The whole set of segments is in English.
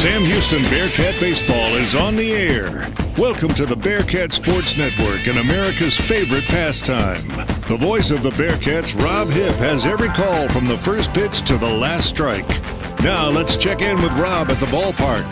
Sam Houston Bearkat Baseball is on the air. Welcome to the Bearkat Sports Network and America's favorite pastime. The voice of the Bearkats, Rob Hipp, has every call from the first pitch to the last strike. Now let's check in with Rob at the ballpark.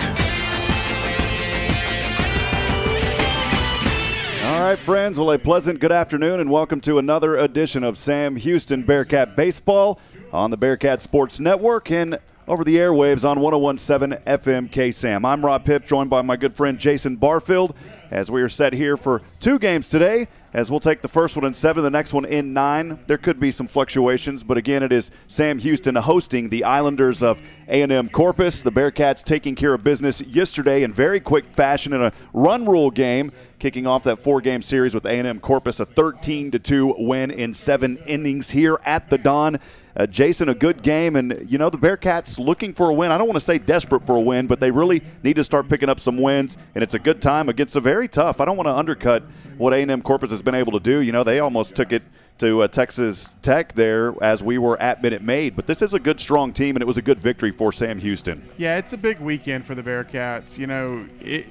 All right, friends. Well, a pleasant good afternoon and welcome to another edition of Sam Houston Bearkat Baseball on the Bearkat Sports Network and over the airwaves on 1017 FM KSAM. I'm Rob Hipp, joined by my good friend Jason Barfield, as we are set here for two games today. As we'll take the first one in seven, the next one in nine. There could be some fluctuations, but again, it is Sam Houston hosting the Islanders of A&M Corpus. The Bearkats taking care of business yesterday in very quick fashion in a run rule game, kicking off that four-game series with A&M Corpus, a 13 to two win in seven innings here at the Don. Uh, Jason, a good game, and you know the Bearkats looking for a win. I don't want to say desperate for a win, but they really need to start picking up some wins, and it's a good time against a very tough. I don't want to undercut what A&M Corpus has been able to do. You know, they almost took it to uh, Texas Tech there as we were at Minute Maid. But this is a good, strong team, and it was a good victory for Sam Houston. Yeah, it's a big weekend for the Bearkats. You know, it,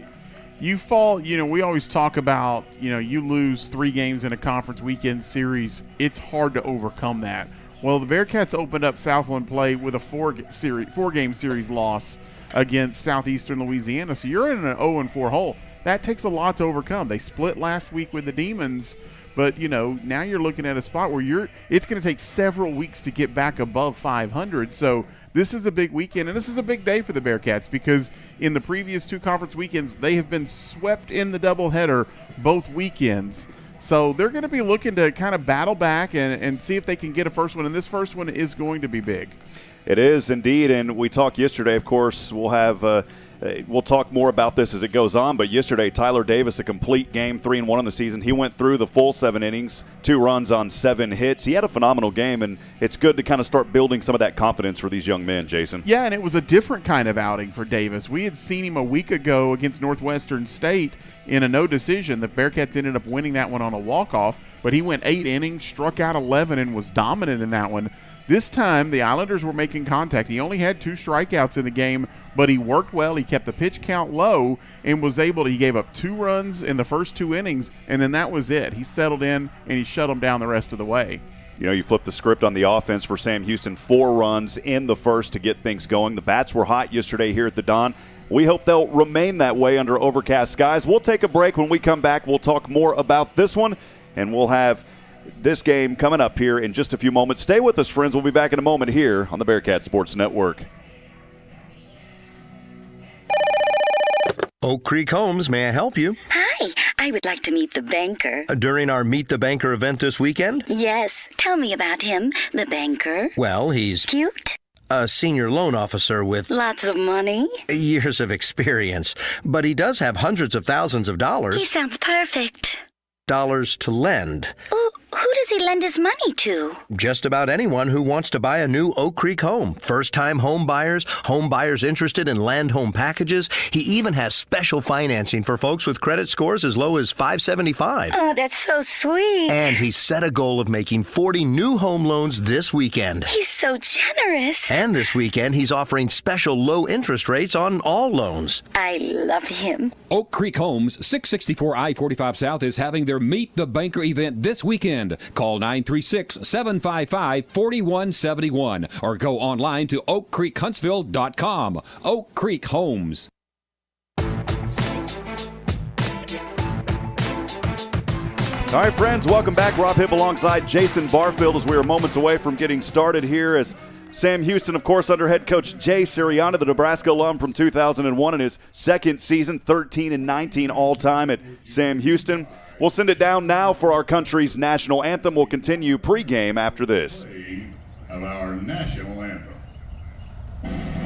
you fall, you know, we always talk about, you know, you lose three games in a conference weekend series. It's hard to overcome that. Well, the Bearkats opened up Southland play with a four series, four game series loss against Southeastern Louisiana. So you're in an 0 4 hole. That takes a lot to overcome. They split last week with the Demons, but you know now you're looking at a spot where you're. It's going to take several weeks to get back above 500. So this is a big weekend, and this is a big day for the Bearkats because in the previous two conference weekends they have been swept in the doubleheader both weekends. So they're going to be looking to kind of battle back and, and see if they can get a first one. And this first one is going to be big. It is indeed. And we talked yesterday, of course, we'll have. Uh, Uh, we'll talk more about this as it goes on, but yesterday Tyler Davis a complete game, three and one in the season. He went through the full seven innings, two runs on seven hits. He had a phenomenal game, and it's good to kind of start building some of that confidence for these young men. Jason. Yeah, and it was a different kind of outing for Davis. We had seen him a week ago against Northwestern State in a no decision. The Bearkats ended up winning that one on a walk off, but he went eight innings, struck out 11, and was dominant in that one. This time, the Islanders were making contact. He only had two strikeouts in the game, but he worked well. He kept the pitch count low and was able to. He gave up two runs in the first two innings, and then that was it. He settled in and he shut them down the rest of the way. You know, you flip the script on the offense for Sam Houston. Four runs in the first to get things going. The bats were hot yesterday here at the Don. We hope they'll remain that way under overcast skies. We'll take a break. When we come back, we'll talk more about this one, and we'll have this game coming up here in just a few moments. Stay with us, friends. We'll be back in a moment here on the Bearkat Sports Network. Oak Creek Homes, may I help you? Hi, I would like to meet the banker. Uh, during our Meet the Banker event this weekend? Yes, tell me about him, the banker. Well, he's Cute? a senior loan officer with Lots of money? years of experience, but he does have hundreds of thousands of dollars. He sounds perfect. dollars to lend. Ooh, who does he lend his money to? Just about anyone who wants to buy a new Oak Creek home. First time home buyers, home buyers interested in land home packages. He even has special financing for folks with credit scores as low as 575. Oh, that's so sweet. And he set a goal of making 40 new home loans this weekend. He's so generous. And this weekend, he's offering special low interest rates on all loans. I love him. Oak Creek Homes, 664 I 45 South, is having their Meet the Banker event this weekend. Call 936 755 4171 or go online to oakcreekhuntsville.com. Oak Creek Homes. All right, friends, welcome back. Rob Hipp alongside Jason Barfield as we are moments away from getting started here as Sam Houston, of course, under head coach Jay Sirianni, the Nebraska alum from 2001 in his second season, 13 and 19 all time at Sam Houston. We'll send it down now for our country's national anthem. We'll continue pregame after this. of our national anthem.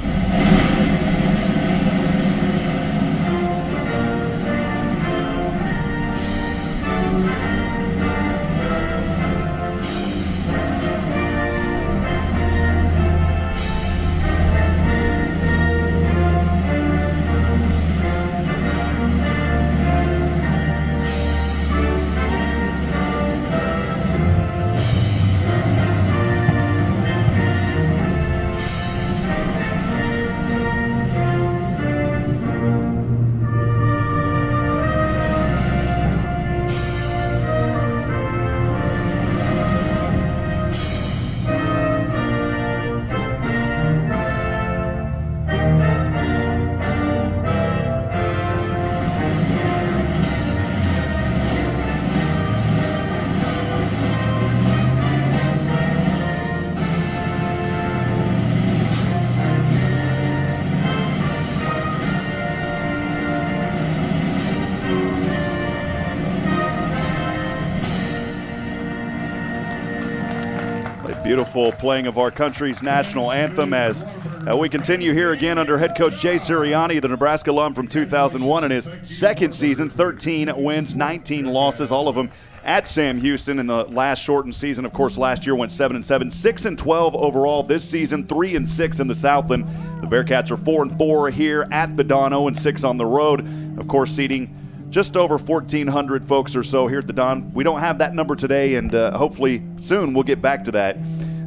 Beautiful playing of our country's national anthem as uh, we continue here again under head coach Jay Sirianni, the Nebraska alum from 2001, in his second season 13 wins, 19 losses, all of them at Sam Houston in the last shortened season. Of course, last year went 7 and 7, 6 and 12 overall. This season, 3 and 6 in the Southland. The Bearcats are 4 and 4 here at the Don, 0 and 6 on the road. Of course, seating just over 1,400 folks or so here at the Don. We don't have that number today, and uh, hopefully soon we'll get back to that.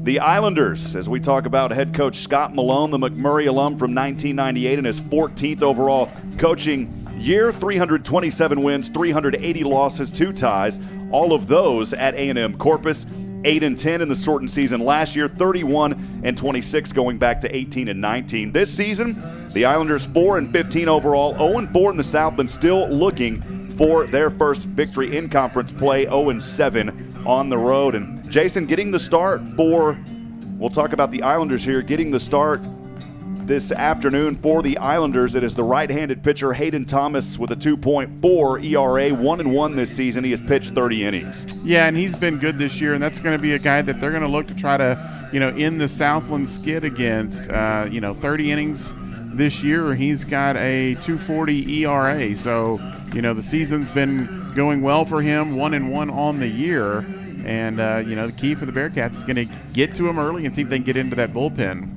The Islanders, as we talk about head coach Scott Malone, the McMurry alum from 1998 and his 14th overall coaching year, 327 wins, 380 losses, two ties, all of those at A&M Corpus. 8 and 10 in the shortened season last year, 31 and 26 going back to 18 and 19. This season, the Islanders 4 and 15 overall, 0 and 4 in the Southland, still looking for their first victory in conference play, 0 and 7 on the road. And Jason getting the start for we'll talk about the Islanders here getting the start this afternoon for the Islanders. It is the right-handed pitcher Hayden Thomas with a 2.4 ERA, one and one this season. He has pitched 30 innings. Yeah, and he's been good this year, and that's going to be a guy that they're going to look to try to, you know, in the Southland skid against. Uh, you know, 30 innings this year. He's got a 2.40 ERA, so you know the season's been going well for him. One and one on the year. And, uh, you know, the key for the Bearkats is going to get to him early and see if they can get into that bullpen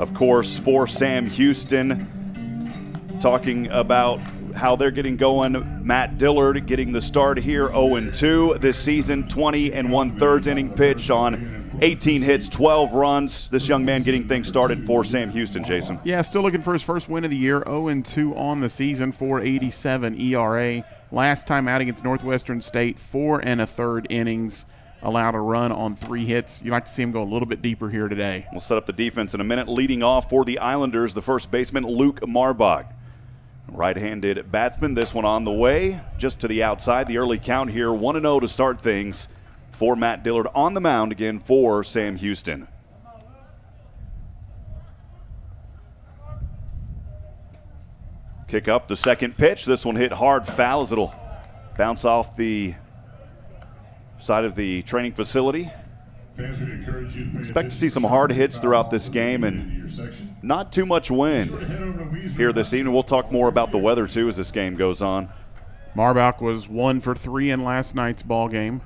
of course, for Sam Houston, talking about how they're getting going. Matt Dillard getting the start here, 0 2 this season, 20 and one thirds inning pitch on 18 hits, 12 runs. This young man getting things started for Sam Houston, Jason. Yeah, still looking for his first win of the year, 0 2 on the season, 487 ERA. Last time out against Northwestern State, four and a third innings allowed a run on three hits. You'd like to see him go a little bit deeper here today. We'll set up the defense in a minute. Leading off for the Islanders, the first baseman, Luke Marbach. Right handed batsman, this one on the way, just to the outside. The early count here, 1 0 to start things for Matt Dillard on the mound again for Sam Houston. Kick up the second pitch. This one hit hard foul as it'll bounce off the side of the training facility. Expect to see some hard hits throughout this game and not too much wind here this evening. We'll talk more about the weather too as this game goes on. Marbach was one for three in last night's ball game.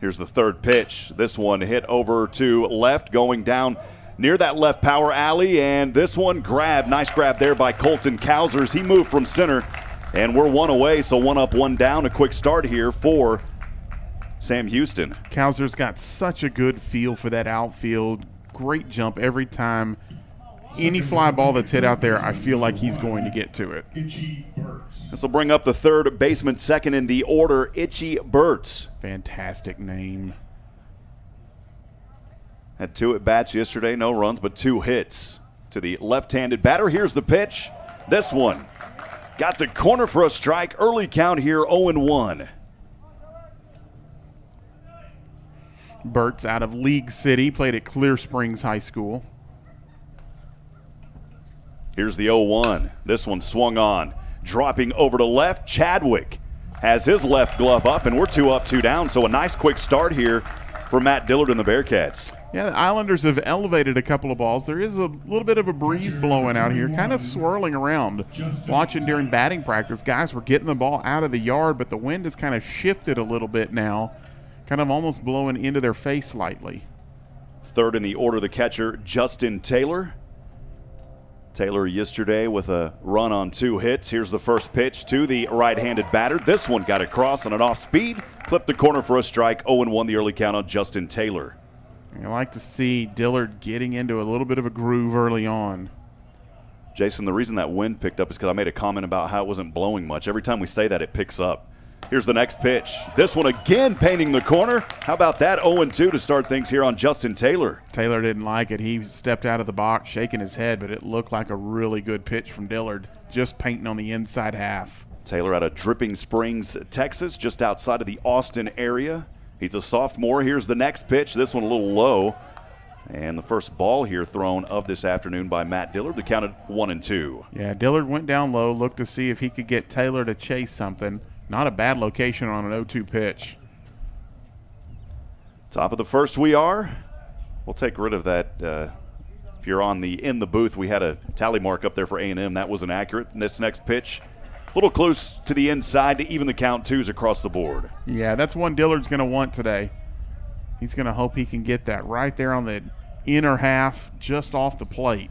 Here's the third pitch. This one hit over to left, going down near that left power alley, and this one grabbed. Nice grab there by Colton Cowsers. He moved from center, and we're one away, so one up, one down. A quick start here for Sam Houston. Cowser's got such a good feel for that outfield. Great jump every time. Any fly ball that's hit out there, I feel like he's going to get to it. Itchy Burts. This will bring up the third baseman, second in the order, Itchy Burts. Fantastic name. Had two at bats yesterday, no runs, but two hits to the left handed batter. Here's the pitch. This one got the corner for a strike. Early count here 0 1. Burt's out of League City, played at Clear Springs High School. Here's the 0 1. This one swung on. Dropping over to left. Chadwick has his left glove up, and we're two up, two down. So a nice quick start here for Matt Dillard and the Bearkats. Yeah, the Islanders have elevated a couple of balls. There is a little bit of a breeze blowing out here, kind of swirling around. Watching during batting practice, guys were getting the ball out of the yard, but the wind has kind of shifted a little bit now kind of almost blowing into their face slightly. Third in the order, the catcher, Justin Taylor. Taylor yesterday with a run on two hits. Here's the first pitch to the right handed batter. This one got across on an off speed, clipped the corner for a strike. 0 1 the early count on Justin Taylor. I like to see Dillard getting into a little bit of a groove early on. Jason, the reason that wind picked up is because I made a comment about how it wasn't blowing much. Every time we say that, it picks up. Here's the next pitch. This one again painting the corner. How about that 0 2 to start things here on Justin Taylor? Taylor didn't like it. He stepped out of the box shaking his head, but it looked like a really good pitch from Dillard, just painting on the inside half. Taylor out of Dripping Springs, Texas, just outside of the Austin area. He's a sophomore. Here's the next pitch. This one a little low. And the first ball here thrown of this afternoon by Matt Dillard. The count at one and two. Yeah, Dillard went down low, looked to see if he could get Taylor to chase something. Not a bad location on an 0 2 pitch. Top of the first, we are. We'll take rid of that. Uh, if you're on the in the booth, we had a tally mark up there for A&M. That wasn't accurate. And this next pitch, little close to the inside to even the count twos across the board. Yeah, that's one Dillard's going to want today. He's going to hope he can get that right there on the inner half, just off the plate.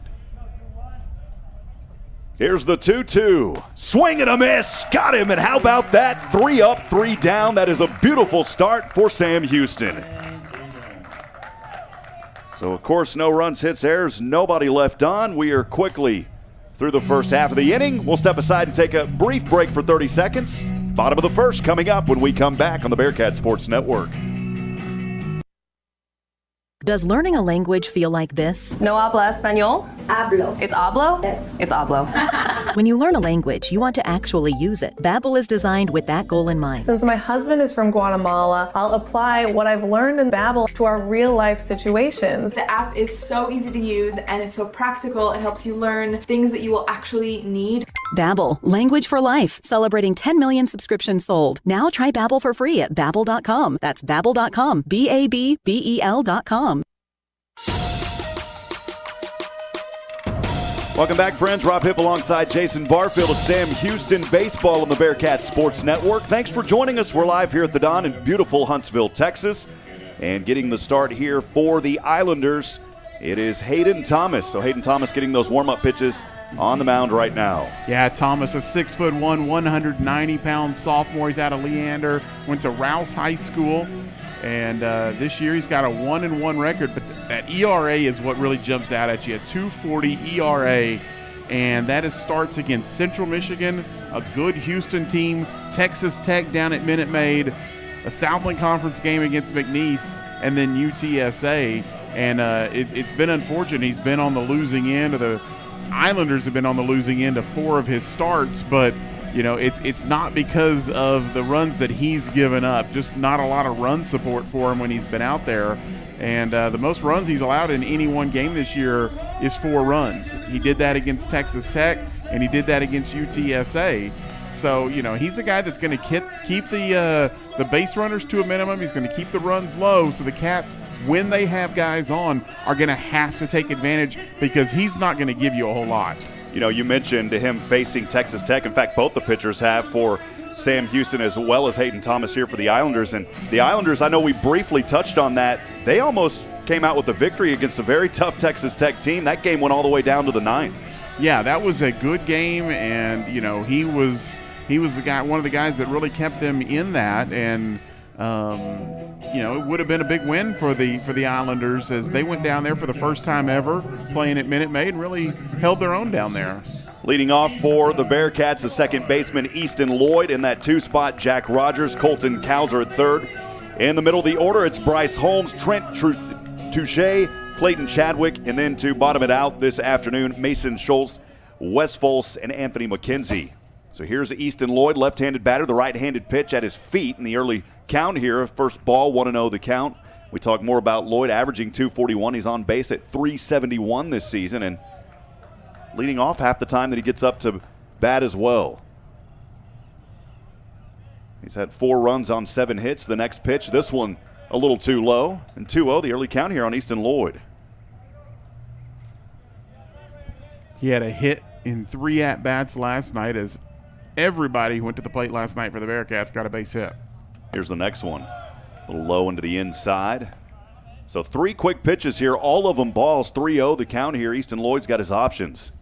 Here's the 2 2. Swing and a miss. Got him. And how about that? Three up, three down. That is a beautiful start for Sam Houston. So, of course, no runs, hits, errors, nobody left on. We are quickly through the first half of the inning. We'll step aside and take a brief break for 30 seconds. Bottom of the first coming up when we come back on the Bearkat Sports Network. Does learning a language feel like this? No habla español? Hablo. It's hablo? Yes. It's hablo. When you learn a language, you want to actually use it. Babbel is designed with that goal in mind. Since my husband is from Guatemala, I'll apply what I've learned in Babbel to our real life situations. The app is so easy to use and it's so practical. It helps you learn things that you will actually need. Babbel, language for life, celebrating 10 million subscriptions sold. Now try Babbel for free at babbel.com. That's babbel.com, B A B B E L.com. Welcome back, friends. Rob Hipp alongside Jason Barfield of Sam Houston Baseball on the Bearkat Sports Network. Thanks for joining us. We're live here at the Don in beautiful Huntsville, Texas. And getting the start here for the Islanders, it is Hayden Thomas. So Hayden Thomas getting those warm-up pitches on the mound right now. Yeah, Thomas, a six foot one, 190 pound sophomore. He's out of Leander, went to Rouse High School, and uh, this year he's got a one and one record. But th- that ERA is what really jumps out at you. A 240 ERA, and that is starts against Central Michigan, a good Houston team, Texas Tech down at Minute Maid, a Southland Conference game against McNeese, and then UTSA. And uh, it, it's been unfortunate. He's been on the losing end of the Islanders have been on the losing end of four of his starts, but you know it's it's not because of the runs that he's given up. Just not a lot of run support for him when he's been out there. And uh, the most runs he's allowed in any one game this year is four runs. He did that against Texas Tech, and he did that against UTSA. So you know he's the guy that's going to keep keep the uh, the base runners to a minimum. He's going to keep the runs low, so the Cats, when they have guys on, are going to have to take advantage because he's not going to give you a whole lot. You know, you mentioned him facing Texas Tech. In fact, both the pitchers have for Sam Houston as well as Hayden Thomas here for the Islanders. And the Islanders, I know we briefly touched on that. They almost came out with a victory against a very tough Texas Tech team. That game went all the way down to the ninth. Yeah, that was a good game, and you know he was he was the guy, one of the guys that really kept them in that, and um, you know it would have been a big win for the for the Islanders as they went down there for the first time ever playing at Minute Maid and really held their own down there. Leading off for the Bearkats, the second baseman Easton Lloyd in that two spot, Jack Rogers, Colton Cowser at third. In the middle of the order, it's Bryce Holmes, Trent Touche, Clayton Chadwick, and then to bottom it out this afternoon, Mason Schultz, Wes Fultz, and Anthony McKenzie. So here's Easton Lloyd, left handed batter, the right handed pitch at his feet in the early count here. First ball, 1 0 the count. We talk more about Lloyd averaging 241. He's on base at 371 this season and leading off half the time that he gets up to bat as well. He's had four runs on seven hits. The next pitch, this one a little too low. And 2 0 the early count here on Easton Lloyd. He had a hit in three at bats last night as everybody who went to the plate last night for the Bearkats got a base hit. Here's the next one. A little low into the inside. So three quick pitches here, all of them balls. 3 0 the count here. Easton Lloyd's got his options.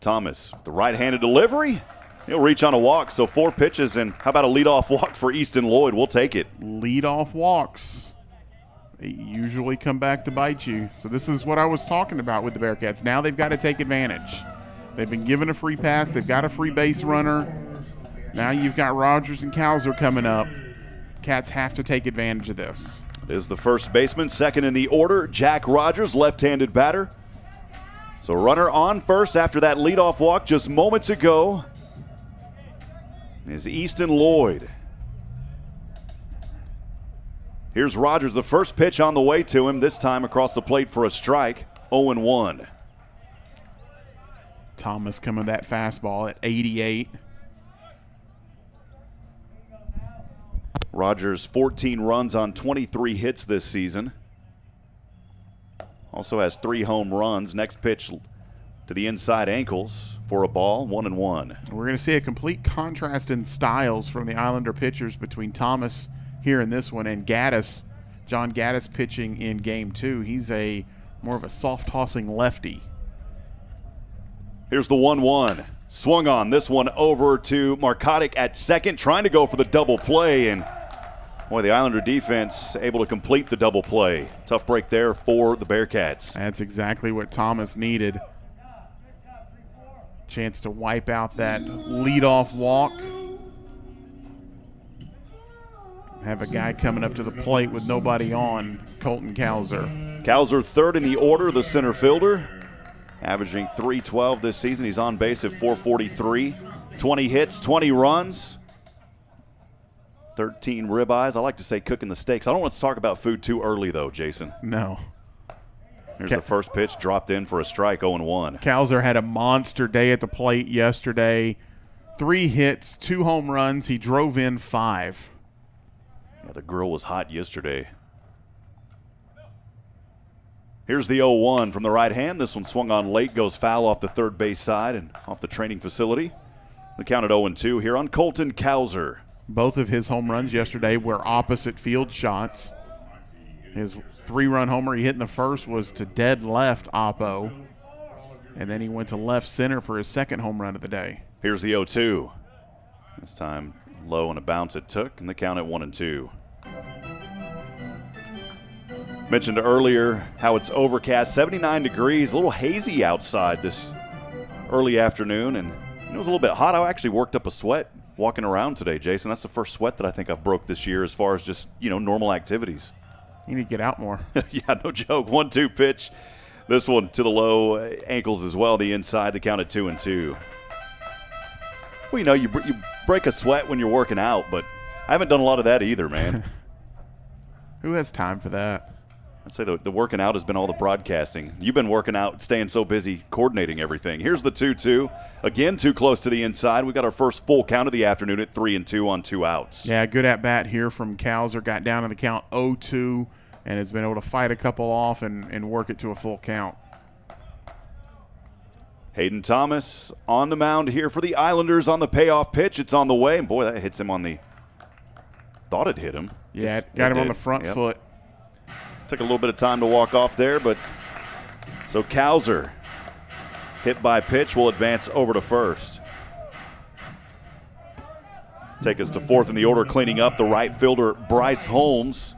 Thomas, the right handed delivery. He'll reach on a walk. So four pitches, and how about a leadoff walk for Easton Lloyd? We'll take it. Leadoff walks. They usually come back to bite you. So this is what I was talking about with the Bearkats. Now they've got to take advantage. They've been given a free pass. They've got a free base runner. Now you've got Rogers and Cowser coming up. Cats have to take advantage of this. Is the first baseman, second in the order, Jack Rogers, left-handed batter. So runner on first after that leadoff walk just moments ago is Easton Lloyd. Here's Rogers, the first pitch on the way to him, this time across the plate for a strike, 0 1. Thomas coming that fastball at 88. Rogers 14 runs on 23 hits this season. Also has three home runs. Next pitch to the inside ankles for a ball, one and one. We're going to see a complete contrast in styles from the Islander pitchers between Thomas here in this one and Gaddis. John Gaddis pitching in game two. He's a more of a soft tossing lefty. Here's the 1 1. Swung on this one over to Marcotic at second, trying to go for the double play. And boy, the Islander defense able to complete the double play. Tough break there for the Bearkats. That's exactly what Thomas needed. Chance to wipe out that leadoff walk. Have a guy coming up to the plate with nobody on, Colton Cowser. Cowser third in the order, the center fielder averaging 312 this season. He's on base at 443. 20 hits, 20 runs, 13 ribeyes. I like to say cooking the steaks. I don't want to talk about food too early, though, Jason. No. Here's the first pitch dropped in for a strike, 0 1. Cowser had a monster day at the plate yesterday. Three hits, two home runs. He drove in five. Yeah, the grill was hot yesterday. Here's the 0 1 from the right hand. This one swung on late, goes foul off the third base side and off the training facility. The count at 0 2 here on Colton Cowser. Both of his home runs yesterday were opposite field shots. His three run homer he hit in the first was to dead left Oppo. And then he went to left center for his second home run of the day. Here's the 0 2. This time low and a bounce it took, and the count at 1 and 2. Mentioned earlier how it's overcast, 79 degrees, a little hazy outside this early afternoon, and it was a little bit hot. I actually worked up a sweat walking around today, Jason. That's the first sweat that I think I've broke this year as far as just, you know, normal activities. You need to get out more. yeah, no joke. One two pitch. This one to the low uh, ankles as well. The inside, the count at two and two. Well, you know, you, you break a sweat when you're working out, but I haven't done a lot of that either, man. Who has time for that? I'd say the, the working out has been all the broadcasting. You've been working out, staying so busy coordinating everything. Here's the 2 2. Again, too close to the inside. We got our first full count of the afternoon at 3 and 2 on two outs. Yeah, good at bat here from Cowser. Got down in the count 0 2 and has been able to fight a couple off and, and work it to a full count. Hayden Thomas on the mound here for the Islanders on the payoff pitch. It's on the way, and boy, that hits him on the. Thought it hit him. Yeah, got it him did. on the front yep. foot. Took a little bit of time to walk off there, but so Cowser hit by pitch will advance over to first. Take us to fourth in the order, cleaning up the right fielder Bryce Holmes.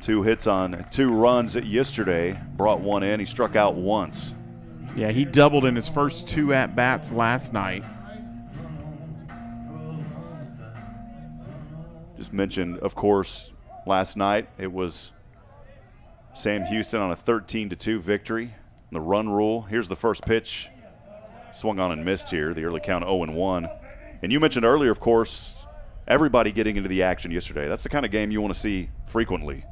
Two hits on two runs yesterday, brought one in. He struck out once. Yeah, he doubled in his first two at bats last night. Just mentioned, of course, last night. It was Sam Houston on a 13 to 2 victory. The run rule. Here's the first pitch. Swung on and missed here. The early count 0 1. And you mentioned earlier, of course, everybody getting into the action yesterday. That's the kind of game you want to see frequently.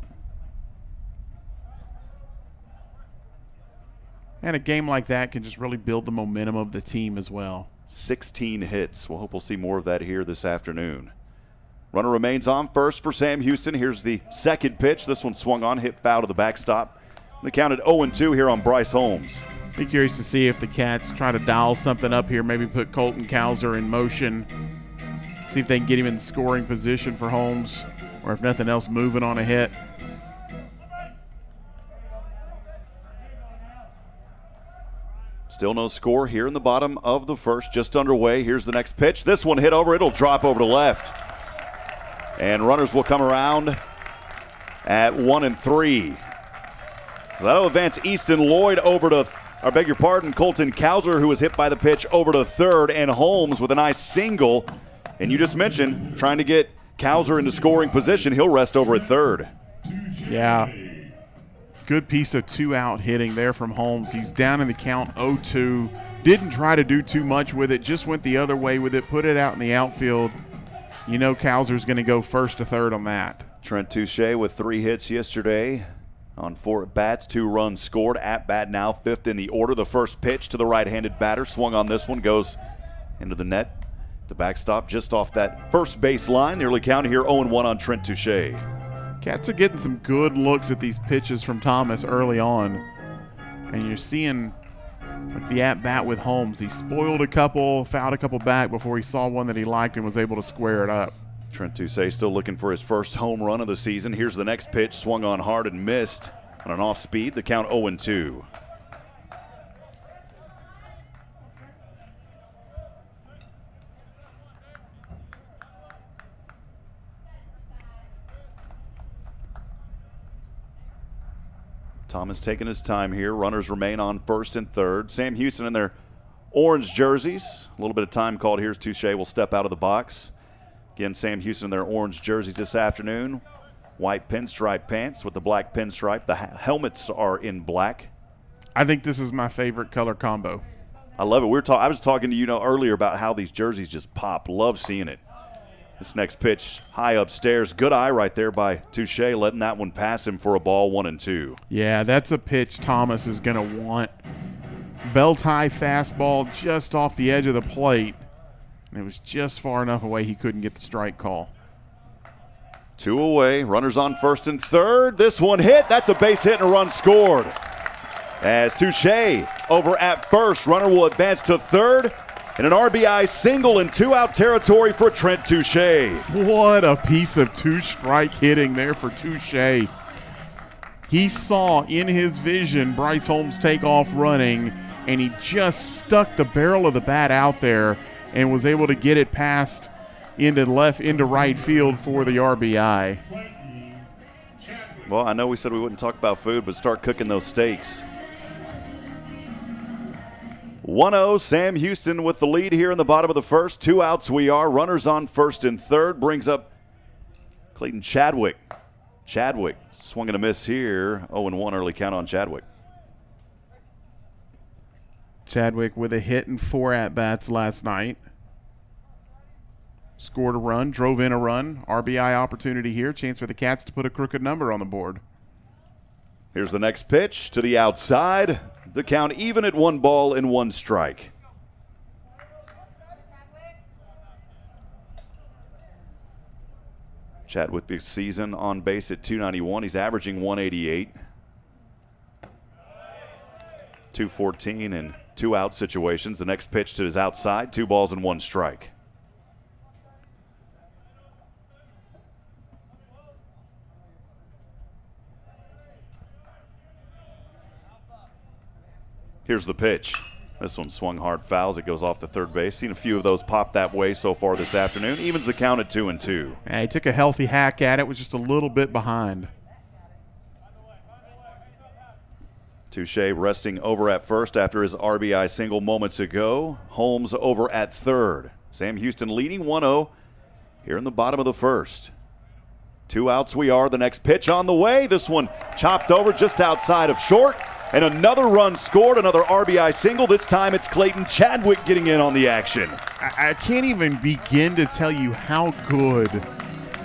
And a game like that can just really build the momentum of the team as well. 16 hits. We'll hope we'll see more of that here this afternoon. Runner remains on first for Sam Houston. Here's the second pitch. This one swung on, hit foul to the backstop. The count at 0 2 here on Bryce Holmes. Be curious to see if the Cats try to dial something up here, maybe put Colton Cowser in motion, see if they can get him in scoring position for Holmes, or if nothing else, moving on a Still no score here in the bottom of the first, just underway. Here's the next pitch. This one hit over, it'll drop over to left. And runners will come around at one and three. So that'll advance Easton Lloyd over to, I beg your pardon, Colton Cowser, who was hit by the pitch over to third, and Holmes with a nice single. And you just mentioned trying to get Cowser into scoring position. He'll rest over at third. Yeah. Good piece of two out hitting there from Holmes. He's down in the count 0 2. Didn't try to do too much with it, just went the other way with it, put it out in the outfield you know Cowser's going to go first to third on that. Trent Touche with three hits yesterday. on four at bats, two runs scored. At bat now, fifth in the order. The first pitch to the right handed batter, swung on this one, goes into the net. The backstop just off that first base line. The early count here 0 1 on Trent Touche. Cats are getting some good looks at these pitches from Thomas early on. And you're seeing like the at bat with Holmes. He spoiled a couple, fouled a couple back before he saw one that he liked and was able to square it up. Trent Touche still looking for his first home run of the season. Here's the next pitch, swung on hard and missed on an off speed. The count 0 2. Thomas taking his time here. Runners remain on first and third. Sam Houston in their orange jerseys. A little bit of time called. Here's Touche. will step out of the box. Again, Sam Houston in their orange jerseys this afternoon. White pinstripe pants with the black pinstripe. The helmets are in black. I think this is my favorite color combo. I love it. We were ta- I was talking to you know earlier about how these jerseys just pop. Love seeing it. This next pitch high upstairs. Good eye right there by Touche, letting that one pass him for a ball one and two. Yeah, that's a pitch Thomas is going to want. Belt high fastball just off the edge of the plate. And it was just far enough away he couldn't get the strike call. Two away. Runners on first and third. This one hit. That's a base hit and a run scored. As Touche over at first, runner will advance to third. And an RBI single in two out territory for Trent Touche. What a piece of two strike hitting there for Touche. He saw in his vision Bryce Holmes take off running, and he just stuck the barrel of the bat out there and was able to get it past into left into right field for the RBI. Well, I know we said we wouldn't talk about food, but start cooking those steaks. 1 0, Sam Houston with the lead here in the bottom of the first. Two outs we are. Runners on first and third. Brings up Clayton Chadwick. Chadwick swinging a miss here. 0 1 early count on Chadwick. Chadwick with a hit and four at bats last night. Scored a run, drove in a run. RBI opportunity here. Chance for the Cats to put a crooked number on the board. Here's the next pitch to the outside. The count even at one ball and one strike. Chadwick this season on base at 291. He's averaging 188. 214 and two out situations. The next pitch to his outside, two balls and one strike. Here's the pitch. This one swung hard fouls. It goes off the third base. Seen a few of those pop that way so far this afternoon. Evens the count at two and two. Yeah, he took a healthy hack at it. Was just a little bit behind. Touche resting over at first after his RBI single moments ago. Holmes over at third. Sam Houston leading 1 0 here in the bottom of the first. Two outs we are. The next pitch on the way. This one chopped over just outside of short. And another run scored, another RBI single. This time it's Clayton Chadwick getting in on the action. I, I can't even begin to tell you how good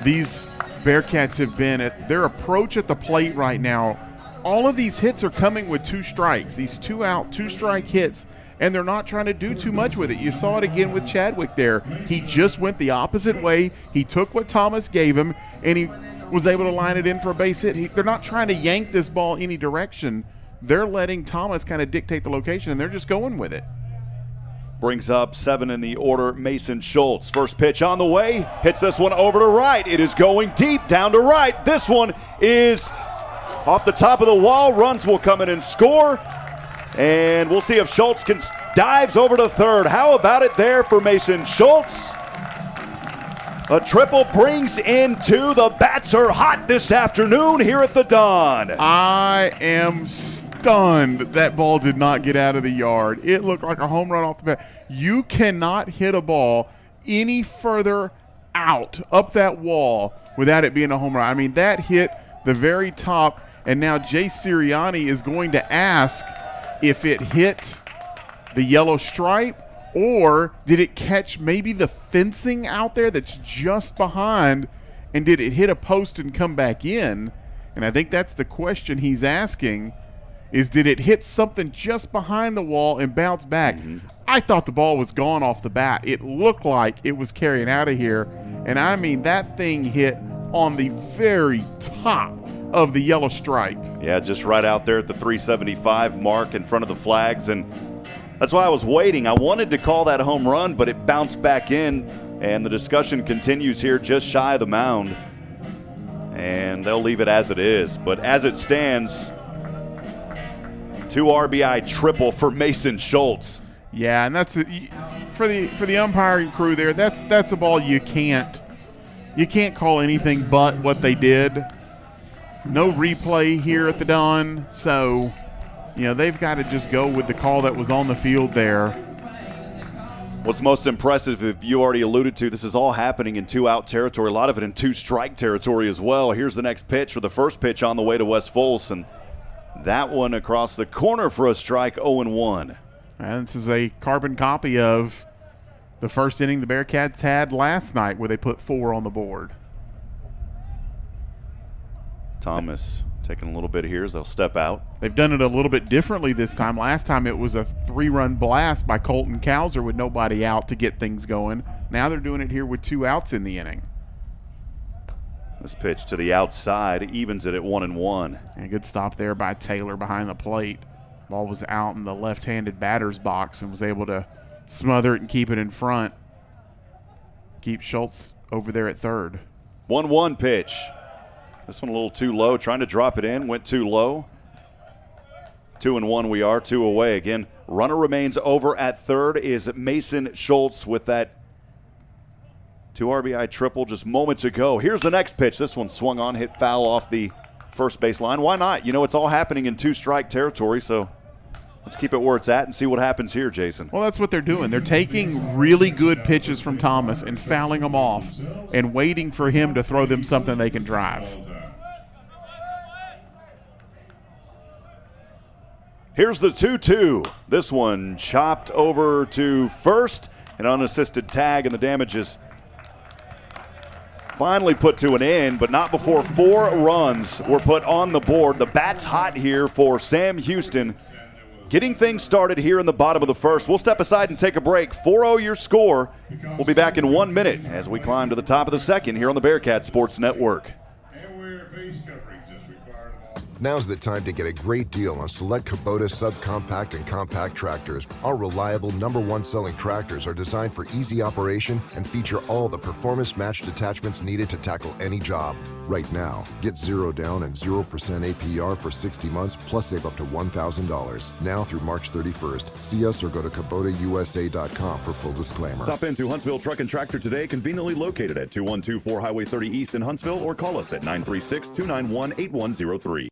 these Bearkats have been at their approach at the plate right now. All of these hits are coming with two strikes, these two out, two strike hits, and they're not trying to do too much with it. You saw it again with Chadwick there. He just went the opposite way. He took what Thomas gave him, and he was able to line it in for a base hit. He, they're not trying to yank this ball any direction they're letting Thomas kind of dictate the location, and they're just going with it. Brings up seven in the order, Mason Schultz. First pitch on the way, hits this one over to right. It is going deep down to right. This one is off the top of the wall. Runs will come in and score. And we'll see if Schultz can dives over to third. How about it there for Mason Schultz? A triple brings in two. The bats are hot this afternoon here at the Don. I am stunned that ball did not get out of the yard. It looked like a home run off the bat. You cannot hit a ball any further out up that wall without it being a home run. I mean, that hit the very top, and now Jay Sirianni is going to ask if it hit the yellow stripe or did it catch maybe the fencing out there that's just behind and did it hit a post and come back in? And I think that's the question he's asking is did it hit something just behind the wall and bounce back? Mm-hmm. I thought the ball was gone off the bat. It looked like it was carrying out of here. And I mean, that thing hit on the very top of the yellow stripe. Yeah, just right out there at the 375 mark in front of the flags. And that's why I was waiting. I wanted to call that home run, but it bounced back in. And the discussion continues here just shy of the mound. And they'll leave it as it is. But as it stands, two RBI triple for Mason Schultz. Yeah, and that's a, for the for the umpiring crew there. That's that's a ball you can't you can't call anything but what they did. No replay here at the Don, so you know they've got to just go with the call that was on the field there. What's most impressive, if you already alluded to, this is all happening in two out territory, a lot of it in two strike territory as well. Here's the next pitch for the first pitch on the way to Wes Fultz. That one across the corner for a strike 0 1. And this is a carbon copy of the first inning the Bearkats had last night where they put four on the board. Thomas taking a little bit here as they'll step out. They've done it a little bit differently this time. Last time it was a three run blast by Colton Cowser with nobody out to get things going. Now they're doing it here with two outs in the inning. This pitch to the outside evens it at one and one. And a good stop there by Taylor behind the plate. Ball was out in the left handed batter's box and was able to smother it and keep it in front. Keep Schultz over there at third. 1 1 pitch. This one a little too low, trying to drop it in, went too low. Two and one, we are two away. Again, runner remains over at third is Mason Schultz with that two RBI triple just moments ago. Here's the next pitch. This one swung on, hit foul off the first base line. Why not? You know, it's all happening in two strike territory, so let's keep it where it's at and see what happens here, Jason. Well, that's what they're doing. They're taking really good pitches from Thomas and fouling them off and waiting for him to throw them something they can drive. Here's the 2 2. This one chopped over to first, an unassisted tag, and the damage is finally put to an end, but not before four runs were put on the board. The bat's hot here for Sam Houston. Getting things started here in the bottom of the first. We'll step aside and take a break. 4 0 your score. We'll be back in one minute as we climb to the top of the second here on the Bearkat Sports Network. Now's the time to get a great deal on select Kubota subcompact and compact tractors. Our reliable number one selling tractors are designed for easy operation and feature all the performance matched attachments needed to tackle any job. Right now, get zero down and 0% APR for 60 months plus save up to $1,000. Now through March 31st. See us or go to KubotaUSA.com for full disclaimer. Stop into Huntsville Truck and Tractor today, conveniently located at 2124 Highway 30 East in Huntsville, or call us at 936 291 8103.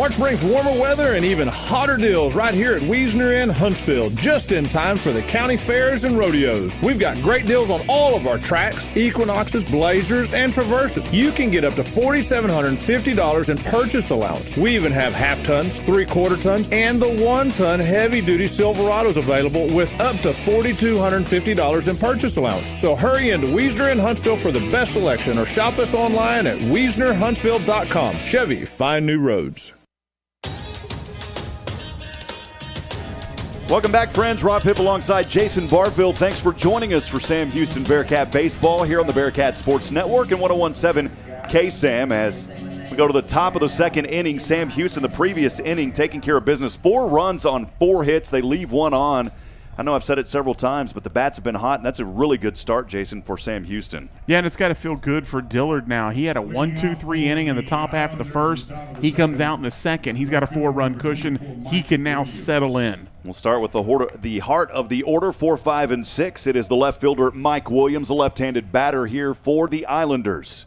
March brings warmer weather and even hotter deals right here at Wiesner in Huntsville, just in time for the county fairs and rodeos. We've got great deals on all of our Trax, Equinoxes, Blazers, and Traverses. You can get up to $4,750 in purchase allowance. We even have half tons, three quarter tons, and the one ton heavy duty Silverados available with up to $4,250 in purchase allowance. So hurry into Wiesner in Huntsville for the best selection or shop us online at WiesnerHuntsville.com. Chevy, find new roads. Welcome back, friends. Rob Hipp alongside Jason Barfield. Thanks for joining us for Sam Houston Bearkat Baseball here on the Bearkat Sports Network and 1017 KSAM as we go to the top of the second inning. Sam Houston, the previous inning, taking care of business. Four runs on four hits. They leave one on. I know I've said it several times, but the bats have been hot, and that's a really good start, Jason, for Sam Houston. Yeah, and it's got to feel good for Dillard now. He had a one, two, three inning in the top half of the first. He comes out in the second. He's got a four run cushion. He can now settle in. We'll start with the, order, the heart of the order, four, five, and six. It is the left fielder, Mike Williams, a left handed batter here for the Islanders.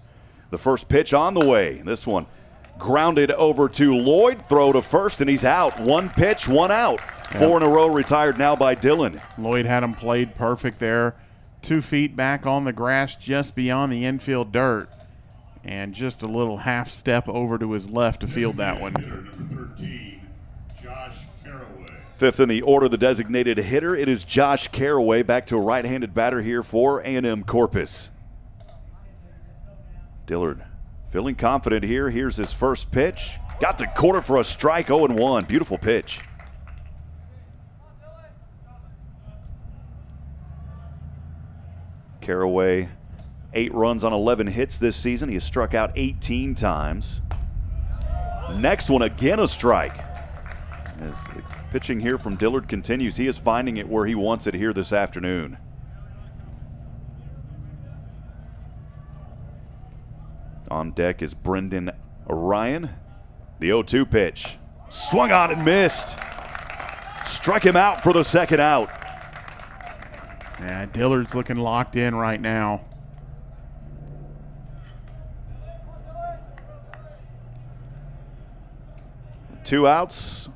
The first pitch on the way. This one grounded over to Lloyd, throw to first, and he's out. One pitch, one out. Four in a row retired now by Dillard. Lloyd had him played perfect there. Two feet back on the grass just beyond the infield dirt. And just a little half step over to his left to field that one. Fifth in the order, the designated hitter, it is Josh Caraway, back to a right-handed batter here for A&M Corpus. Dillard Feeling confident here. Here's his first pitch. Got the quarter for a strike, 0 1. Beautiful pitch. Caraway, eight runs on 11 hits this season. He has struck out 18 times. Next one, again a strike. As the pitching here from Dillard continues, he is finding it where he wants it here this afternoon. On deck is Brendan Ryan. The 0 2 pitch. Swung on and missed. Struck him out for the second out. Yeah, Dillard's looking locked in right now. Two outs.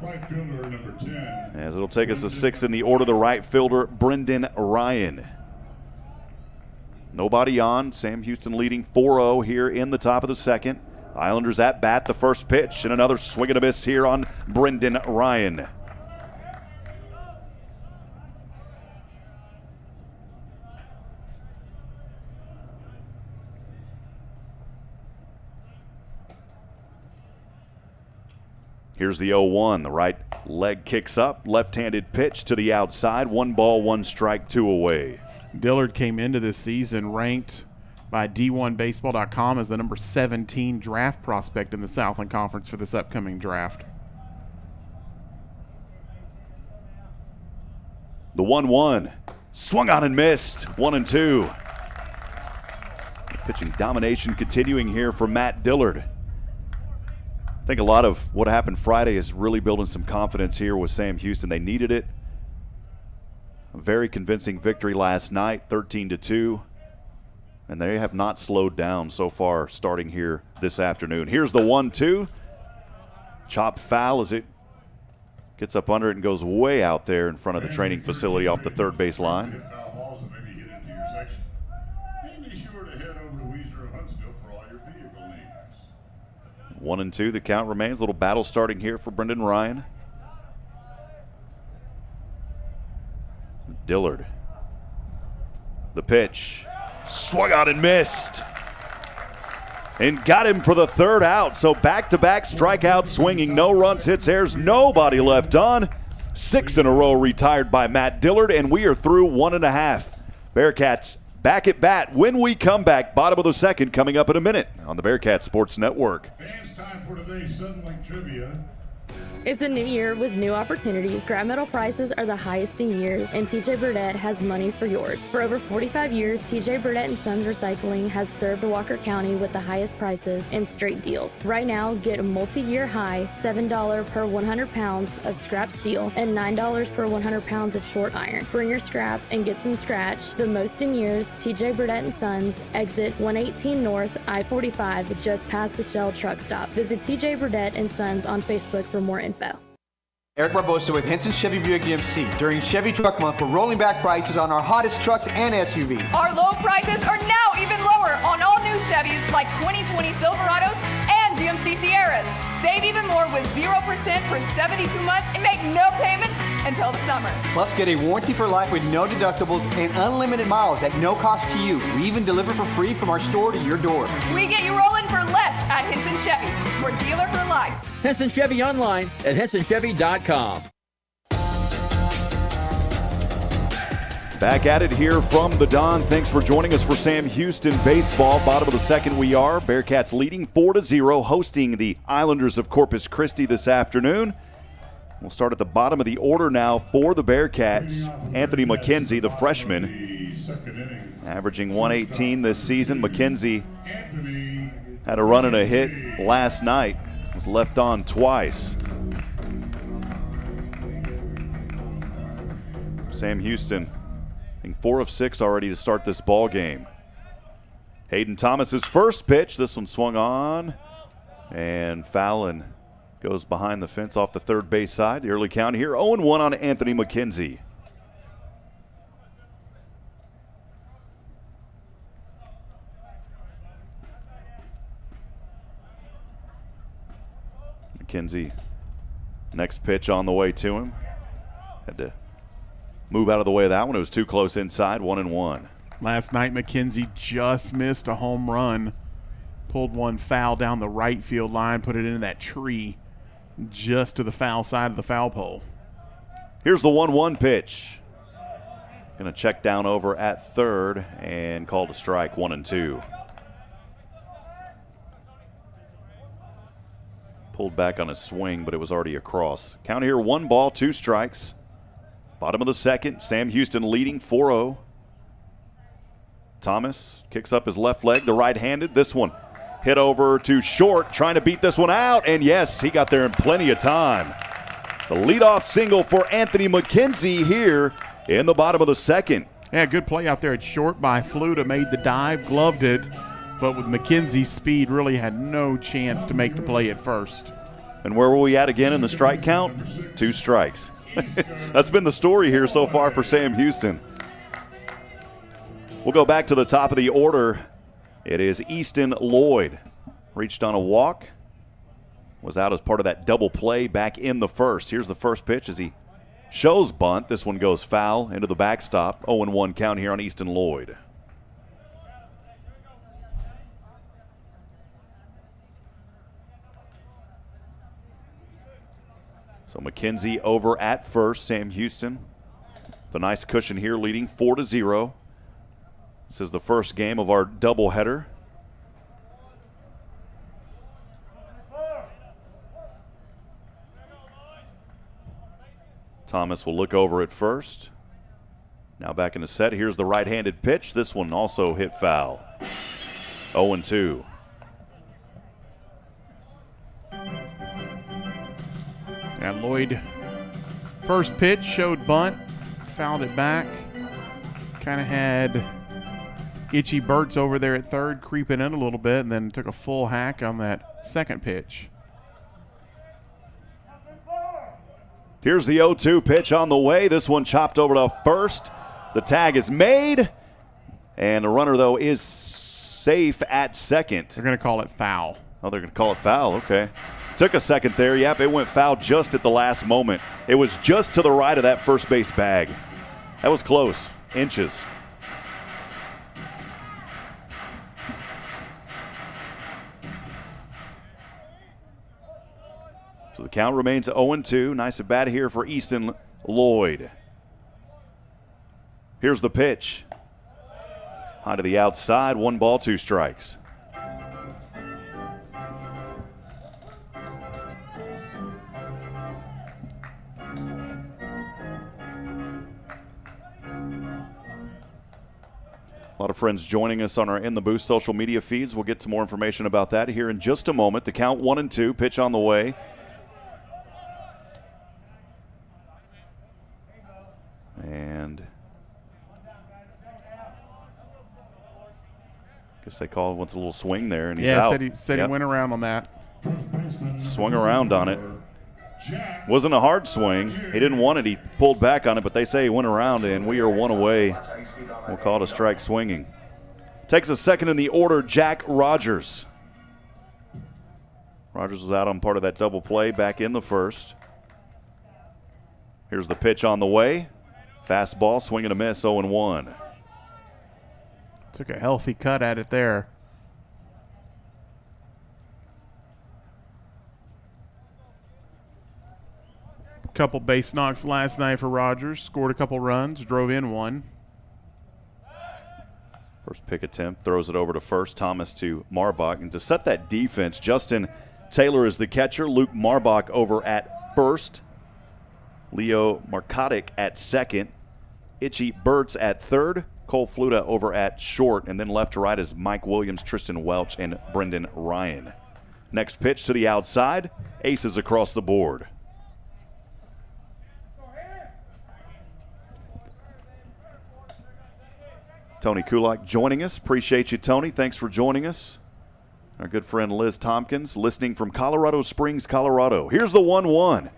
Right fielder number 10. As it'll take us to six in the order, the right fielder, Brendan Ryan. Nobody on. Sam Houston leading 4 0 here in the top of the second. Islanders at bat, the first pitch, and another swing and a miss here on Brendan Ryan. Here's the 0 1. The right leg kicks up, left handed pitch to the outside. One ball, one strike, two away. Dillard came into this season ranked by D1Baseball.com as the number 17 draft prospect in the Southland Conference for this upcoming draft. The 1 1. Swung on and missed. 1 and 2. Pitching domination continuing here for Matt Dillard. I think a lot of what happened Friday is really building some confidence here with Sam Houston. They needed it. A very convincing victory last night, 13 to 2. And they have not slowed down so far starting here this afternoon. Here's the 1 2. Chop foul as it gets up under it and goes way out there in front of the training facility off the third base line. Hit foul balls and maybe get into your section. And be sure to head over to Weaver of Huntsville for all your vehicle needs. One and two, the count remains. A Little battle starting here for Brendan Ryan. Dillard. The pitch. Swung out and missed. And got him for the third out. So back to back strikeout swinging. No runs, hits, errors, nobody left on. Six in a row retired by Matt Dillard, and we are through one and a half. Bearkats back at bat when we come back. Bottom of the second coming up in a minute on the Bearkat Sports Network. Fans, time for today's Sunlink Trivia. It's a new year with new opportunities. Scrap metal prices are the highest in years, and TJ Burdett has money for yours. For over 45 years, TJ Burdett and Sons Recycling has served Walker County with the highest prices and straight deals. Right now, get a multi-year high $7 per 100 pounds of scrap steel and $9 per 100 pounds of short iron. Bring your scrap and get some scratch. The most in years, TJ Burdett and Sons, exit 118 North, I-45, just past the Shell truck stop. Visit TJ Burdett and Sons on Facebook for more info. Eric Barbosa with Henson Chevy Buick GMC. During Chevy Truck Month, we're rolling back prices on our hottest trucks and SUVs. Our low prices are now even lower on all new Chevys like 2020 Silverados and GMC Sierras. Save even more with 0% for 72 months and make no payments until the summer. Plus, get a warranty for life with no deductibles and unlimited miles at no cost to you. We even deliver for free from our store to your door. We get you rolling for less at Henson Chevy. We're dealer for life. Henson Chevy online at hensonchevy.com. Back at it here from the Don. Thanks for joining us for Sam Houston baseball. Bottom of the second, we are. Bearkats leading 4 to 0, hosting the Islanders of Corpus Christi this afternoon. We'll start at the bottom of the order now for the Bearkats. Anthony McKenzie, the freshman, averaging 118 this season. McKenzie had a run and a hit last night, was left on twice. Sam Houston I think four of six already to start this ball game. Hayden Thomas's first pitch. This one swung on, and Fallon goes behind the fence off the third base side. The early count here 0 1 on Anthony McKenzie. McKenzie, next pitch on the way to him. Had to move out of the way of that one. It was too close inside, one and one. Last night, McKenzie just missed a home run. pulled one foul down the right field line, put it into that tree just to the foul side of the foul pole. Here's the 1 1 pitch. Going to check down over at third and call a strike, one and two. Pulled back on a swing, but it was already across. Count here one ball, two strikes. Bottom of the second, Sam Houston leading 4 0. Thomas kicks up his left leg, the right handed. This one hit over to short, trying to beat this one out. And yes, he got there in plenty of time. It's a leadoff single for Anthony McKenzie here in the bottom of the second. Yeah, good play out there at short by Fluta. Made the dive, gloved it, but with McKenzie's speed, really had no chance to make the play at first. And where were we at again in the strike count? Two strikes. That's been the story here so far for Sam Houston. We'll go back to the top of the order. It is Easton Lloyd. Reached on a walk. Was out as part of that double play back in the first. Here's the first pitch as he shows bunt. This one goes foul into the backstop. 0 1 count here on Easton Lloyd. So McKenzie over at first. Sam Houston. The nice cushion here, leading 4 to 0. This is the first game of our doubleheader. Thomas will look over at first. Now back in the set. Here's the right handed pitch. This one also hit foul. 0 2. And Lloyd, first pitch showed bunt, fouled it back. Kind of had Itchy Burts over there at third, creeping in a little bit, and then took a full hack on that second pitch. Here's the 0 2 pitch on the way. This one chopped over to first. The tag is made. And the runner, though, is safe at second. They're going to call it foul. Oh, they're going to call it foul. Okay. Took a second there. Yep, it went foul just at the last moment. It was just to the right of that first base bag. That was close. Inches. So the count remains 0 2. Nice at bat here for Easton Lloyd. Here's the pitch. High to the outside, one ball, two strikes. A lot of friends joining us on our In the Booth social media feeds. We'll get to more information about that here in just a moment. The count one and two, pitch on the way. And guess they called went a little swing there, and he's yeah, out. said he said Yep. he went around on that. swung around on it. Wasn't a hard swing. He didn't want it. He pulled back on it, but they say he went around, and we are one away. We'll call it a strike swinging. Takes a second in the order, Jack Rogers. Rogers was out on part of that double play back in the first. Here's the pitch on the way. Fastball, swing and a miss, 0 1. Took a healthy cut at it there. Couple base knocks last night for Rogers. Scored a couple runs, drove in one. First pick attempt, throws it over to first. Thomas to Marbach. And to set that defense, Justin Taylor is the catcher. Luke Marbach over at first. Leo Markotic at second. Itchy Burts at third. Cole Fluta over at short. And then left to right is Mike Williams, Tristan Welch, and Brendan Ryan. Next pitch to the outside. Aces across the board. Tony Kulak joining us. Appreciate you, Tony. Thanks for joining us. Our good friend Liz Tompkins listening from Colorado Springs, Colorado. Here's the 1 1.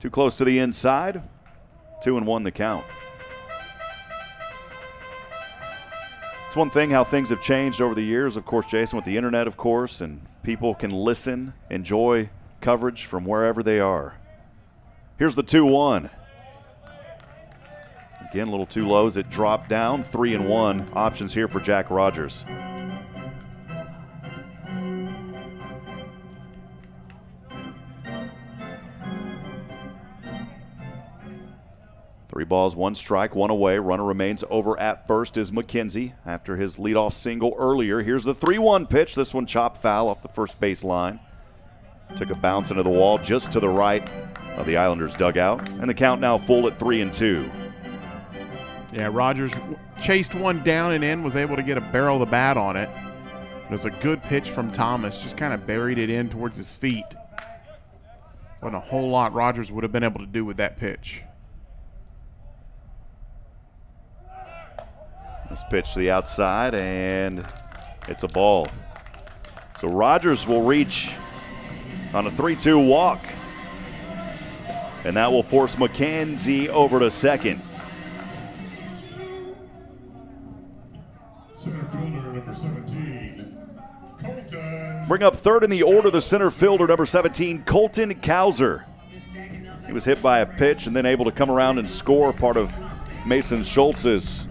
Too close to the inside. 2 and 1 the count. It's one thing how things have changed over the years, of course, Jason, with the internet, of course, and people can listen, enjoy coverage from wherever they are. Here's the 2 1. Again, a little too low as it dropped down. Three and one options here for Jack Rogers. Three balls, one strike, one away. Runner remains over at first is McKenzie after his leadoff single earlier. Here's the 3 1 pitch. This one chopped foul off the first base line. Took a bounce into the wall just to the right of the Islanders' dugout. And the count now full at 3 and 2. Yeah, Rogers chased one down and in, was able to get a barrel of the bat on it. It was a good pitch from Thomas, just kind of buried it in towards his feet. Wasn't a whole lot Rogers would have been able to do with that pitch. This pitch to the outside, and it's a ball. So Rogers will reach on a 3 2 walk. And that will force McKenzie over to second. Center fielder number 17, Colton. Bring up third in the order, the center fielder, number 17, Colton Cowser. He was hit by a pitch and then able to come around and score part of Mason Schultz's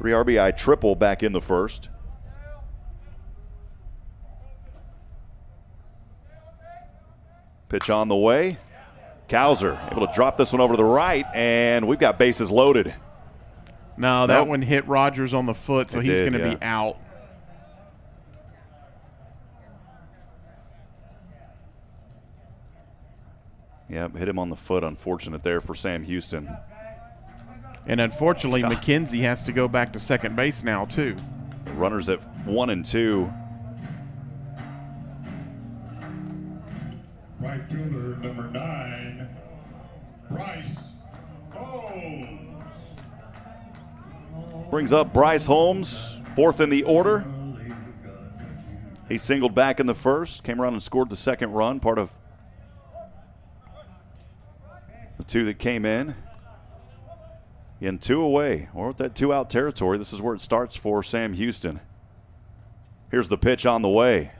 three RBI triple back in the first. Pitch on the way. Cowser able to drop this one over to the right, and we've got bases loaded. No, that Nope. one hit Rogers on the foot, so It he's going to yeah. be out. Yep, hit him on the foot. Unfortunate there for Sam Houston. And unfortunately, McKenzie has to go back to second base now, too. Runners at one and two. Right fielder number 9, Bryce Holmes. Brings up Bryce Holmes, fourth in the order. He singled back in the first, came around and scored the second run, part of the two that came in. In two away, or with that two out territory, this is where it starts for Sam Houston. Here's the pitch on the way.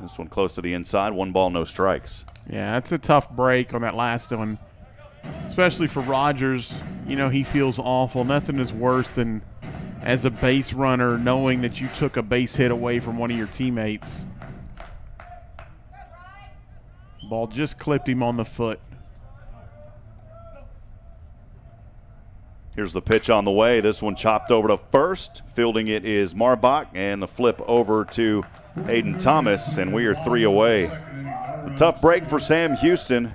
This one close to the inside, one ball, no strikes. Yeah, it's a tough break on that last one, especially for Rogers. You know, he feels awful. Nothing is worse than as a base runner knowing that you took a base hit away from one of your teammates. Ball just clipped him on the foot. Here's the pitch on the way. This one chopped over to first. Fielding it is Marbach, and the flip over to Hayden Thomas, and we are three away. A tough break for Sam Houston.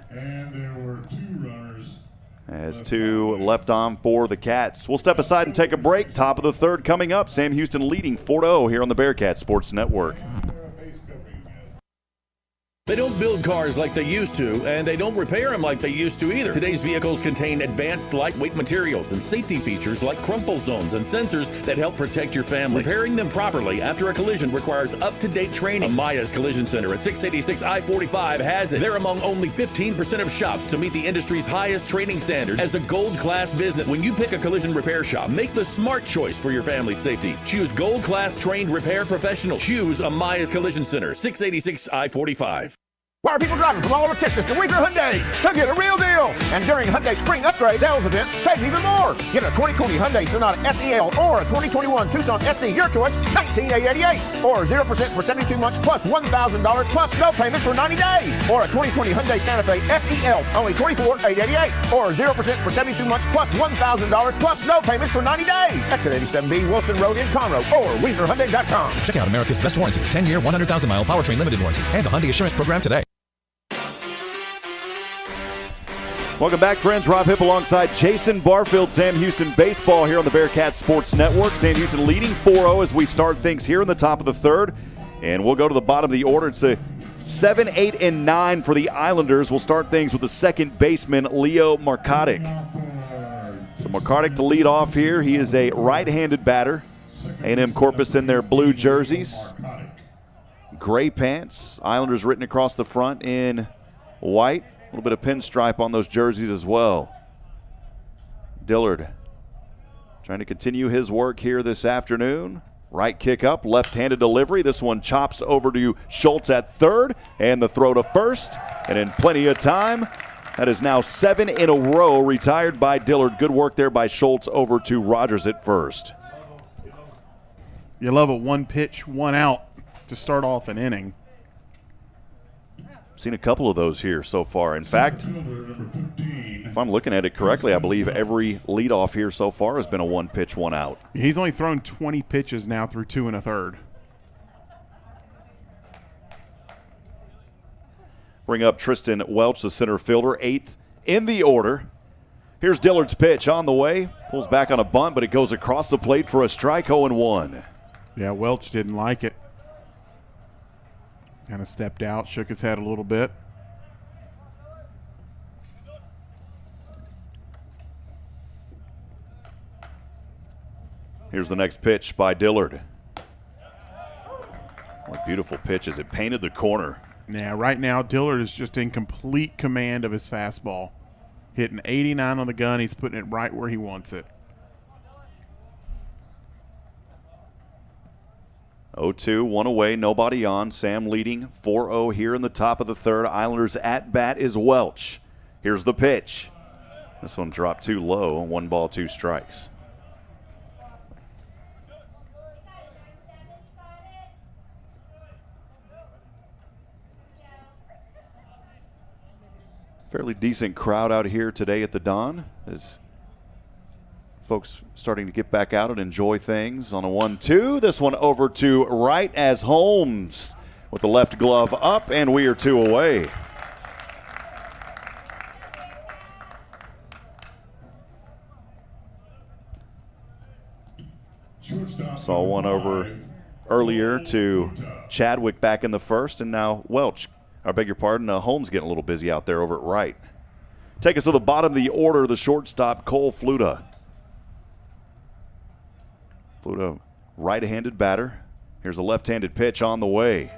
As two left on for the Cats. We'll step aside and take a break. Top of the third coming up. Sam Houston leading 4 0 here on the Bearkat Sports Network. They don't build cars like they used to, and they don't repair them like they used to either. Today's vehicles contain advanced lightweight materials and safety features like crumple zones and sensors that help protect your family. Repairing them properly after a collision requires up-to-date training. Amaya's Collision Center at 686 I-45 has it. They're among only 15% of shops to meet the industry's highest training standards as a gold class business. When you pick a collision repair shop, make the smart choice for your family's safety. Choose gold class trained repair professionals. Choose Amaya's Collision Center, 686 I-45. Why are people driving from all over Texas to Weaver Hyundai to get a real deal? And during Hyundai Spring Upgrade Sales Event, save even more. Get a 2020 Hyundai Sonata SEL or a 2021 Tucson SC, your choice, 19888 or 0% for 72 months plus $1,000 plus no payments for 90 days. Or a 2020 Hyundai Santa Fe SEL, only 24888 or 0% for 72 months plus $1,000 plus no payments for 90 days. Exit 87B Wilson Road in Conroe or WeaverHyundai.com. Check out America's best warranty, 10-year, 100,000-mile powertrain limited warranty, and the Hyundai Assurance Program today. Welcome back, friends. Rob Hipp alongside Jason Barfield, Sam Houston Baseball here on the Bearkat Sports Network. Sam Houston leading 4 0 as we start things here in the top of the third. And we'll go to the bottom of the order. It's a 7, 8, and 9 for the Islanders. We'll start things with the second baseman, Leo Markotic. So Markotic to lead off here. He is a right-handed batter. A&M Corpus in their blue jerseys. Gray pants. Islanders written across the front in white. A little bit of pinstripe on those jerseys as well. Dillard trying to continue his work here this afternoon. Right kick up, left handed delivery. This one chops over to Schultz at third, and the throw to first. And in plenty of time, that is now seven in a row retired by Dillard. Good work there by Schultz over to Rogers at first. You love a one pitch, one out to start off an inning. Seen a couple of those here so far. In fact, if I'm looking at it correctly, I believe every leadoff here so far has been a one pitch, one out. He's only thrown 20 pitches now through two and a third. Bring up Tristan Welch, the center fielder, eighth in the order. Here's Dillard's pitch on the way. Pulls back on a bunt, but it goes across the plate for a strike 0 1. Yeah, Welch didn't like it. Kind of stepped out, shook his head a little bit. Here's the next pitch by Dillard. What a beautiful pitch as it painted the corner. Yeah, right now Dillard is just in complete command of his fastball. Hitting 89 on the gun, he's putting it right where he wants it. 0 2, one away, nobody on. Sam leading 4 0 here in the top of the third. Islanders at bat is Welch. Here's the pitch. This one dropped too low, one ball, two strikes. Fairly decent crowd out here today at the Don as folks starting to get back out and enjoy things on a 1 2. This one over to right as Holmes with the left glove up, and we are two away. Saw one over earlier to Chadwick back in the first, and now Welch. I beg your pardon, uh, Holmes getting a little busy out there over at right. Take us to the bottom of the order, the shortstop, Cole Fluta. Fluta, right handed batter. Here's a left handed pitch on the way.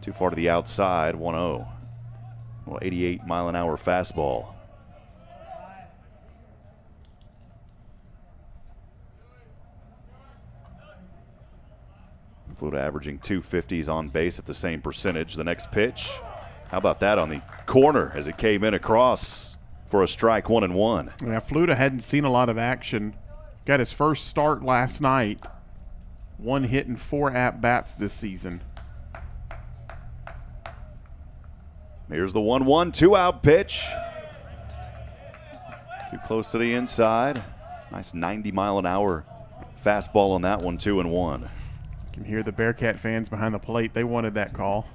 Too far to the outside, 1 0. Well, 88 mile an hour fastball. Fluta averaging 250s on base at the same percentage. The next pitch, how about that on the corner as it came in across for a strike, one and one. Yeah, Fluta hadn't seen a lot of action. Got his first start last night. One hit and four at bats this season. Here's the 1 1, two out pitch. Too close to the inside. Nice 90 mile an hour fastball on that one, 2 and 1. You can hear the Bearkat fans behind the plate. They wanted that call.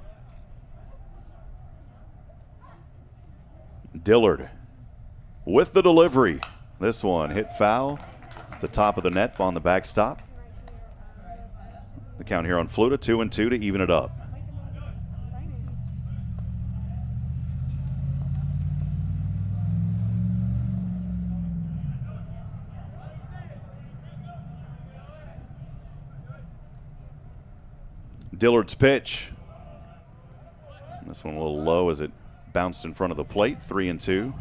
Dillard with the delivery. This one hit foul the top of the net on the backstop. The count here on Fluta, two and two to even it up. Dillard's pitch. This one a little low as it bounced in front of the plate, three and two.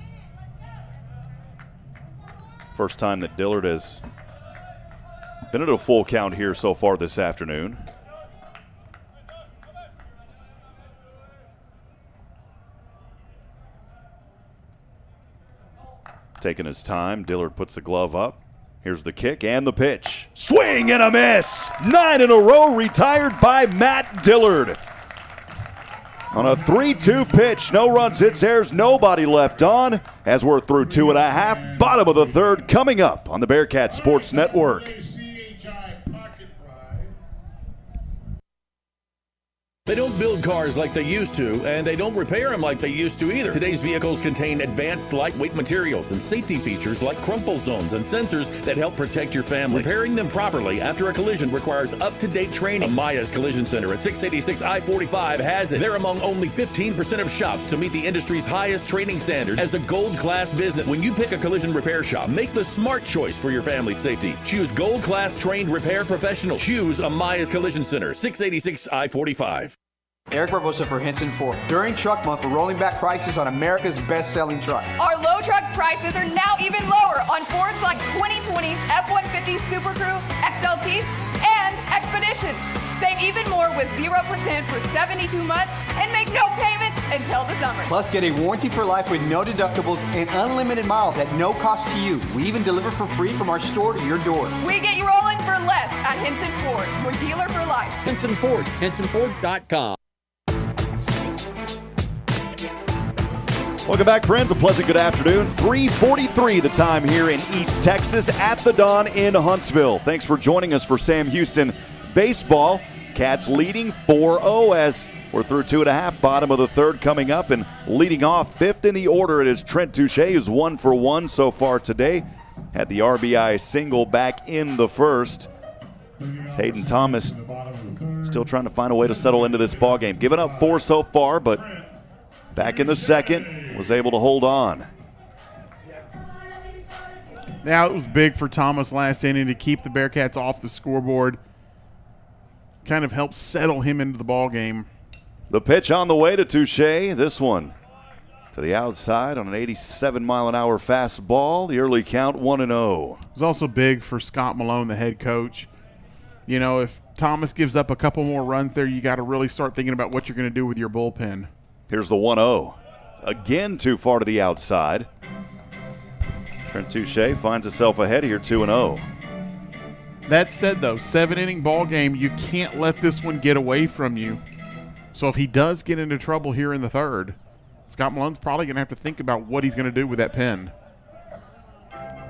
First time that Dillard has been at a full count here so far this afternoon. Taking his time, Dillard puts the glove up. Here's the kick and the pitch. Swing and a miss! Nine in a row retired by Matt Dillard. On a 3 2 pitch, no runs, hits, airs, nobody left on as we're through two and a half. Bottom of the third coming up on the Bearkat Sports Network. They don't build cars like they used to, and they don't repair them like they used to either. Today's vehicles contain advanced lightweight materials and safety features like crumple zones and sensors that help protect your family. Repairing them properly after a collision requires up-to-date training. Amaya's Collision Center at 686 I-45 has it. They're among only 15% of shops to meet the industry's highest training standards as a gold class business. When you pick a collision repair shop, make the smart choice for your family's safety. Choose gold class trained repair professionals. Choose Amaya's Collision Center, 686 I-45. Eric Barbosa for Henson Ford. During truck month, we're rolling back prices on America's best-selling truck. Our low truck prices are now even lower on Fords like 2020 F-150 Super Crew, XLTs, and Expeditions. Save even more with 0% for 72 months and make no payments until the summer. Plus, get a warranty for life with no deductibles and unlimited miles at no cost to you. We even deliver for free from our store to your door. We get you rolling for less at Henson Ford, your dealer for life. Henson Ford, HensonFord.com. Welcome back, friends. A pleasant good afternoon. 343 the time here in East Texas at the Don in Huntsville. Thanks for joining us for Sam Houston Baseball. Cats leading 4-0 as we're through two and a half. Bottom of the third coming up and leading off fifth in the order. It is Trent Touche, who's one for one so far today. Had the RBI single back in the first. Hayden Thomas still trying to find a way to settle into this ball game. Giving up four so far, but back in the second, was able to hold on. Now it was big for Thomas last inning to keep the Bearkats off the scoreboard. Kind of helped settle him into the ball game. The pitch on the way to Touche. This one to the outside on an 87 mile an hour fastball. The early count 1 and 0. It was also big for Scott Malone, the head coach. You know, if Thomas gives up a couple more runs there, you got to really start thinking about what you're going to do with your bullpen. Here's the 1 0. Again, too far to the outside. Trent Touche finds himself ahead here 2 0. That said, though, seven inning ball game, you can't let this one get away from you. So if he does get into trouble here in the third, Scott Malone's probably going to have to think about what he's going to do with that pen.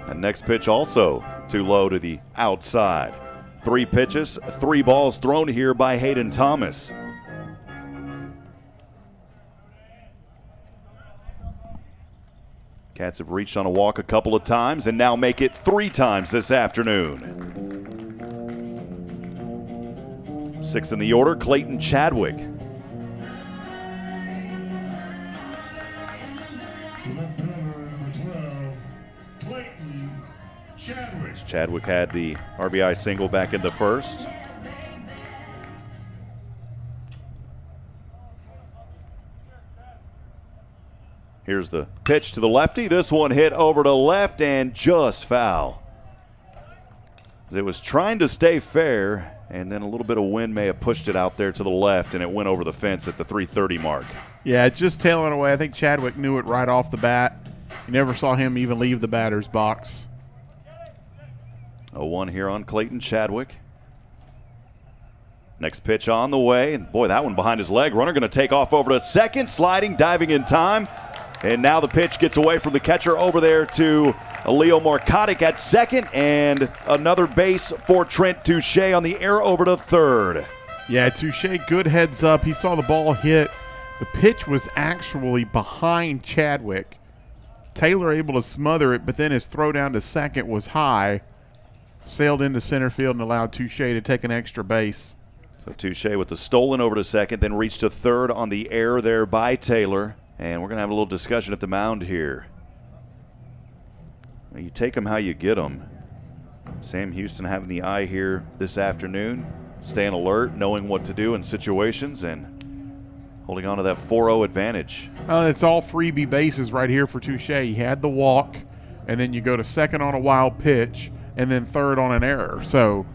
And next pitch also too low to the outside. Three pitches, three balls thrown here by Hayden Thomas. Cats have reached on a walk a couple of times and now make it three times this afternoon. Six in the order, Clayton Chadwick. Chadwick. Chadwick had the RBI single back in the first. Here's the pitch to the lefty. This one hit over to left and just foul. It was trying to stay fair, and then a little bit of wind may have pushed it out there to the left, and it went over the fence at the 330 mark. Yeah, just tailing away. I think Chadwick knew it right off the bat. You never saw him even leave the batter's box. A 1 here on Clayton Chadwick. Next pitch on the way. Boy, that one behind his leg. Runner going to take off over to second, sliding, diving in time. And now the pitch gets away from the catcher over there to Leo Markotic at second. And another base for Trent Touche on the air over to third. Yeah, Touche, good heads up. He saw the ball hit. The pitch was actually behind Chadwick. Taylor able to smother it, but then his throw down to second was high. Sailed into center field and allowed Touche to take an extra base. So Touche with the stolen over to second, then reached to third on the air there by Taylor. And we're going to have a little discussion at the mound here. You take them how you get them. Sam Houston having the eye here this afternoon, staying alert, knowing what to do in situations, and holding on to that 4 0 advantage. Uh, it's all freebie bases right here for Touche. He had the walk, and then you go to second on a wild pitch, and then third on an error. So,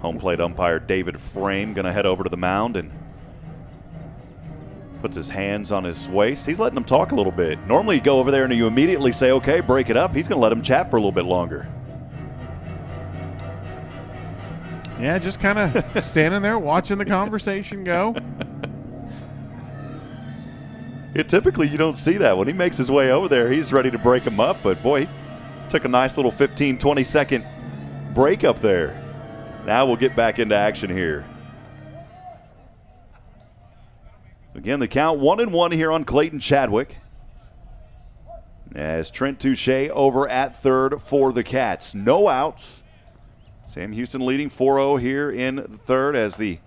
home plate umpire David Frame going to head over to the mound and puts his hands on his waist. He's letting him talk a little bit. Normally, you go over there and you immediately say, okay, break it up. He's going to let him chat for a little bit longer. Yeah, just kind of standing there watching the conversation go. Yeah, typically you don't see that. When he makes his way over there, he's ready to break him up. But boy, took a nice little 15, 20 second break up there. Now we'll get back into action here. Again, the count one and one here on Clayton Chadwick. As Trent Touche over at third for the Cats. No outs. Sam Houston leading 4 0 here in the third as the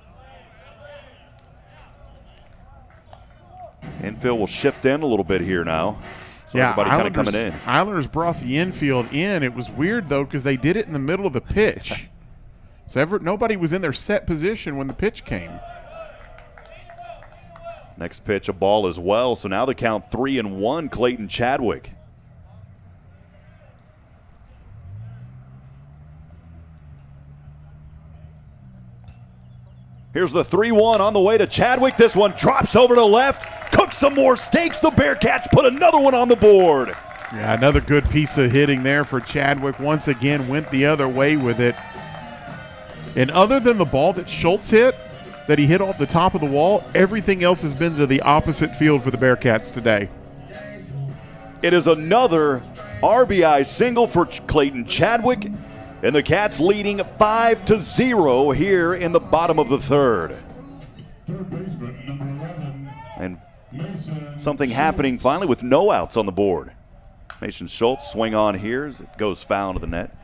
infield will shift in a little bit here now. So yeah, everybody kind of coming in. Islanders brought the infield in. It was weird though because they did it in the middle of the pitch. so ever, nobody was in their set position when the pitch came. Next pitch, a ball as well. So now the count three and one. Clayton Chadwick. Here's the 3 1 on the way to Chadwick. This one drops over to left. Cooks some more stakes. The Bearkats put another one on the board. Yeah, another good piece of hitting there for Chadwick. Once again, went the other way with it. And other than the ball that Schultz hit, that he hit off the top of the wall, everything else has been to the opposite field for the Bearcats today. It is another RBI single for Clayton Chadwick, and the Cats leading 5 to 0 here in the bottom of the third. Something happening finally with no outs on the board. Mason Schultz swing on here as it goes foul to the net.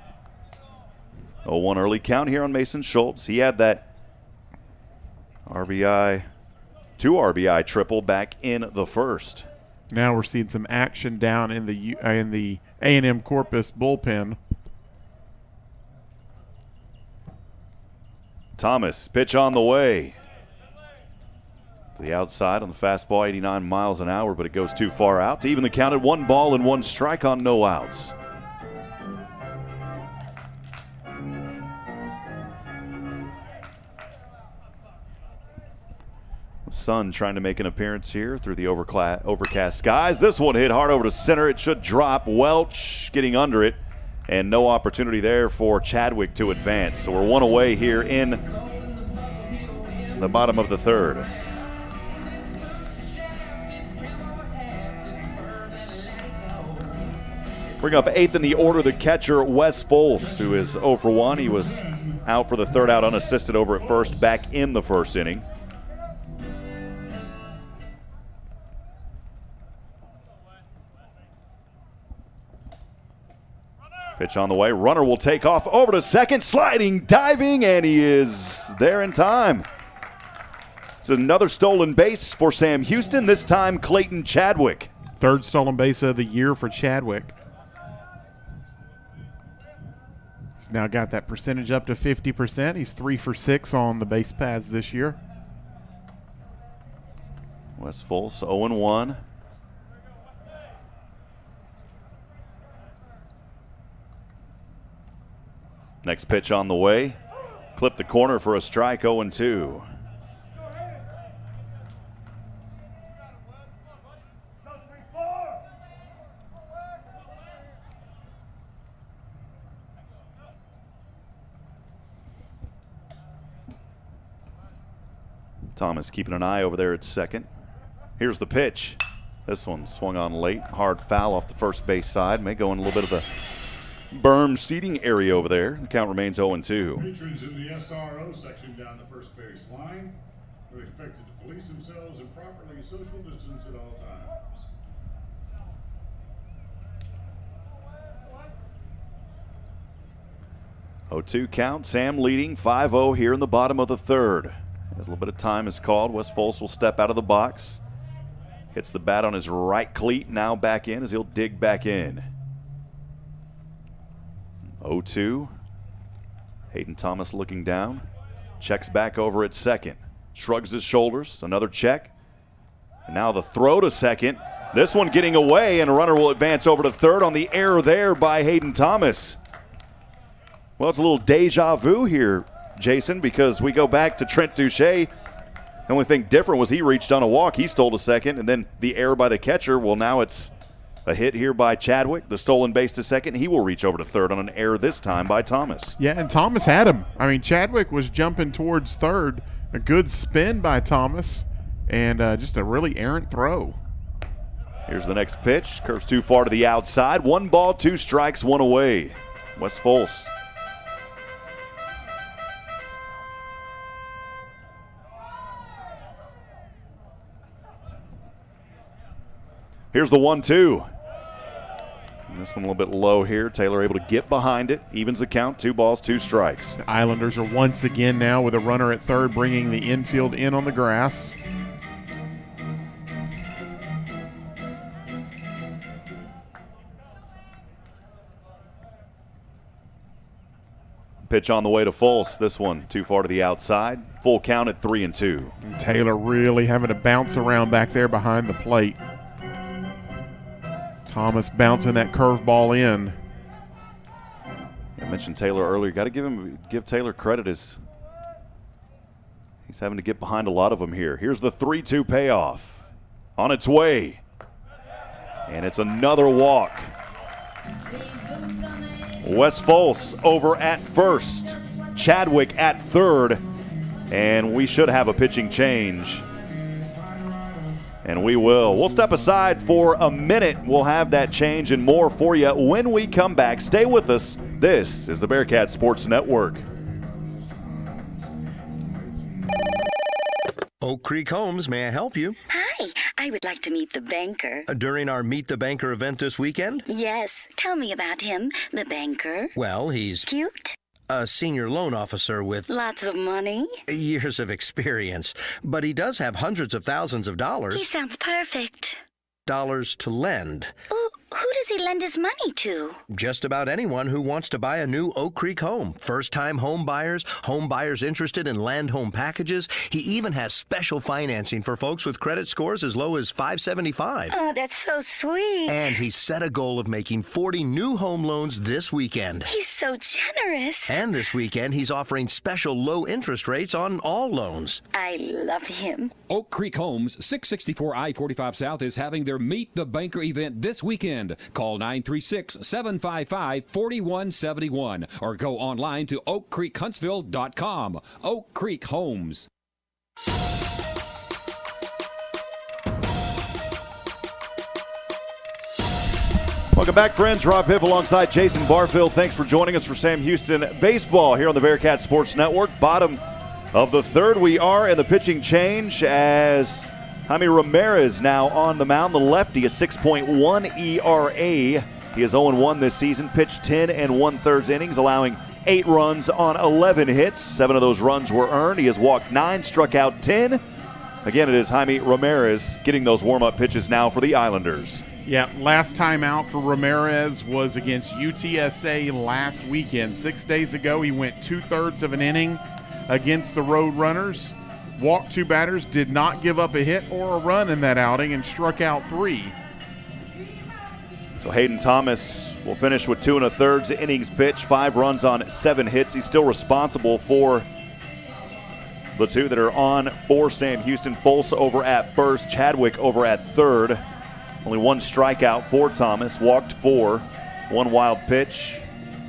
0-1 early count here on Mason Schultz. He had that RBI, two RBI triple back in the first. Now we're seeing some action down in the uh, in the A and M Corpus bullpen. Thomas pitch on the way. The outside on the fastball, 89 miles an hour, but it goes too far out to even the count at one ball and one strike on no outs. Sun trying to make an appearance here through the overcast skies. This one hit hard over to center. It should drop. Welch getting under it, and no opportunity there for Chadwick to advance. So we're one away here in the bottom of the third. Bring up eighth in the order, the catcher Wes Fultz, who is 0 for 1. He was out for the third out unassisted over at first, back in the first inning. Pitch on the way. Runner will take off over to second, sliding, diving, and he is there in time. It's another stolen base for Sam Houston, this time Clayton Chadwick. Third stolen base of the year for Chadwick. Now got that percentage up to 50%. He's three for six on the base paths this year. Wes Fultz 0 1. Next pitch on the way. Clip the corner for a strike 0 2. Thomas keeping an eye over there at second. Here's the pitch. This one swung on late. Hard foul off the first base side. May go in a little bit of the berm seating area over there. The count remains 0 2. Patrons in the SRO section down the first base line are expected to police themselves and properly social distance at all times. O two count. Sam leading 5 0 here in the bottom of the third. As a little bit of time is called, Wes Fultz will step out of the box. Hits the bat on his right cleat, now back in as he'll dig back in. 0 2. Hayden Thomas looking down. Checks back over at second. Shrugs his shoulders. Another check. And now the throw to second. This one getting away, and a runner will advance over to third on the error there by Hayden Thomas. Well, it's a little deja vu here, Jason, because we go back to Trent Touche. The only thing different was he reached on a walk. He stole a second, and then the error by the catcher. Well, now it's a hit here by Chadwick, the stolen base to second. He will reach over to third on an error this time by Thomas. Yeah, and Thomas had him. I mean, Chadwick was jumping towards third. A good spin by Thomas, and uh, just a really errant throw. Here's the next pitch. Curves too far to the outside. One ball, two strikes, one away. Wes Fultz. Here's the one two. This one a little bit low here. Taylor able to get behind it. Evens the count. Two balls, two strikes. The Islanders are once again now with a runner at third, bringing the infield in on the grass. Pitch on the way to Fultz. This one too far to the outside. Full count at three and two. Taylor really having to bounce around back there behind the plate. Thomas bouncing that curveball in. I mentioned Taylor earlier. Got to give him give Taylor credit as he's having to get behind a lot of them here. Here's the 3-2 payoff on its way, and it's another walk. Wes Fultz over at first, Chadwick at third, and we should have a pitching change. And we will. We'll step aside for a minute. We'll have that change and more for you when we come back. Stay with us. This is the Bearkat Sports Network. Oak Creek Homes, may I help you? Hi, I would like to meet the banker. Uh, During our Meet the Banker event this weekend? Yes, tell me about him, the banker. Well, he's Cute? A senior loan officer with Lots of money? years of experience, but he does have hundreds of thousands of dollars. He sounds perfect. dollars to lend. Who, who does he lend his money to? Just about anyone who wants to buy a new Oak Creek home. First time home buyers, home buyers interested in land home packages. He even has special financing for folks with credit scores as low as 575. Oh, that's so sweet. And he set a goal of making 40 new home loans this weekend. He's so generous. And this weekend, he's offering special low interest rates on all loans. I love him. Oak Creek Homes, 664 I 45 South, is having their Meet the Banker event this weekend. Call 936 755 4171 or go online to oakcreekhuntsville.com. Oak Creek Homes. Welcome back, friends. Rob Hipp alongside Jason Barfield. Thanks for joining us for Sam Houston Baseball here on the Bearkat Sports Network. Bottom of the third, we are in the pitching change as Jaime Ramirez now on the mound. The lefty, a 6.1 ERA. He is 0 1 this season, pitched 10 and one thirds innings, allowing eight runs on 11 hits. Seven of those runs were earned. He has walked nine, struck out 10. Again, it is Jaime Ramirez getting those warm up pitches now for the Islanders. Yeah, last time out for Ramirez was against UTSA last weekend. Six days ago, he went two thirds of an inning against the Road Runners. Walked two batters, did not give up a hit or a run in that outing, and struck out three. So Hayden Thomas will finish with two and a thirds innings pitched, five runs on seven hits. He's still responsible for the two that are on for Sam Houston. Fultz over at first, Chadwick over at third. Only one strikeout for Thomas, walked four, one wild pitch.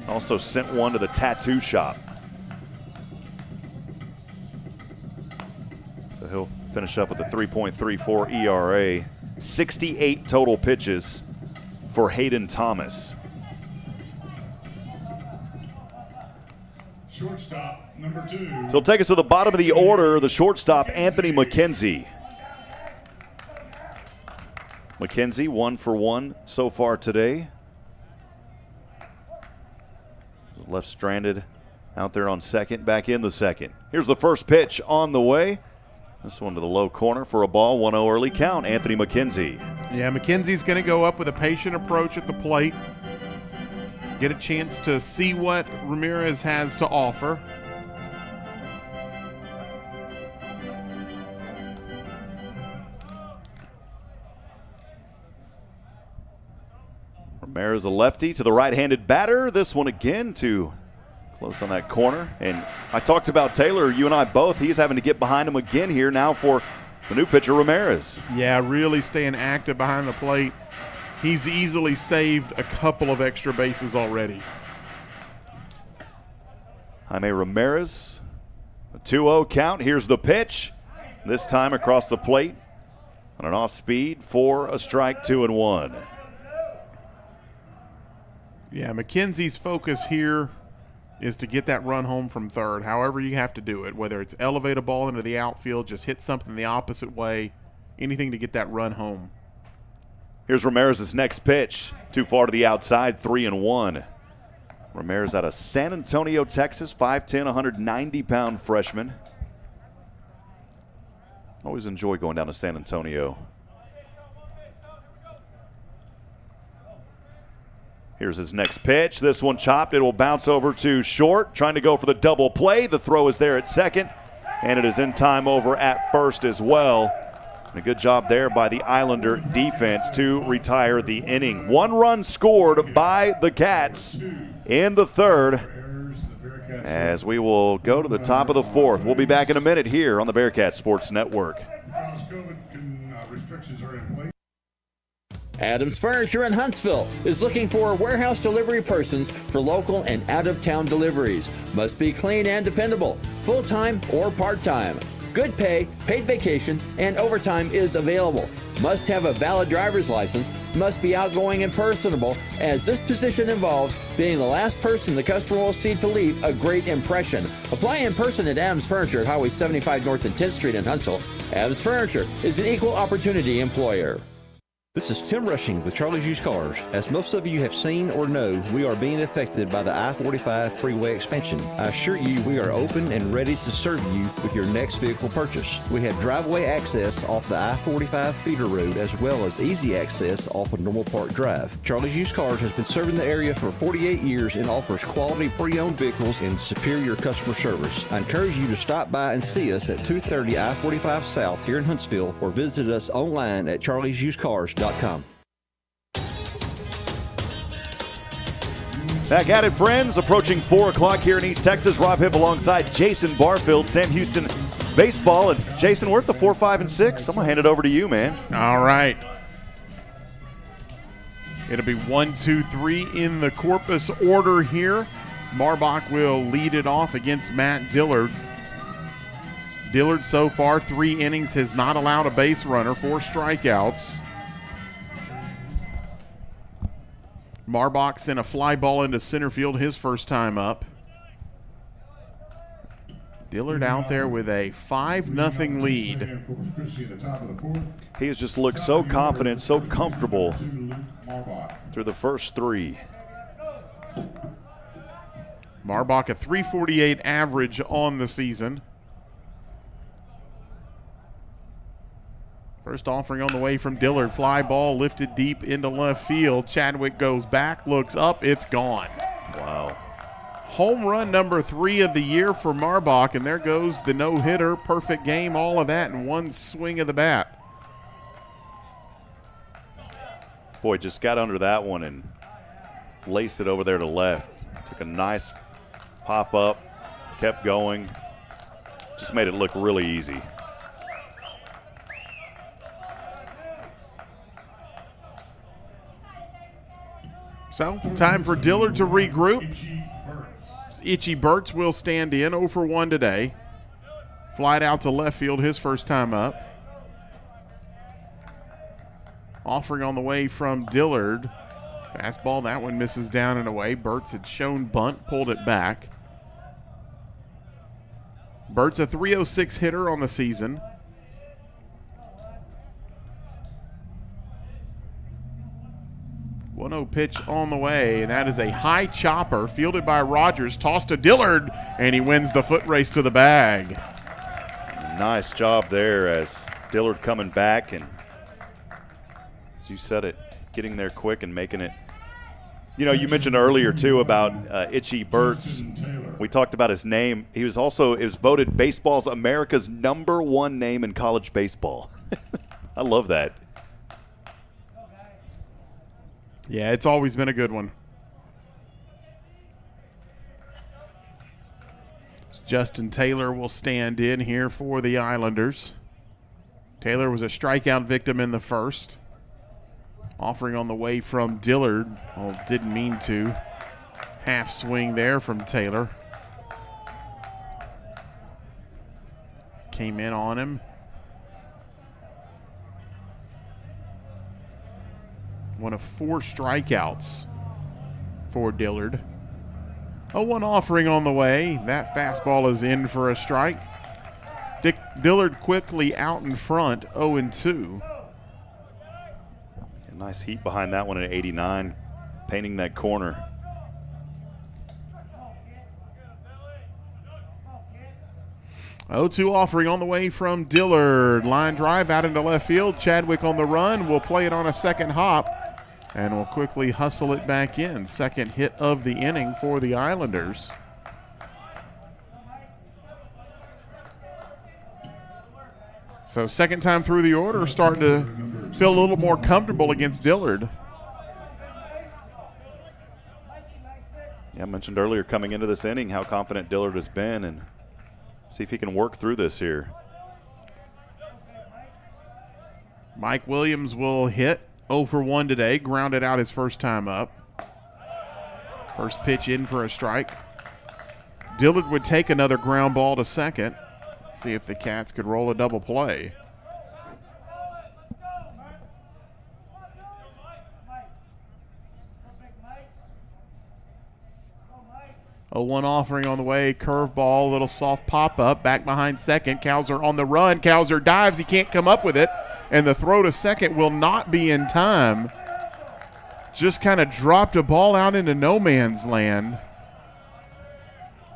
Also sent one to the tattoo shop. Finish up with a 3.34 ERA. 68 total pitches for Hayden Thomas. Shortstop, number two. So take us to the bottom of the order. The shortstop, Anthony McKenzie. McKenzie, one for one so far today. Left stranded out there on second, back in the second. Here's the first pitch on the way. This one to the low corner for a ball, 1 0 early count. Anthony McKenzie. Yeah, McKenzie's going to go up with a patient approach at the plate. Get a chance to see what Ramirez has to offer. Ramirez a lefty to the right-handed batter. This one again to close on that corner. And I talked about Taylor, you and I both. He's having to get behind him again here now for the new pitcher Ramirez. Yeah, really staying active behind the plate. He's easily saved a couple of extra bases already. Jaime Ramirez, a 2-0 count. Here's the pitch. This time across the plate on an off speed for a strike, two and one. Yeah, McKenzie's focus here is to get that run home from third, however you have to do it, whether it's elevate a ball into the outfield, just hit something the opposite way, anything to get that run home. Here's Ramirez's next pitch. Too far to the outside, three and one. Ramirez out of San Antonio, Texas, 5'10, 190 pound freshman. Always enjoy going down to San Antonio. Here's his next pitch. This one chopped. It will bounce over to short, trying to go for the double play. The throw is there at second, and it is in time over at first as well. And a good job there by the Islander defense to retire the inning. One run scored by the Cats in the third. As we will go to the top of the fourth. We'll be back in a minute here on the Bearkat Sports Network. Adams Furniture in Huntsville is looking for warehouse delivery persons for local and out of town deliveries. Must be clean and dependable, full time or part time. Good pay, paid vacation, and overtime is available. must have a valid driver's license, must be outgoing and personable, as this position involves being the last person the customer will see to leave a great impression. Apply in person at Adams Furniture at Highway 75 North and 10th Street in Huntsville. Adams Furniture is an equal opportunity employer. This is Tim Rushing with Charlie's Used Cars. As most of you have seen or know, we are being affected by the I-45 freeway expansion. I assure you we are open and ready to serve you with your next vehicle purchase. We have driveway access off the I-45 feeder road as well as easy access off of Normal Park Drive. Charlie's Used Cars has been serving the area for 48 years and offers quality pre-owned vehicles and superior customer service. I encourage you to stop by and see us at 230 I-45 South here in Huntsville or visit us online at charlie'susedcars.com. Back at it, friends. Approaching 4 o'clock here in East Texas. Rob Hipp alongside Jason Barfield, Sam Houston Baseball. And Jason, we're at the 4, 5, and 6. I'm going to hand it over to you, man. All right. It'll be one, two, three in the corpus order here. Marbach will lead it off against Matt Dillard. Dillard so far, three innings, has not allowed a base runner, four strikeouts. Marbach sent a fly ball into center field his first time up. Dillard out there with a 5 nothing lead. He has just looked so confident, so comfortable through the first three. Marbach a 348 average on the season. First offering on the way from Dillard. Fly ball lifted deep into left field. Chadwick goes back, looks up, it's gone. Wow. Home run number three of the year for Marbach, and there goes the no hitter. Perfect game, all of that in one swing of the bat. Boy, just got under that one and laced it over there to left. Took a nice pop up, kept going, just made it look really easy. So, time for Dillard to regroup. Itchy Burts will stand in 0 for 1 today. Flight out to left field his first time up. Offering on the way from Dillard. Fastball, that one misses down and away. Burts had shown bunt, pulled it back. Burt's a 306 hitter on the season. One zero pitch on the way, and that is a high chopper fielded by Rogers, tossed to Dillard, and he wins the foot race to the bag. Nice job there as Dillard coming back and, as you said it, getting there quick and making it. You know, you mentioned earlier too about uh, Itchy Burts. We talked about his name. He was also was voted baseball's America's number one name in college baseball. I love that. Yeah, it's always been a good one. Justin Taylor will stand in here for the Islanders. Taylor was a strikeout victim in the first. Offering on the way from Dillard. Well, didn't mean to. Half swing there from Taylor. Came in on him. One of four strikeouts for Dillard. A one offering on the way. That fastball is in for a strike. Dick Dillard quickly out in front, 0 and 2. A nice heat behind that one at 89, painting that corner. O two offering on the way from Dillard. Line drive out into left field. Chadwick on the run. We'll play it on a second hop and will quickly hustle it back in. Second hit of the inning for the Islanders. So second time through the order, starting to feel a little more comfortable against Dillard. Yeah, I mentioned earlier coming into this inning how confident Dillard has been and see if he can work through this here. Mike Williams will hit 0 for 1 today. Grounded out his first time up. First pitch in for a strike. Dillard would take another ground ball to second. See if the Cats could roll a double play. A one offering on the way, curveball, little soft pop up, back behind second. Cowser on the run. Cowser dives. He can't come up with it and the throw to second will not be in time. Just kind of dropped a ball out into no man's land.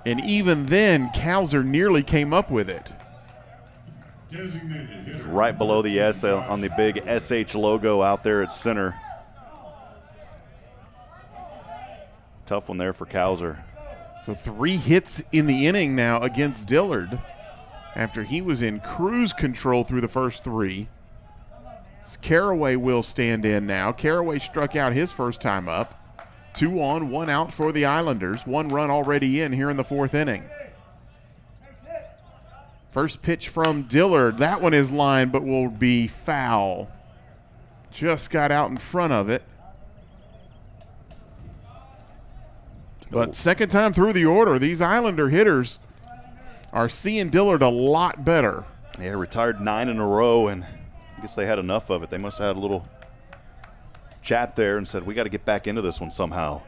And even then, Cowser nearly came up with it. It's right below the S uh, on the big SH logo out there at center. Tough one there for Cowser. So three hits in the inning now against Dillard after he was in cruise control through the first three. Caraway will stand in now. Caraway struck out his first time up. Two on, one out for the Islanders. One run already in here in the fourth inning. First pitch from Dillard. That one is lined, but will be foul. Just got out in front of it. But second time through the order, these Islander hitters are seeing Dillard a lot better. Yeah, retired nine in a row, and guess they had enough of it. They must have had a little chat there and said, we got to get back into this one somehow.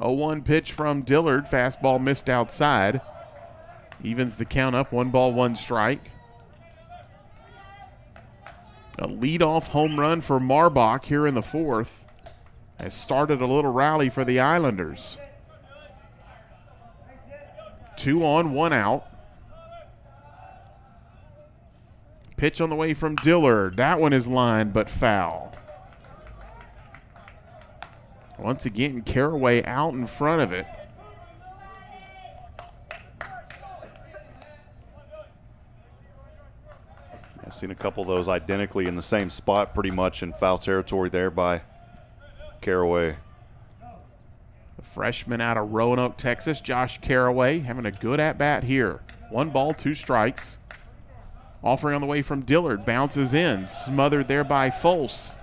A 1 pitch from Dillard. Fastball missed outside. Evens the count up. One ball, one strike. A leadoff home run for Marbach here in the fourth has started a little rally for the Islanders. Two on, one out. Pitch on the way from Dillard. That one is lined but foul. Once again, Caraway out in front of it. I've seen a couple of those identically in the same spot pretty much in foul territory there by Caraway. The freshman out of Roanoke, Texas, Josh Caraway, having a good at bat here. One ball, two strikes. Offering on the way from Dillard, bounces in, smothered there by Fultz.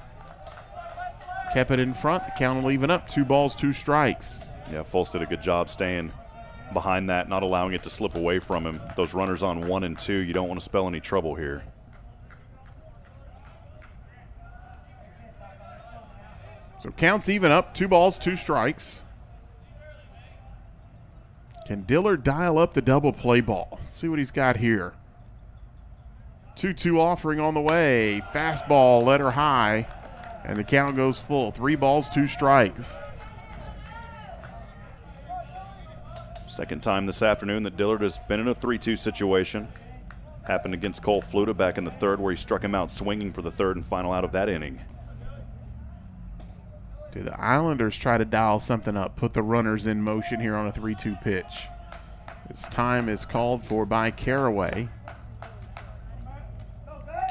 Kept it in front, the count will even up. Two balls, two strikes. Yeah, Fultz did a good job staying behind that, not allowing it to slip away from him. Those runners on one and two, you don't want to spell any trouble here. So counts even up, two balls, two strikes. Can Dillard dial up the double play ball? see what he's got here. 2 2 offering on the way. Fastball, letter high, and the count goes full. Three balls, two strikes. Second time this afternoon that Dillard has been in a 3 2 situation. Happened against Cole Fluta back in the third, where he struck him out swinging for the third and final out of that inning. Do the Islanders try to dial something up, put the runners in motion here on a 3 2 pitch? This time is called for by Caraway.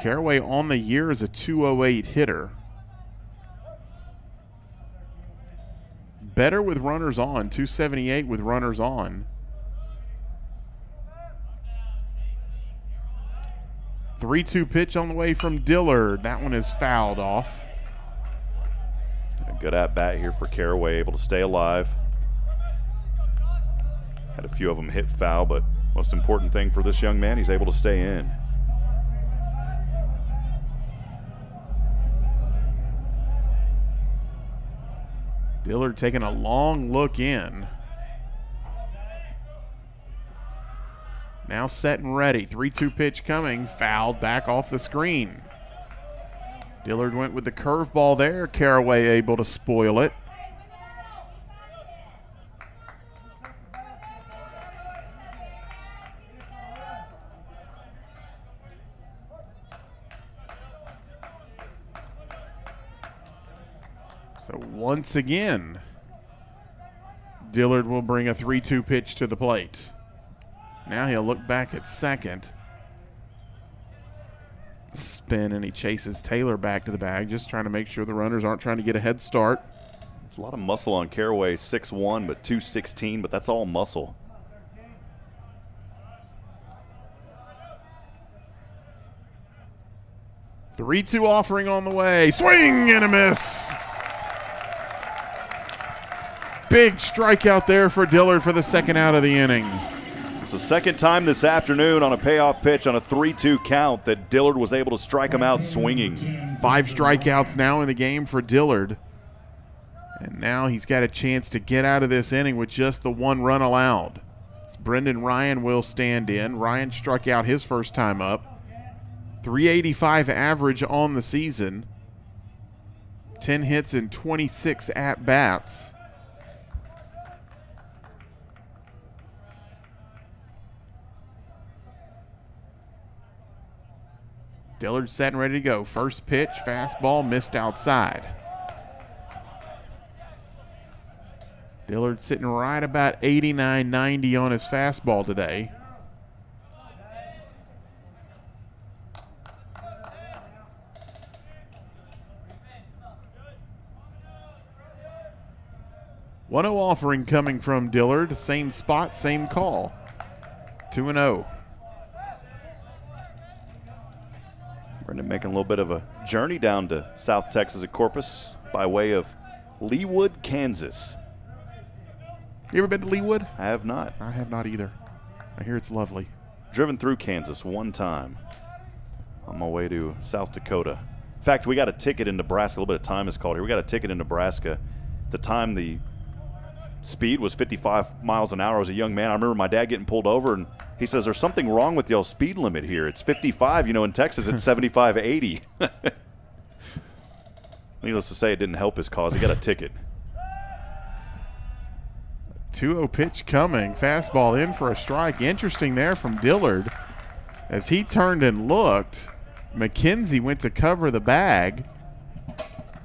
Caraway on the year is a 208 hitter. Better with runners on, 278 with runners on. 3 2 pitch on the way from Dillard. That one is fouled off. A good at bat here for Caraway, able to stay alive. Had a few of them hit foul, but most important thing for this young man, he's able to stay in. Dillard taking a long look in. Now set and ready. 3 2 pitch coming. Fouled back off the screen. Dillard went with the curveball there. Caraway able to spoil it. Once again, Dillard will bring a 3 2 pitch to the plate. Now he'll look back at second. Spin and he chases Taylor back to the bag, just trying to make sure the runners aren't trying to get a head start. There's a lot of muscle on Caraway, 6 1, but 216, but that's all muscle. Three two offering on the way. Swing and a miss. Big strikeout there for Dillard for the second out of the inning. It's the second time this afternoon on a payoff pitch on a 3 2 count that Dillard was able to strike him out swinging. Five strikeouts now in the game for Dillard. And now he's got a chance to get out of this inning with just the one run allowed. As Brendan Ryan will stand in. Ryan struck out his first time up. 385 average on the season. 10 hits and 26 at bats. Dillard set and ready to go. First pitch, fastball missed outside. Dillard sitting right about 89 90 on his fastball today. One offering coming from Dillard. Same spot, same call. 2 0. We're going to be making a little bit of a journey down to South Texas at Corpus by way of Leawood, Kansas. You ever been to Leawood? I have not. I have not either. I hear it's lovely. Driven through Kansas one time on my way to South Dakota. In fact, we got a ticket in Nebraska. A little bit of time is called here. We got a ticket in Nebraska. The time the speed was 55 miles an hour. as a young man. I remember my dad getting pulled over, and he says, "There's something wrong with y'all's speed limit here. It's 55. You know, in Texas, it's 75, 80." Needless to say, it didn't help his cause. He got a ticket. 2 0 pitch coming. Fastball in for a strike. Interesting there from Dillard. As he turned and looked, McKenzie went to cover the bag.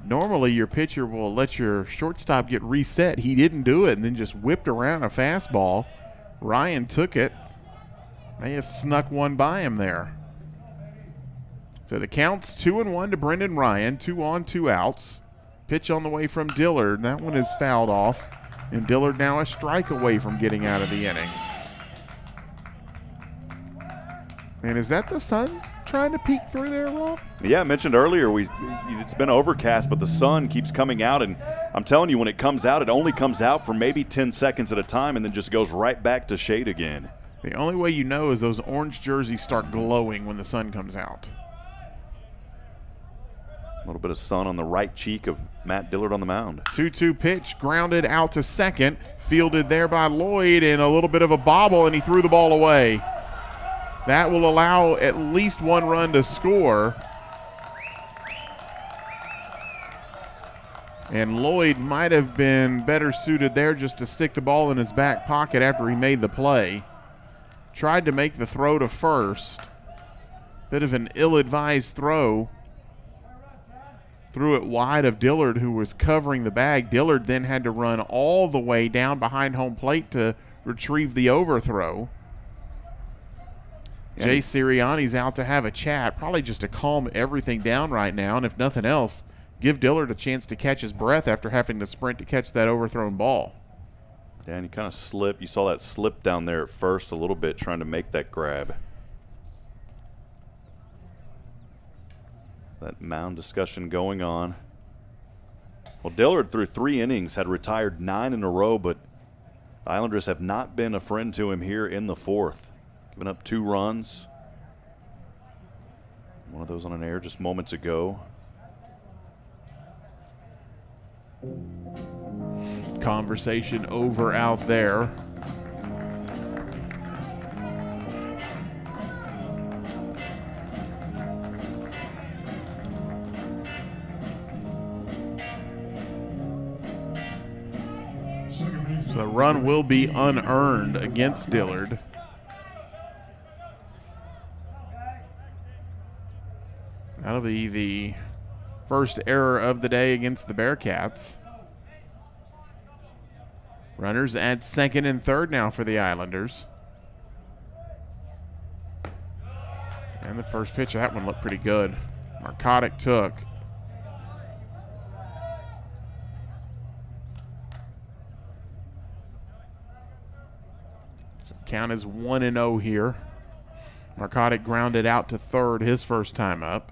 Normally, your pitcher will let your shortstop get reset. He didn't do it and then just whipped around a fastball. Ryan took it. May have snuck one by him there. So the count's two and one to Brendan Ryan, two on, two outs. Pitch on the way from Dillard. That one is fouled off. And Dillard now a strike away from getting out of the inning. And is that the sun trying to peek through there, Rob? Yeah, I mentioned earlier we it's been overcast, but the sun keeps coming out, and I'm telling you, when it comes out, it only comes out for maybe 10 seconds at a time, and then just goes right back to shade again. The only way you know is those orange jerseys start glowing when the sun comes out. A little bit of sun on the right cheek of Matt Dillard on the mound. 2 2 pitch, grounded out to second, fielded there by Lloyd, and a little bit of a bobble, and he threw the ball away. That will allow at least one run to score. And Lloyd might have been better suited there just to stick the ball in his back pocket after he made the play. Tried to make the throw to first. Bit of an ill advised throw. Threw it wide of Dillard, who was covering the bag. Dillard then had to run all the way down behind home plate to retrieve the overthrow. Jay Sirianni's out to have a chat, probably just to calm everything down right now, and if nothing else, give Dillard a chance to catch his breath after having to sprint to catch that overthrown ball. Yeah, and he kind of slipped. You saw that slip down there at first a little bit, trying to make that grab. That mound discussion going on. Well, Dillard through three innings had retired nine in a row, but Islanders have not been a friend to him here in the fourth. Giving up two runs. One of those on an air just moments ago. Conversation over out there. So the run will be unearned against Dillard. That'll be the first error of the day against the Bearkats. Runners at second and third now for the Islanders. And the first pitch that one looked pretty good. Markotic took. So count is 1 and 0 here. Markotic grounded out to third his first time up.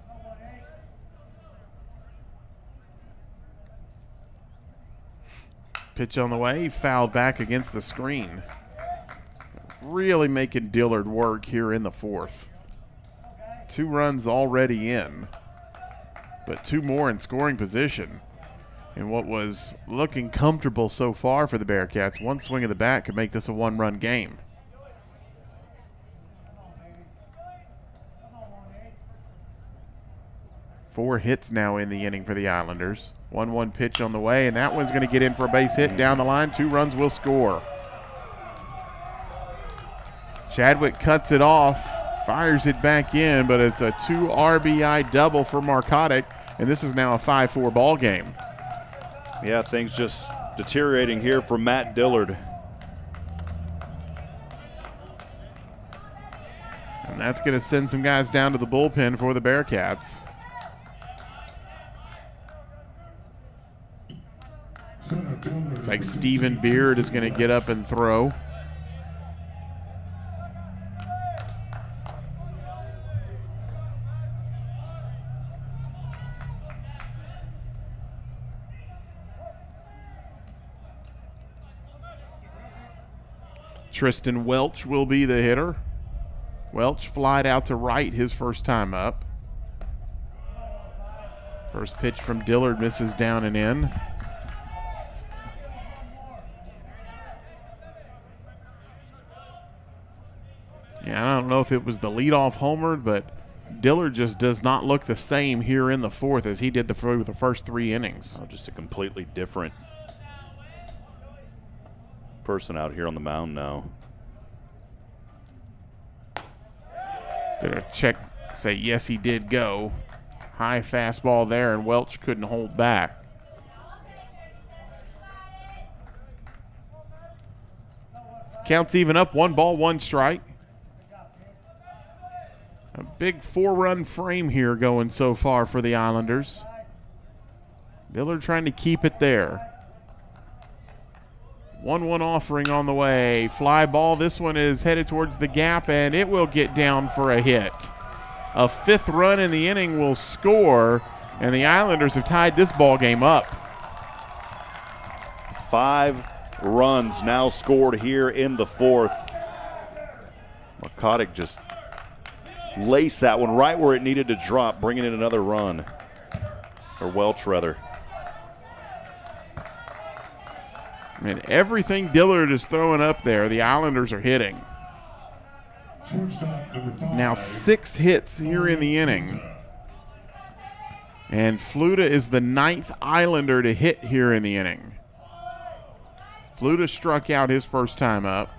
Pitch on the way, fouled back against the screen. Really making Dillard work here in the fourth. Two runs already in, but two more in scoring position. And what was looking comfortable so far for the Bearkats, one swing of the bat could make this a one run game. Four hits now in the inning for the Islanders. 1 1 pitch on the way, and that one's going to get in for a base hit down the line. Two runs will score. Chadwick cuts it off, fires it back in, but it's a two RBI double for Markotic, and this is now a 5 4 ball game. Yeah, things just deteriorating here for Matt Dillard. And that's going to send some guys down to the bullpen for the Bearkats. It's like Stephen Beard is going to get up and throw. Tristan Welch will be the hitter. Welch flied out to right his first time up. First pitch from Dillard misses down and in. Yeah, I don't know if it was the leadoff homer, but Dillard just does not look the same here in the fourth as he did the, the first three innings. Oh, just a completely different person out here on the mound now. Gonna check, say yes, he did go. High fastball there, and Welch couldn't hold back. Counts even up, one ball, one strike. A big four run frame here going so far for the Islanders. Dillard trying to keep it there. 1 1 offering on the way. Fly ball. This one is headed towards the gap, and it will get down for a hit. A fifth run in the inning will score, and the Islanders have tied this ball game up. Five runs now scored here in the fourth. Markotic just lace that one right where it needed to drop, bringing in another run. Or Welch, rather. Mean, everything Dillard is throwing up there, the Islanders are hitting. Now six hits here in the inning. And Fluta is the ninth Islander to hit here in the inning. Fluta struck out his first time up.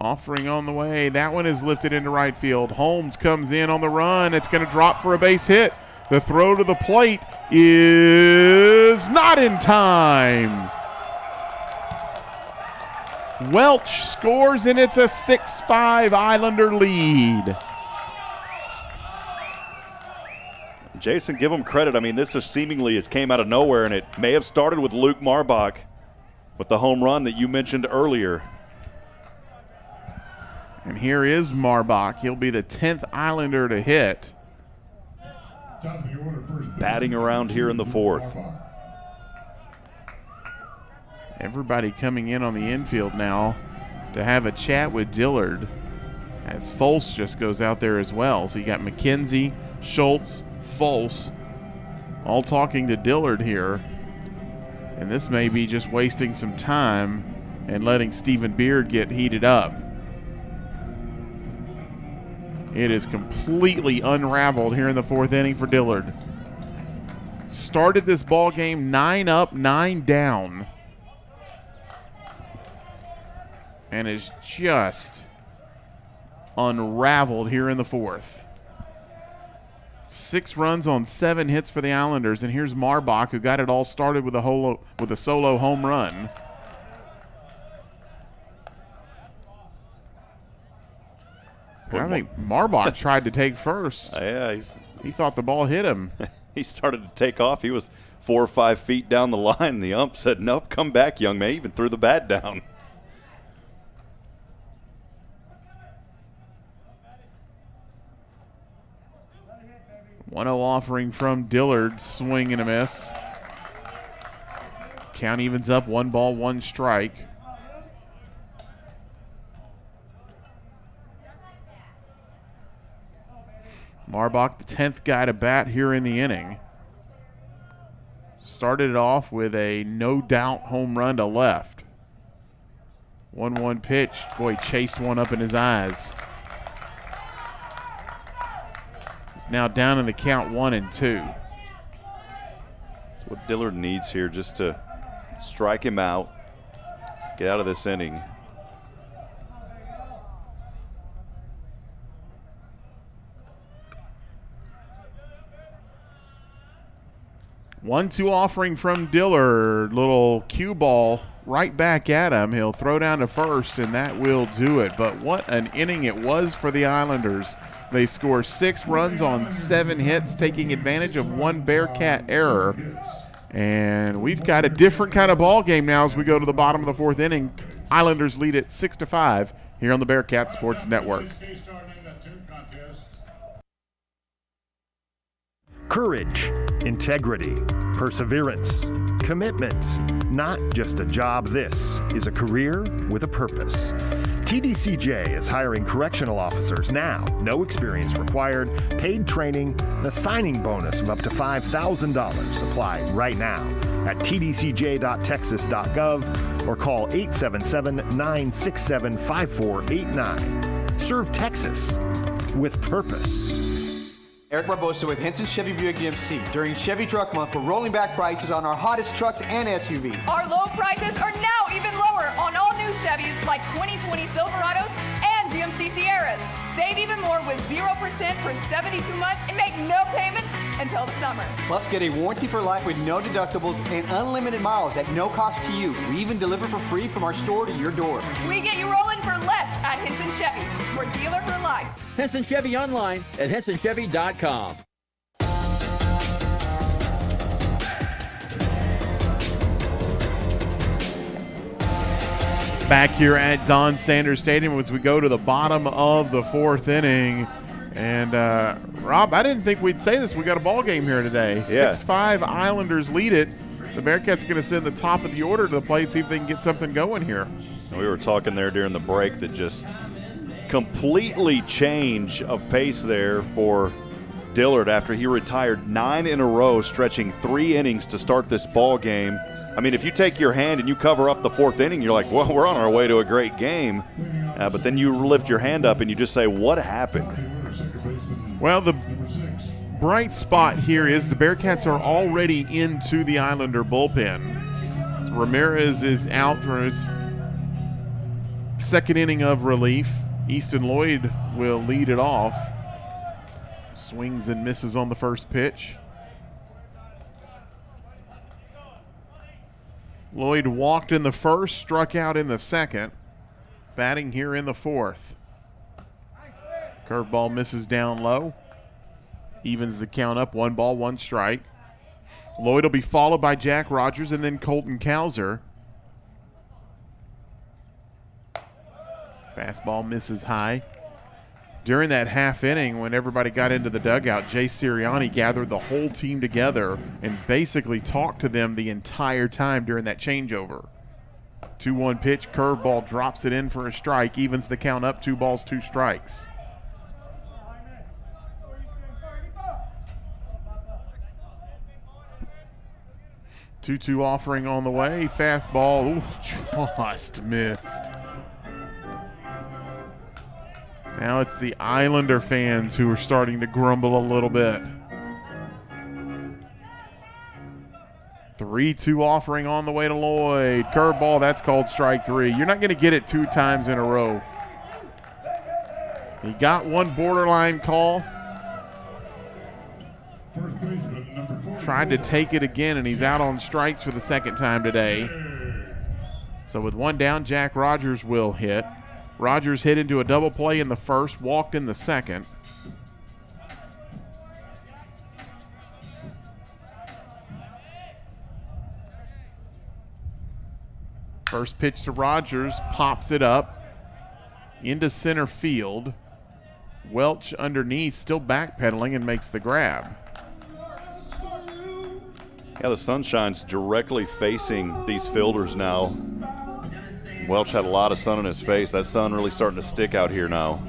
Offering on the way. That one is lifted into right field. Holmes comes in on the run. It's going to drop for a base hit. The throw to the plate is not in time. Welch scores, and it's a 6 5 Islander lead. Jason, give him credit. I mean, this is seemingly has came out of nowhere, and it may have started with Luke Marbach with the home run that you mentioned earlier. And here is Marbach. He'll be the 10th Islander to hit. Batting around here in the fourth. Everybody coming in on the infield now to have a chat with Dillard as Fultz just goes out there as well. So you got McKenzie, Schultz, Fultz all talking to Dillard here. And this may be just wasting some time and letting Stephen Beard get heated up. It is completely unraveled here in the fourth inning for Dillard. Started this ball game nine up, nine down, and is just unraveled here in the fourth. Six runs on seven hits for the Islanders, and here's Marbach, who got it all started with a holo, with a solo home run. I think Marbach tried to take first. yeah, he thought the ball hit him. he started to take off. He was four or five feet down the line. The ump said, "Nope, come back, young man." He even threw the bat down. One zero offering from Dillard, swing and a miss. Count evens up, one ball, one strike. Marbach, the 10th guy to bat here in the inning. Started it off with a no doubt home run to left. 1 1 pitch. Boy, chased one up in his eyes. He's now down in the count one and two. That's what Dillard needs here just to strike him out, get out of this inning. One two offering from Dillard. Little cue ball right back at him. He'll throw down to first, and that will do it. But what an inning it was for the Islanders. They score six runs on seven hits, taking advantage of one Bearkat error. And we've got a different kind of ball game now as we go to the bottom of the fourth inning. Islanders lead it six to five here on the Bearkat Sports Network. Courage, integrity, perseverance, commitment. Not just a job, this is a career with a purpose. TDCJ is hiring correctional officers now, no experience required, paid training, and a signing bonus of up to $5,000. Apply right now at tdcj.texas.gov or call 877 967 5489. Serve Texas with purpose. Eric Barbosa with Henson Chevy Buick GMC. During Chevy Truck Month, we're rolling back prices on our hottest trucks and SUVs. Our low prices are now even lower on all new Chevys like 2020 Silverados and GMC Sierras. Save even more with 0% for 72 months and make no payments until the summer. Plus, get a warranty for life with no deductibles and unlimited miles at no cost to you. We even deliver for free from our store to your door. We get you rolling for less at Henson Chevy. We're dealer for life. Henson Chevy online at hensonchevy.com. Back here at Don Sanders Stadium as we go to the bottom of the fourth inning. And uh, Rob, I didn't think we'd say this. We got a ball game here today. Yeah. Six five Islanders lead it. The Bearkats going to send the top of the order to the plate, see if they can get something going here. We were talking there during the break that just completely change of pace there for Dillard after he retired nine in a row, stretching three innings to start this ball game. I mean, if you take your hand and you cover up the fourth inning, you're like, well, we're on our way to a great game. Uh, but then you lift your hand up and you just say, what happened? Well, the bright spot here is the Bearkats are already into the Islander bullpen. So Ramirez is out for his second inning of relief. Easton Lloyd will lead it off. Swings and misses on the first pitch. Lloyd walked in the first, struck out in the second. Batting here in the fourth. Curveball misses down low. Evens the count up, one ball, one strike. Lloyd will be followed by Jack Rogers and then Colton Cowser. Fastball misses high. During that half inning, when everybody got into the dugout, Jay Sirianni gathered the whole team together and basically talked to them the entire time during that changeover. 2 1 pitch, curveball drops it in for a strike, evens the count up, two balls, two strikes. Two-two offering on the way. Fastball, ooh, just missed. Now it's the Islander fans who are starting to grumble a little bit. 3 2 offering on the way to Lloyd. Curveball, that's called strike three. You're not going to get it two times in a row. He got one borderline call. Tried to take it again, and he's out on strikes for the second time today. So with one down, Jack Rogers will hit. Rogers hit into a double play in the first, walked in the second. First pitch to Rogers, pops it up into center field. Welch underneath, still backpedaling and makes the grab. Yeah, the sun shines directly facing these fielders now. Welch had a lot of sun in his face. That sun really starting to stick out here now.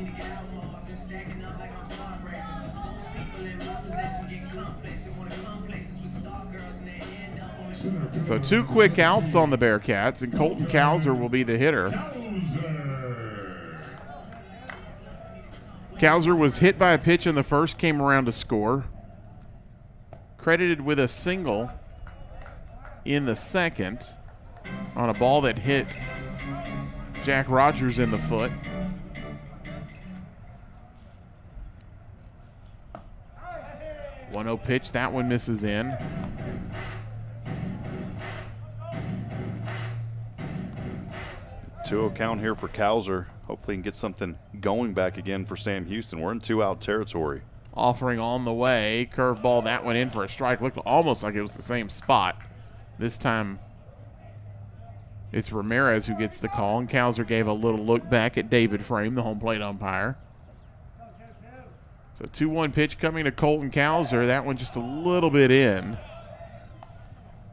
So two quick outs on the Bearkats, and Colton Cowser will be the hitter. Cowser was hit by a pitch in the first, came around to score. Credited with a single in the second on a ball that hit Jack Rogers in the foot. One zero pitch, that one misses in. Two 0 count here for Cowser. Hopefully, he can get something going back again for Sam Houston. We're in two out territory. Offering on the way, curveball that went in for a strike. Looked almost like it was the same spot. This time, it's Ramirez who gets the call, and Cowser gave a little look back at David Frame, the home plate umpire. So 2 1 pitch coming to Colton Cowser. That one just a little bit in.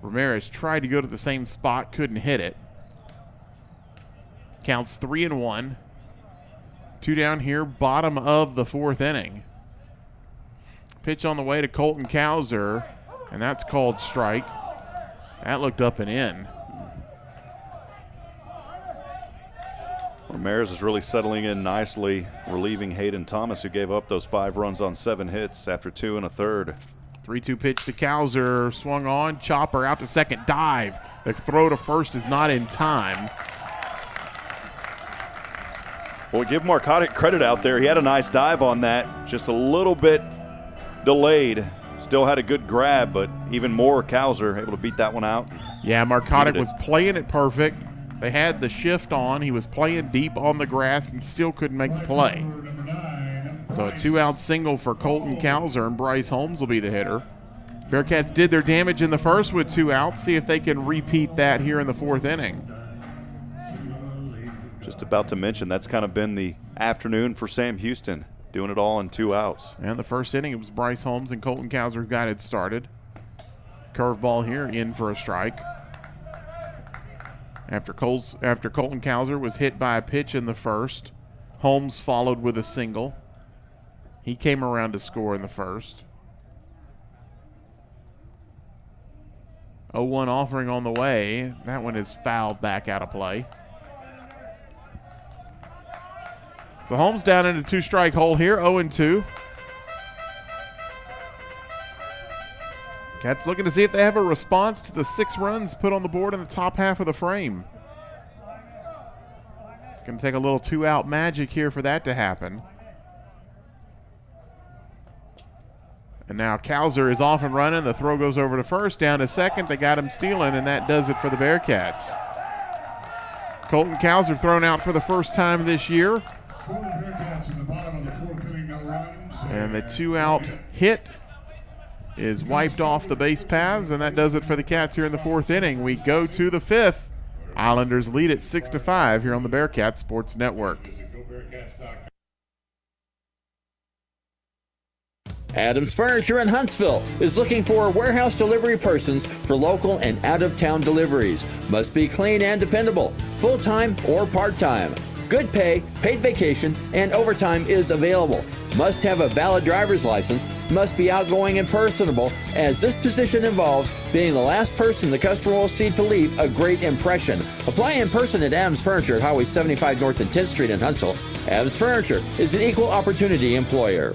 Ramirez tried to go to the same spot, couldn't hit it. Counts 3 and 1. Two down here, bottom of the fourth inning. Pitch on the way to Colton Cowser, and that's called strike. That looked up and in. Ramirez is really settling in nicely, relieving Hayden Thomas, who gave up those five runs on seven hits after two and a third. 3 2 pitch to Cowser, swung on, chopper out to second, dive. The throw to first is not in time. Well, give Markotic credit out there. He had a nice dive on that, just a little bit delayed. Still had a good grab, but even more Cowser able to beat that one out. Yeah, Markotic was playing it perfect. They had the shift on. He was playing deep on the grass and still couldn't make the play. So a two out single for Colton Cowser, and Bryce Holmes will be the hitter. Bearkats did their damage in the first with two outs. See if they can repeat that here in the fourth inning. Just about to mention, that's kind of been the afternoon for Sam Houston, doing it all in two outs. And the first inning, it was Bryce Holmes and Colton Cowser who got it started. Curveball here, in for a strike. After, Coles, after Colton Cowser was hit by a pitch in the first, Holmes followed with a single. He came around to score in the first. 0-1 offering on the way. That one is fouled back out of play. So Holmes down in a two-strike hole here, 0-2. Cats looking to see if they have a response to the six runs put on the board in the top half of the frame. It's going to take a little two-out magic here for that to happen. And now Cowser is off and running. The throw goes over to first, down to second. They got him stealing, and that does it for the Bearkats. Colton Cowser thrown out for the first time this year. And the two out hit is wiped off the base paths, and that does it for the Cats here in the fourth inning. We go to the fifth. Islanders lead at six to five here on the Bearkat Sports Network. Adams Furniture in Huntsville is looking for warehouse delivery persons for local and out of town deliveries. Must be clean and dependable, full time or part time. Good pay, paid vacation, and overtime is available. Must have a valid driver's license, must be outgoing and personable, as this position involves being the last person the customer will see to leave a great impression. Apply in person at Adams Furniture at Highway 75 North and 10th Street in Huntsville. Adams Furniture is an equal opportunity employer.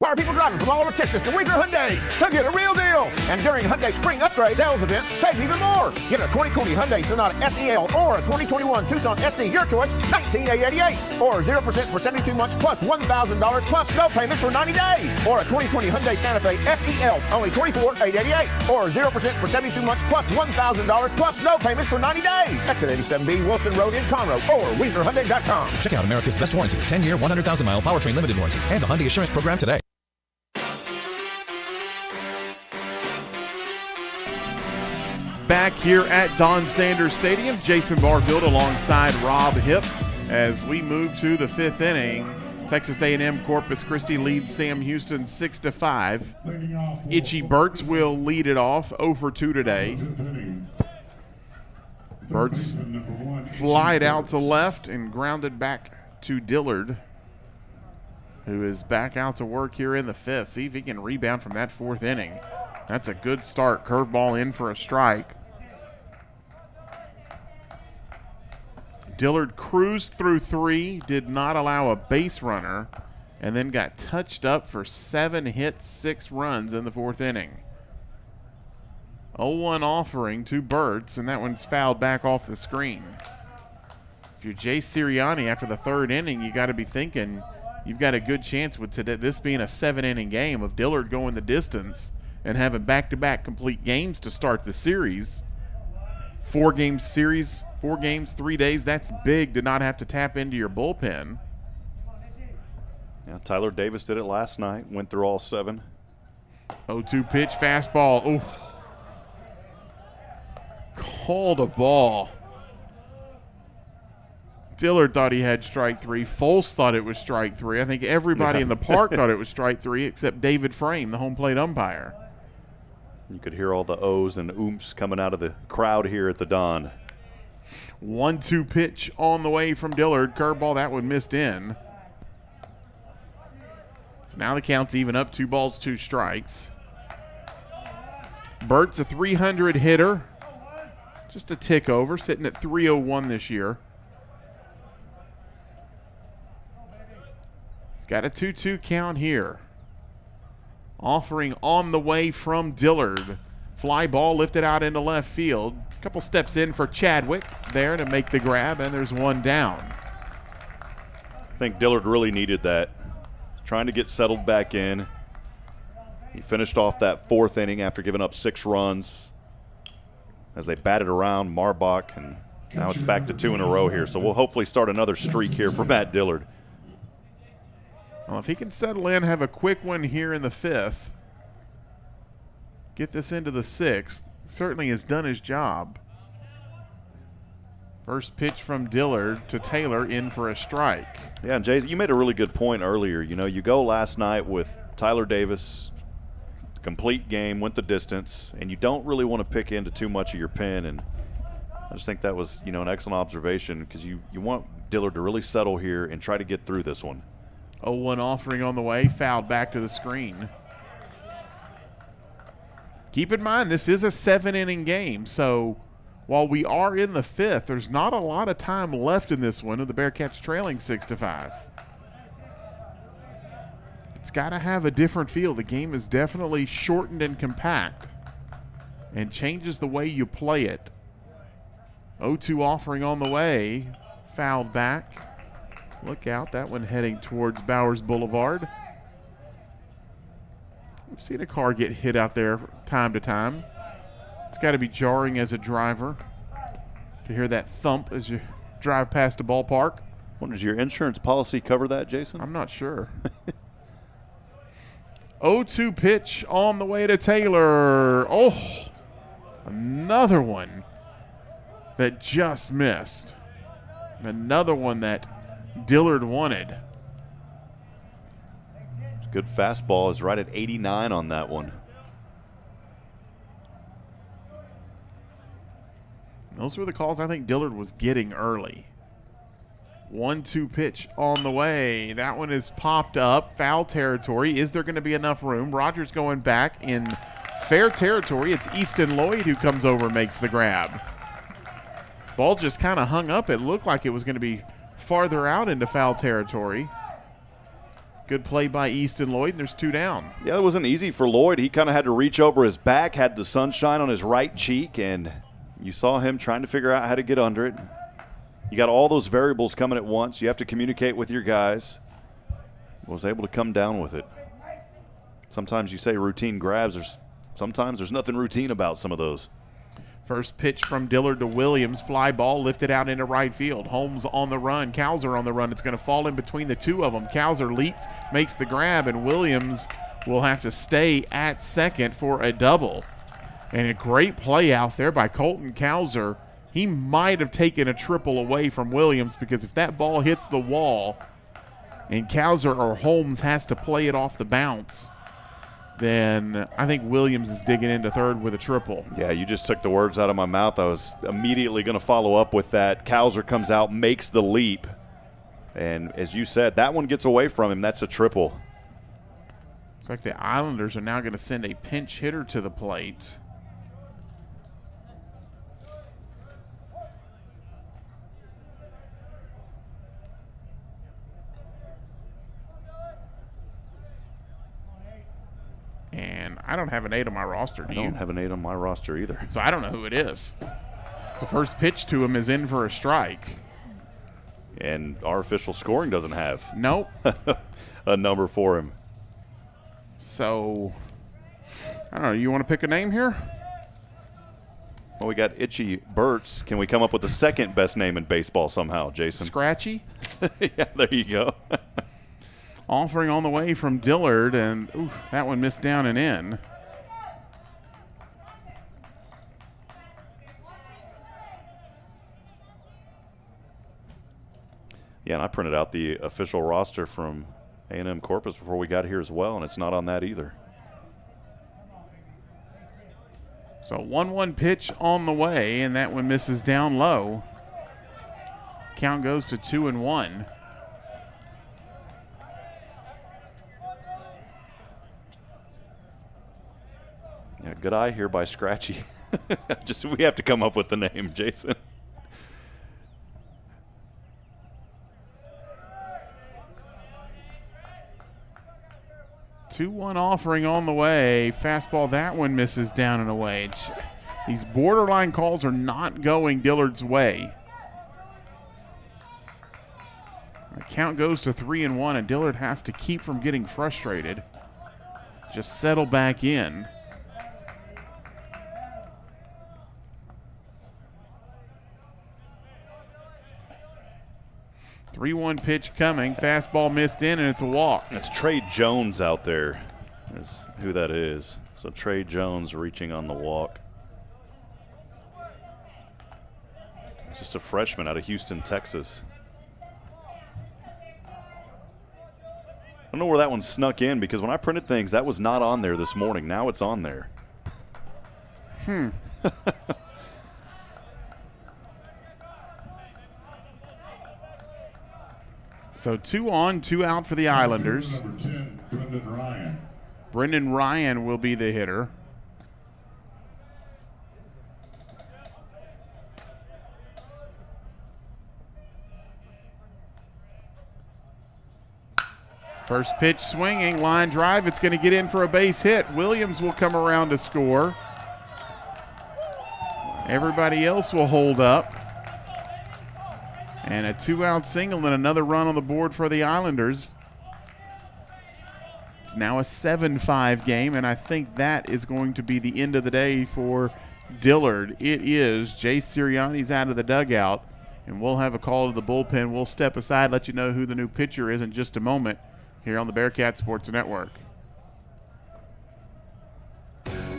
Why are people driving from all over Texas to Weaver Hyundai to get a real deal? And during Hyundai Spring Upgrade Sales Event, save even more. Get a 2020 Hyundai Sonata SEL or a 2021 Tucson SC, your choice, 19888 Or 0% for 72 months plus $1,000 plus no payments for 90 days. Or a 2020 Hyundai Santa Fe SEL, only 24888 Or 0% for 72 months plus $1,000 plus no payments for 90 days. Exit 87B Wilson Road in Conroe or WeaverHyundai.com. Check out America's best warranty 10 year, 100,000 mile powertrain limited warranty and the Hyundai Assurance Program today. Back here at Don Sanders Stadium, Jason Barfield alongside Rob Hipp as we move to the fifth inning. Texas A&M Corpus Christi leads Sam Houston six to five. Itchy Burts will lead it off, 0 for 2 today. Burts flied out to left and grounded back to Dillard, who is back out to work here in the fifth. See if he can rebound from that fourth inning. That's a good start. Curveball in for a strike. Dillard cruised through three, did not allow a base runner, and then got touched up for seven hits, six runs in the fourth inning. 0-1 offering to Burts, and that one's fouled back off the screen. If you're Jay Sirianni after the third inning, you got to be thinking you've got a good chance with today, this being a seven-inning game of Dillard going the distance and having back-to-back complete games to start the series. Four game series, four games, three days. That's big to not have to tap into your bullpen. Yeah, Tyler Davis did it last night. Went through all seven. 0-2 pitch, fastball. Ooh. Called a ball. Dillard thought he had strike three. Fultz thought it was strike three. I think everybody in the park thought it was strike three except David Frame, the home plate umpire. You could hear all the O's and oomps coming out of the crowd here at the Don. One two pitch on the way from Dillard. Curveball, that one missed in. So now the count's even up two balls, two strikes. Burt's a 300 hitter. Just a tick over, sitting at 301 this year. He's got a 2 2 count here. Offering on the way from Dillard. Fly ball lifted out into left field. A Couple steps in for Chadwick there to make the grab, and there's one down. I think Dillard really needed that. Trying to get settled back in. He finished off that fourth inning after giving up six runs as they batted around Marbach, and now it's back to two in a row here. So we'll hopefully start another streak here for Matt Dillard. Well, if he can settle in, have a quick one here in the fifth, get this into the sixth, certainly has done his job. First pitch from Dillard to Taylor in for a strike. Yeah, and Jay, you made a really good point earlier. You know, you go last night with Tyler Davis, complete game, went the distance, and you don't really want to pick into too much of your pen. And I just think that was, you know, an excellent observation because you, you want Dillard to really settle here and try to get through this one. 0-1 offering on the way, fouled back to the screen. Keep in mind, this is a seven-inning game, so while we are in the fifth, there's not a lot of time left in this one, with the Bearkats trailing six to five. It's got to have a different feel. The game is definitely shortened and compact, and changes the way you play it. 0-2 offering on the way, fouled back. Look out, that one heading towards Bowers Boulevard. We've seen a car get hit out there time to time. It's got to be jarring as a driver to hear that thump as you drive past a ballpark. What does your insurance policy cover that, Jason? I'm not sure. 0-2 pitch on the way to Taylor. Oh, another one that just missed. Another one that Dillard wanted. Good fastball is right at 89 on that one. Those were the calls I think Dillard was getting early. One two pitch on the way. That one is popped up. Foul territory. Is there going to be enough room? Rogers going back in fair territory. It's Easton Lloyd who comes over makes the grab. Ball just kind of hung up. It looked like it was going to be farther out into foul territory. Good play by Easton Lloyd, and there's two down. Yeah, it wasn't easy for Lloyd. He kind of had to reach over his back, had the sunshine on his right cheek, and you saw him trying to figure out how to get under it. You got all those variables coming at once. You have to communicate with your guys. Was able to come down with it. Sometimes you say routine grabs. There's sometimes there's nothing routine about some of those. First pitch from Dillard to Williams. Fly ball lifted out into right field. Holmes on the run. Cowser on the run. It's going to fall in between the two of them. Cowser leaps, makes the grab, and Williams will have to stay at second for a double. And a great play out there by Colton Cowser. He might have taken a triple away from Williams because if that ball hits the wall and Cowser or Holmes has to play it off the bounce, then I think Williams is digging into third with a triple. Yeah, you just took the words out of my mouth. I was immediately going to follow up with that. Cowser comes out, makes the leap. And as you said, that one gets away from him. That's a triple. Looks like the Islanders are now going to send a pinch hitter to the plate. And I don't have an eight on my roster. Do I don't have an eight on my roster either. So I don't know who it is. So first pitch to him is in for a strike. And our official scoring doesn't have Nope. a number for him. So I don't know. You want to pick a name here? Well, we got Itchy Burts. Can we come up with the second best name in baseball somehow, Jason? Scratchy. yeah, there you go. Offering on the way from Dillard, and ooh, that one missed down and in. Yeah, and I printed out the official roster from A&M Corpus before we got here as well, and it's not on that either. So 1 1 pitch on the way, and that one misses down low. Count goes to 2 and 1. Yeah, good eye here by Scratchy. Just we have to come up with the name, Jason. Two one offering on the way. Fastball, that one misses down and away. These borderline calls are not going Dillard's way. The count goes to three and one, and Dillard has to keep from getting frustrated. Just settle back in. Three one pitch coming. Fastball missed in, and it's a walk. It's Trey Jones out there, is who that is. So Trey Jones reaching on the walk. Just a freshman out of Houston, Texas. I don't know where that one snuck in because when I printed things, that was not on there this morning. Now it's on there. Hmm. so two on, two out for the Islanders. Number 10, Brendan Ryan. Brendan Ryan will be the hitter. First pitch swinging, line drive. It's going to get in for a base hit. Williams will come around to score. Everybody else will hold up. And a two out single and another run on the board for the Islanders. It's now a 7 5 game, and I think that is going to be the end of the day for Dillard. It is. Jay Sirianni's out of the dugout, and we'll have a call to the bullpen. We'll step aside, let you know who the new pitcher is in just a moment here on the Bearkat Sports Network.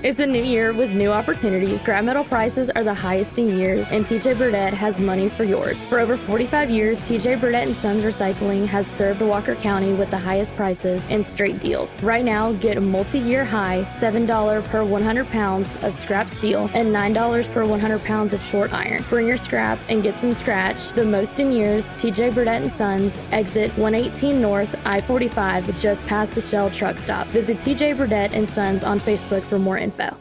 It's a new year with new opportunities. Scrap metal prices are the highest in years, and TJ Burdett has money for yours. For over 45 years, TJ Burdett and Sons Recycling has served Walker County with the highest prices and straight deals. Right now, get a multi-year high $7 per 100 pounds of scrap steel and $9 per 100 pounds of short iron. Bring your scrap and get some scratch. The most in years, TJ Burdett and Sons, exit 118 North, I-45, just past the Shell truck stop. Visit TJ Burdett and Sons on Facebook for more info.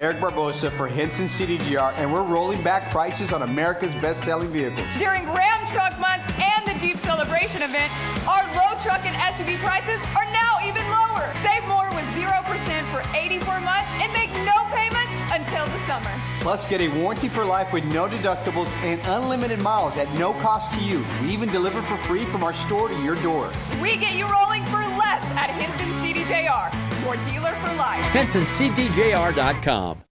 Eric Barbosa for Henson CDJR, and we're rolling back prices on America's best-selling vehicles. During Ram Truck Month and the Jeep Celebration event, our low truck and SUV prices are now even lower. Save more with 0% for 84 months and make no payments until the summer. Plus, get a warranty for life with no deductibles and unlimited miles at no cost to you. We even deliver for free from our store to your door. We get you rolling for less at Henson CDJR, your dealer for life. HensonCDJR.com.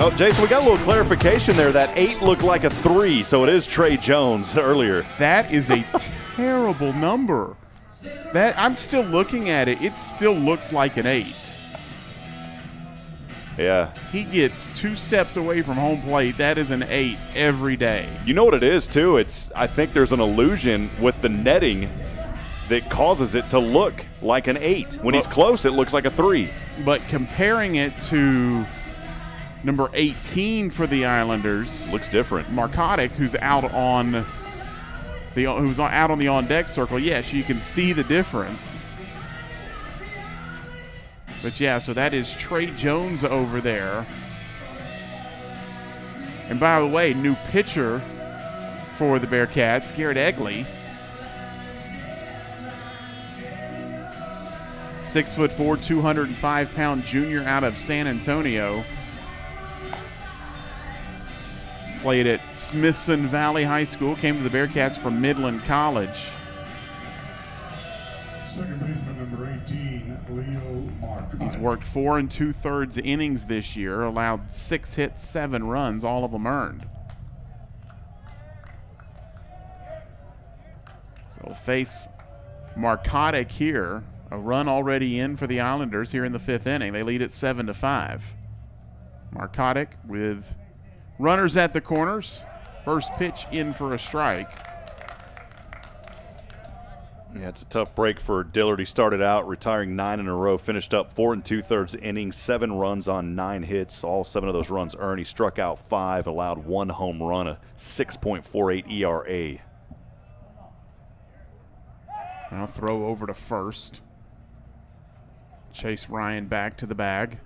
Oh, Jason, we got a little clarification there. That eight looked like a three, so it is Trey Jones earlier. That is a terrible number. That I'm still looking at it. It still looks like an eight. Yeah. He gets two steps away from home plate. That is an eight every day. You know what it is too? It's I think there's an illusion with the netting that causes it to look like an eight. When he's close, it looks like a three. But comparing it to number 18 for the Islanders looks different. Markotic, who's out on the who's out on the on deck circle, yes, you can see the difference. But yeah, so that is Trey Jones over there. And by the way, new pitcher for the Bearkats, Garrett Egley. Six foot four, 205 pound junior out of San Antonio. Played at Smithson Valley High School, came to the Bearkats from Midland College. Second He's worked four and two thirds innings this year, allowed six hits, seven runs, all of them earned. So we'll face Markotic here. A run already in for the Islanders here in the fifth inning. They lead at seven to five. Markotic with runners at the corners. First pitch in for a strike. Yeah, it's a tough break for Dillard. He started out retiring nine in a row, finished up four and two thirds innings, seven runs on nine hits. All seven of those runs earned. He struck out five, allowed one home run, a 6.48 ERA. Now throw over to first. Chase Ryan back to the bag.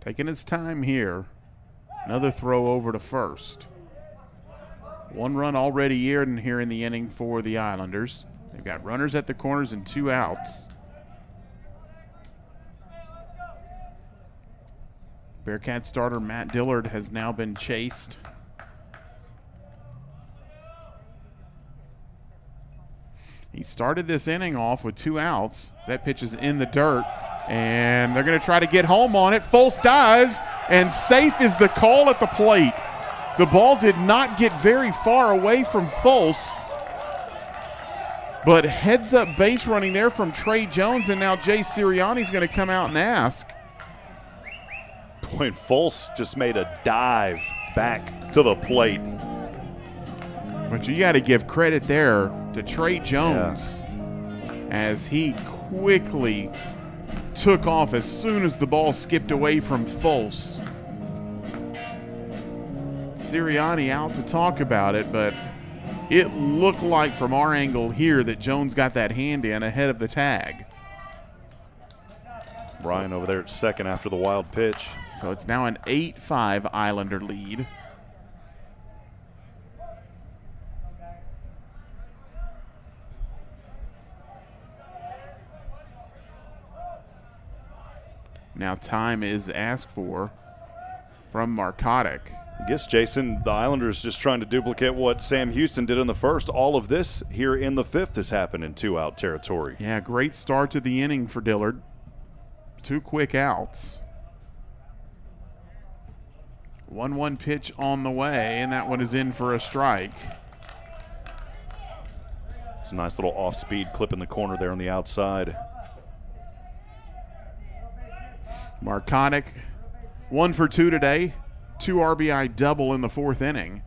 Taking his time here. Another throw over to first. One run already in here in the inning for the Islanders. They've got runners at the corners and two outs. Bearkat starter Matt Dillard has now been chased. He started this inning off with two outs. That pitch is in the dirt, and they're going to try to get home on it. Fultz dives, and safe is the call at the plate. The ball did not get very far away from Fultz. But heads up base running there from Trey Jones, and now Jay Sirianni's going to come out and ask. Boy, and Fultz just made a dive back to the plate. But you got to give credit there to Trey Jones as he quickly took off as soon as the ball skipped away from Fultz. Sirianni out to talk about it, but it looked like from our angle here that Jones got that hand in ahead of the tag. Ryan over there at second after the wild pitch. So it's now an 8 5 Islander lead. Now time is asked for from Markotic. I guess, Jason, the Islanders just trying to duplicate what Sam Houston did in the first. All of this here in the fifth has happened in two out territory. Yeah, great start to the inning for Dillard. Two quick outs. 1 1 pitch on the way, and that one is in for a strike. It's a nice little off speed clip in the corner there on the outside. Markotic, one for two today, two RBI double in the fourth inning.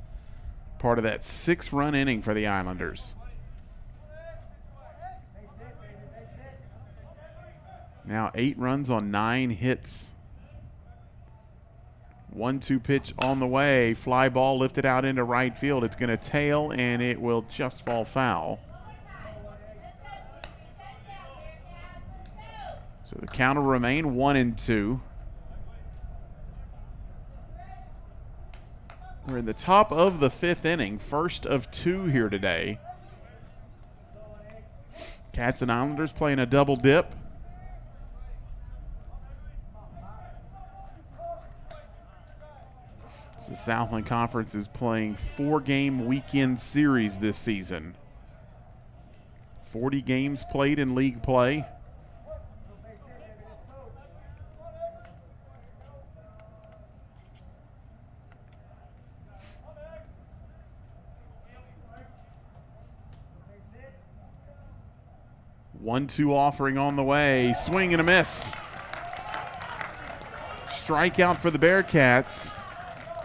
Part of that six run inning for the Islanders. Now eight runs on nine hits. One two pitch on the way. Fly ball lifted out into right field. It's going to tail and it will just fall foul. So the count will remain one and two. We're in the top of the fifth inning, first of two here today. Cats and Islanders playing a double dip. The Southland Conference is playing four game weekend series this season. 40 games played in league play. One two offering on the way. Swing and a miss. Strikeout for the Bearkats.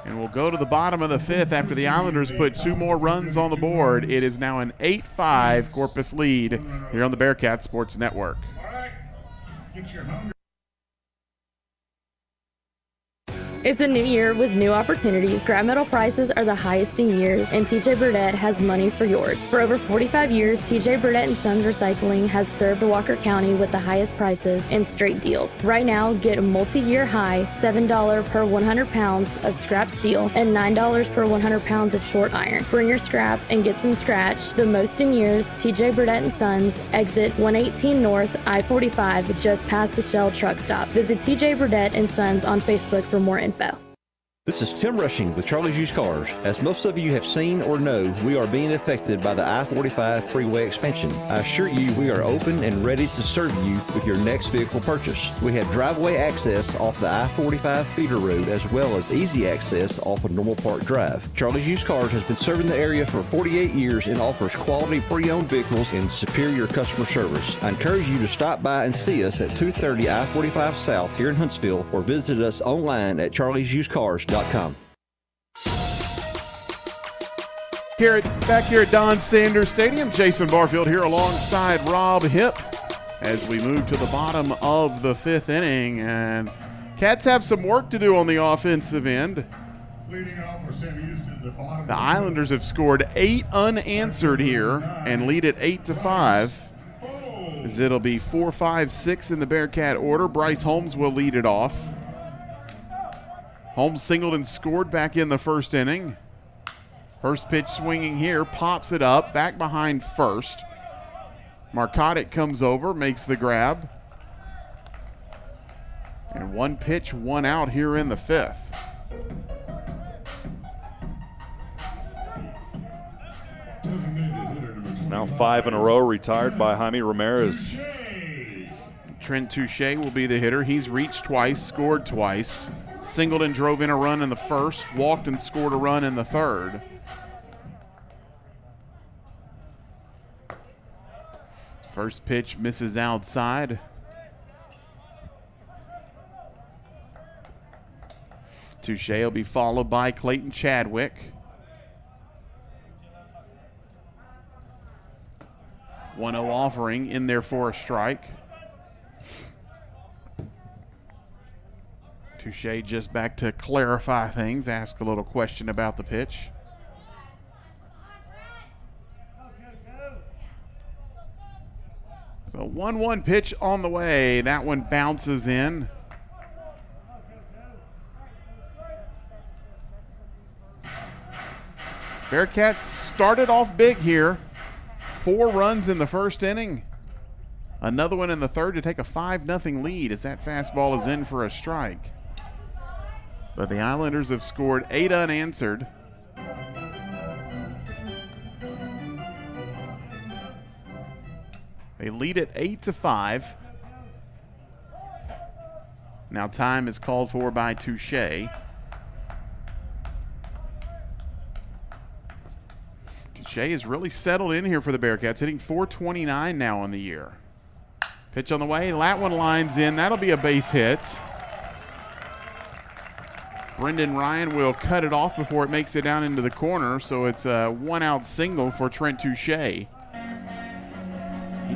And we'll go to the bottom of the fifth after the Islanders put two more runs on the board. It is now an 8 5 Corpus lead here on the Bearkat Sports Network. It's a new year with new opportunities. Scrap metal prices are the highest in years, and TJ Burdett has money for yours. For over 45 years, TJ Burdett and Sons Recycling has served Walker County with the highest prices and straight deals. Right now, get a multi-year high $7 per 100 pounds of scrap steel and $9 per 100 pounds of short iron. Bring your scrap and get some scratch. The most in years, TJ Burdett and Sons, exit 118 North, I-45, just past the Shell truck stop. Visit TJ Burdett and Sons on Facebook for more info. This is Tim Rushing with Charlie's Used Cars. As most of you have seen or know, we are being affected by the I-45 freeway expansion. I assure you we are open and ready to serve you with your next vehicle purchase. We have driveway access off the I-45 feeder road as well as easy access off of Normal Park Drive. Charlie's Used Cars has been serving the area for 48 years and offers quality pre-owned vehicles and superior customer service. I encourage you to stop by and see us at 230 I-45 South here in Huntsville or visit us online at charliesusedcars.com. Here at, back here at Don Sanders Stadium, Jason Barfield here alongside Rob Hipp as we move to the bottom of the fifth inning. And Cats have some work to do on the offensive end. Leading off for Sam Houston, the bottom. The Islanders have scored eight unanswered here and lead it eight to five. Oh. As it'll be four, five, six in the Bearkat order. Bryce Holmes will lead it off. Holmes singled and scored back in the first inning. First pitch swinging here, pops it up, back behind first. Markotic comes over, makes the grab. And one pitch, one out here in the fifth. It's now five in a row retired by Jaime Ramirez. Trent Touche will be the hitter. He's reached twice, scored twice. Singled and drove in a run in the first, walked and scored a run in the third. First pitch misses outside. Touche will be followed by Clayton Chadwick. 1 0 offering in there for a strike. Touche just back to clarify things, ask a little question about the pitch. So 1 1 pitch on the way. That one bounces in. Bearkats started off big here. Four runs in the first inning. Another one in the third to take a 5 0 lead as that fastball is in for a strike. But the Islanders have scored eight unanswered. They lead at eight to five. Now time is called for by Touche. Touche is really settled in here for the Bearkats, hitting 429 now on the year. Pitch on the way. That one lines in. That'll be a base hit. Brendan Ryan will cut it off before it makes it down into the corner, so it's a one out single for Trent Touche. He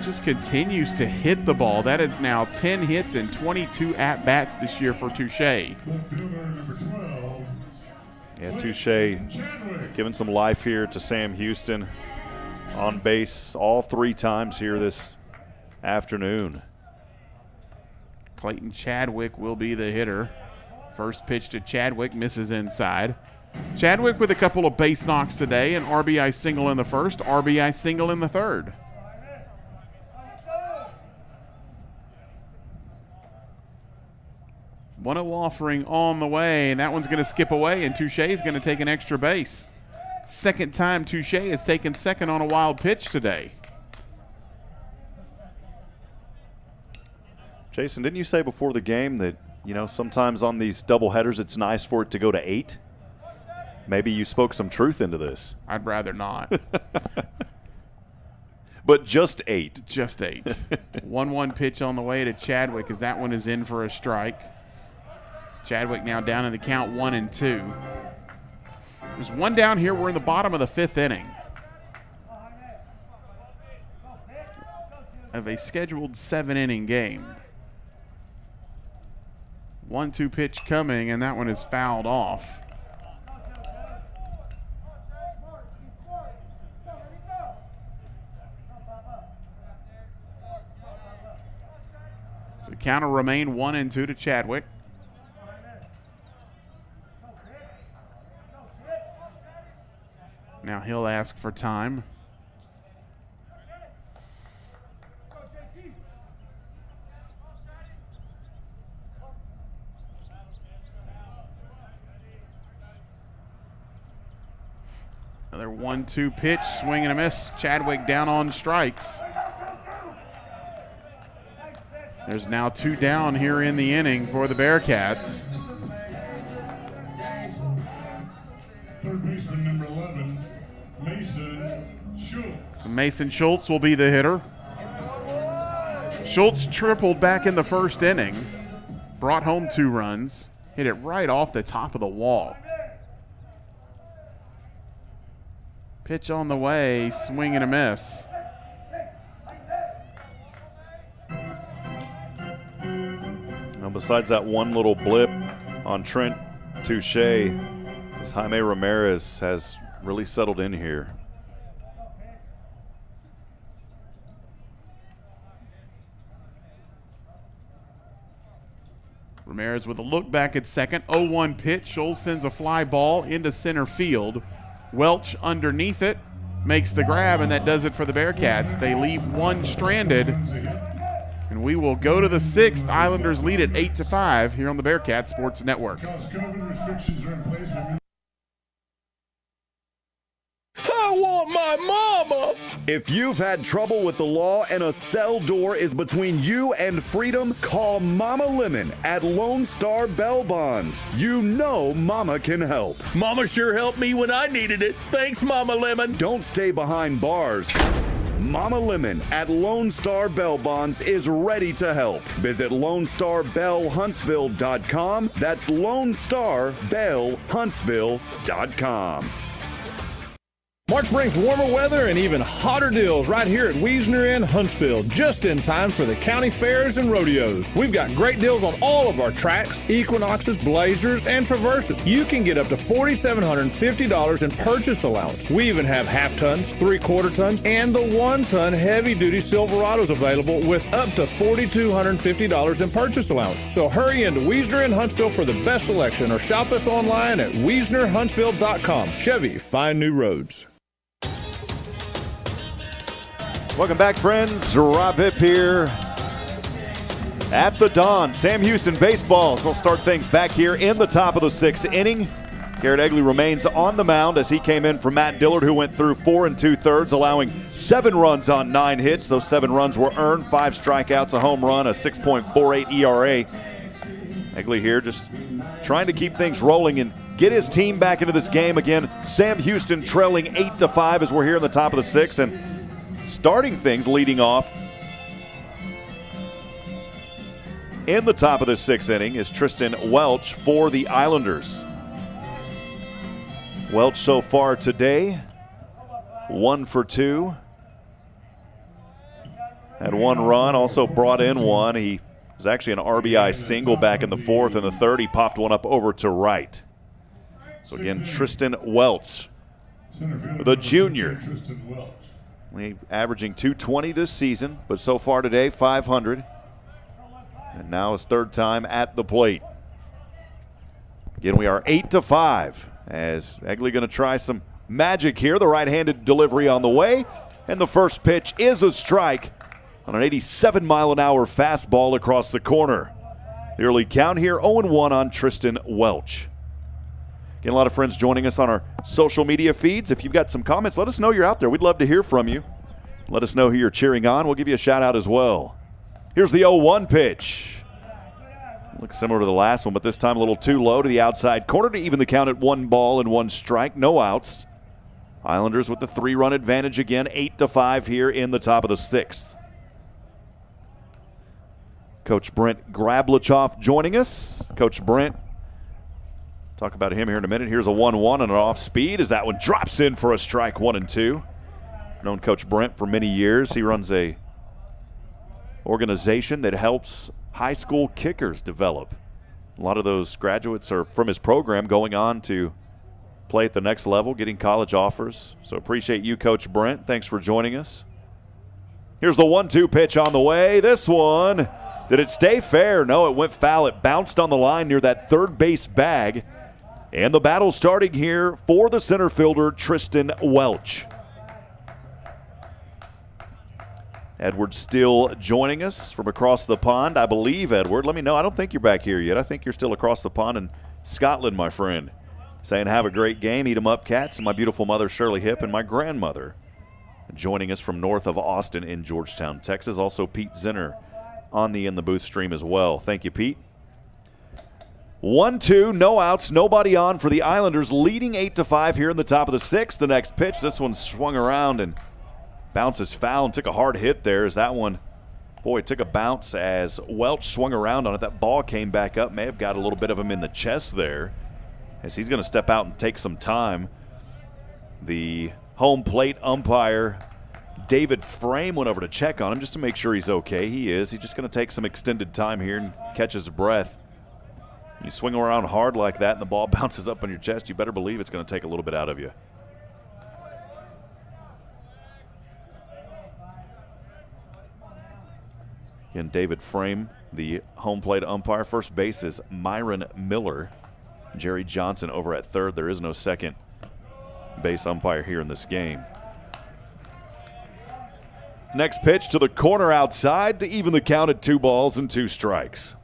just continues to hit the ball. That is now 10 hits and 22 at bats this year for Touche. Yeah, Touche giving some life here to Sam Houston on base all three times here this afternoon. Clayton Chadwick will be the hitter. First pitch to Chadwick misses inside. Chadwick with a couple of base knocks today, an RBI single in the first, RBI single in the third. One offering on the way, and that one's going to skip away, and Touche is going to take an extra base. Second time Touche has taken second on a wild pitch today. Jason, didn't you say before the game that you know sometimes on these double headers it's nice for it to go to eight? Maybe you spoke some truth into this. I'd rather not. but just eight. Just eight. 1 1 pitch on the way to Chadwick as that one is in for a strike. Chadwick now down in the count one and two. There's one down here. We're in the bottom of the fifth inning. Of a scheduled seven inning game. One two pitch coming, and that one is fouled off. So the counter remain one and two to Chadwick. Now he'll ask for time. Another one two pitch, swing and a miss. Chadwick down on strikes. There's now two down here in the inning for the Bearkats. Third baseman number 11, Mason. So Mason Schultz will be the hitter. Schultz tripled back in the first inning, brought home two runs, hit it right off the top of the wall. Pitch on the way, swing and a miss. Now, besides that one little blip on Trent Touche, this Jaime Ramirez has really settled in here. Ramirez with a look back at second. 0 1 pitch. Schultz sends a fly ball into center field. Welch underneath it makes the grab, and that does it for the Bearkats. They leave one stranded. And we will go to the sixth. Islanders lead at 8 to 5 here on the Bearkat Sports Network. I want my mama. If you've had trouble with the law and a cell door is between you and freedom, call Mama Lemon at Lone Star Bail Bonds. You know Mama can help. Mama sure helped me when I needed it. Thanks, Mama Lemon. Don't stay behind bars. Mama Lemon at Lone Star Bail Bonds is ready to help. Visit LoneStarBellHuntsville.com. That's LoneStarBellHuntsville.com. March brings warmer weather and even hotter deals right here at Wiesner in Huntsville, just in time for the county fairs and rodeos. We've got great deals on all of our tracks, Equinoxes, Blazers, and Traverses. You can get up to $4,750 in purchase allowance. We even have half tons, three quarter tons, and the one ton heavy duty Silverados available with up to $4,250 in purchase allowance. So hurry into Wiesner in Huntsville for the best selection or shop us online at WiesnerHuntsville.com. Chevy, find new roads. Welcome back, friends. Rob Hipp here at the Don. Sam Houston baseballs. They'll start things back here in the top of the sixth inning. Garrett Egley remains on the mound as he came in for Matt Dillard, who went through four and two thirds, allowing seven runs on nine hits. Those seven runs were earned, five strikeouts, a home run, a 6.48 ERA. Egley here just trying to keep things rolling and get his team back into this game again. Sam Houston trailing eight to five as we're here in the top of the sixth and starting things leading off in the top of the sixth inning is Tristan Welch for the Islanders. Welch so far today, one for two. Had one run, also brought in one. He was actually an RBI single back in the fourth and the third. He popped one up over to right. So again, Tristan Welch, the junior. Only averaging 220 this season, but so far today, 500. And now his third time at the plate. Again, we are 8 to 5 as Egley going to try some magic here. The right handed delivery on the way. And the first pitch is a strike on an 87 mile an hour fastball across the corner. The early count here 0 1 on Tristan Welch. Getting a lot of friends joining us on our social media feeds. If you've got some comments, let us know you're out there. We'd love to hear from you. Let us know who you're cheering on. We'll give you a shout out as well. Here's the 0 1 pitch. Looks similar to the last one, but this time a little too low to the outside corner to even the count at one ball and one strike. No outs. Islanders with the three run advantage again, 8 to 5 here in the top of the sixth. Coach Brent Grablachoff joining us. Coach Brent Talk about him here in a minute. Here's a 1 1 and an off speed as that one drops in for a strike, 1 and 2. Known Coach Brent for many years. He runs a organization that helps high school kickers develop. A lot of those graduates are from his program going on to play at the next level, getting college offers. So appreciate you, Coach Brent. Thanks for joining us. Here's the one two pitch on the way. This one, did it stay fair? No, it went foul. It bounced on the line near that third base bag. And the battle starting here for the center fielder, Tristan Welch. Edward still joining us from across the pond, I believe, Edward. Let me know. I don't think you're back here yet. I think you're still across the pond in Scotland, my friend. Saying, have a great game, eat 'em up, cats, and my beautiful mother, Shirley Hipp, and my grandmother. Joining us from north of Austin in Georgetown, Texas. Also, Pete Zinner on the In the Booth stream as well. Thank you, Pete. 1 2, no outs, nobody on for the Islanders, leading 8 to 5 here in the top of the sixth. The next pitch, this one swung around and bounces foul and took a hard hit there as that one, boy, it took a bounce as Welch swung around on it. That ball came back up, may have got a little bit of him in the chest there as he's going to step out and take some time. The home plate umpire, David Frame, went over to check on him just to make sure he's okay. He is. He's just going to take some extended time here and catch his breath. You swing around hard like that and the ball bounces up on your chest, you better believe it's going to take a little bit out of you. Again, David Frame, the home plate umpire. First base is Myron Miller. Jerry Johnson over at third. There is no second base umpire here in this game. Next pitch to the corner outside to even the count at two balls and two strikes.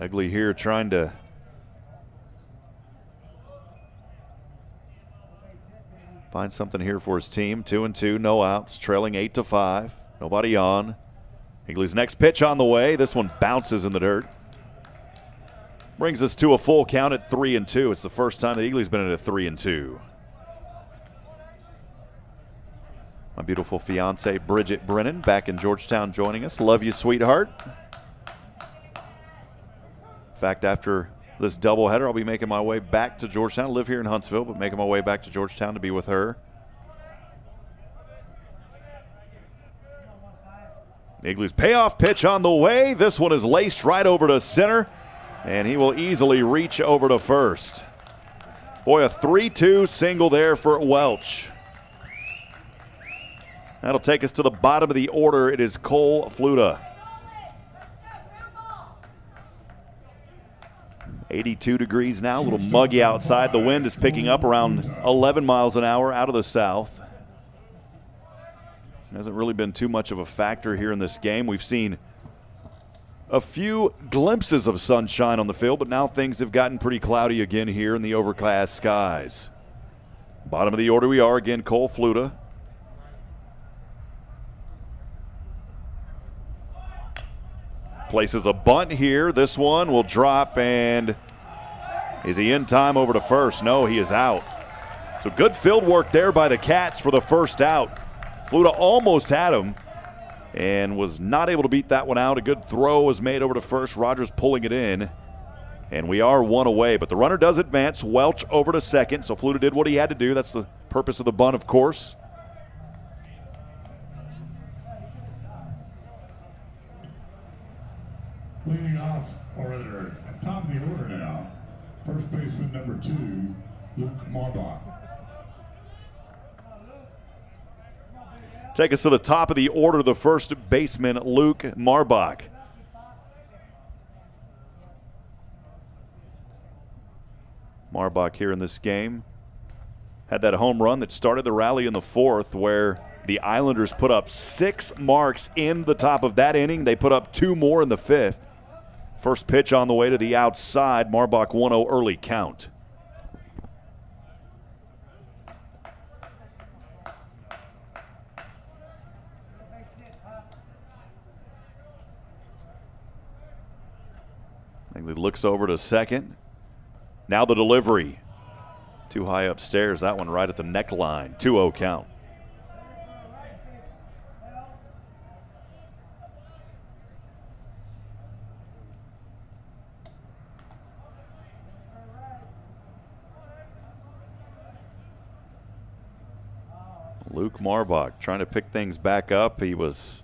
Egley here trying to find something here for his team. Two and two, no outs, trailing eight to five. Nobody on. Egley's next pitch on the way. This one bounces in the dirt. Brings us to a full count at three and two. It's the first time that Egley's been at a three and two. My beautiful fiance Bridget Brennan back in Georgetown joining us. Love you, sweetheart. In fact, after this doubleheader, I'll be making my way back to Georgetown. I live here in Huntsville, but making my way back to Georgetown to be with her. Egley's payoff pitch on the way. This one is laced right over to center, and he will easily reach over to first. Boy, a 3 2 single there for Welch. That'll take us to the bottom of the order. It is Cole Fluta. 82 degrees now, a little muggy outside. The wind is picking up around 11 miles an hour out of the south. Hasn't really been too much of a factor here in this game. We've seen a few glimpses of sunshine on the field, but now things have gotten pretty cloudy again here in the overcast skies. Bottom of the order we are again, Cole Fluta. Places a bunt here. This one will drop, and is he in time over to first? No, he is out. So good field work there by the Cats for the first out. Fluta almost had him and was not able to beat that one out. A good throw was made over to first. Rogers pulling it in. And we are one away, but the runner does advance. Welch over to second, so Fluta did what he had to do. That's the purpose of the bunt, of course. Leading off, or at top of the order now, first baseman number two, Luke Marbach. Take us to the top of the order, the first baseman, Luke Marbach. Marbach here in this game had that home run that started the rally in the fourth, where the Islanders put up six marks in the top of that inning. They put up two more in the fifth. First pitch on the way to the outside. Marbach 1 0 early count. Langley looks over to second. Now the delivery. Too high upstairs. That one right at the neckline. 2 0 count. Luke Marbach trying to pick things back up. He was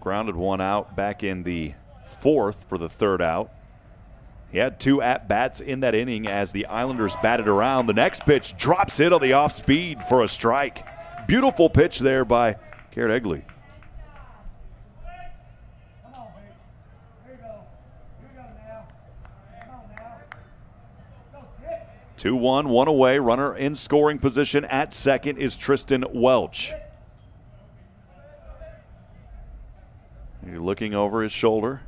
grounded one out back in the fourth for the third out. He had two at bats in that inning as the Islanders batted around. The next pitch drops it on the off speed for a strike. Beautiful pitch there by Garrett Egley. Two one, one away. Runner in scoring position at second is Tristan Welch. You're looking over his shoulder.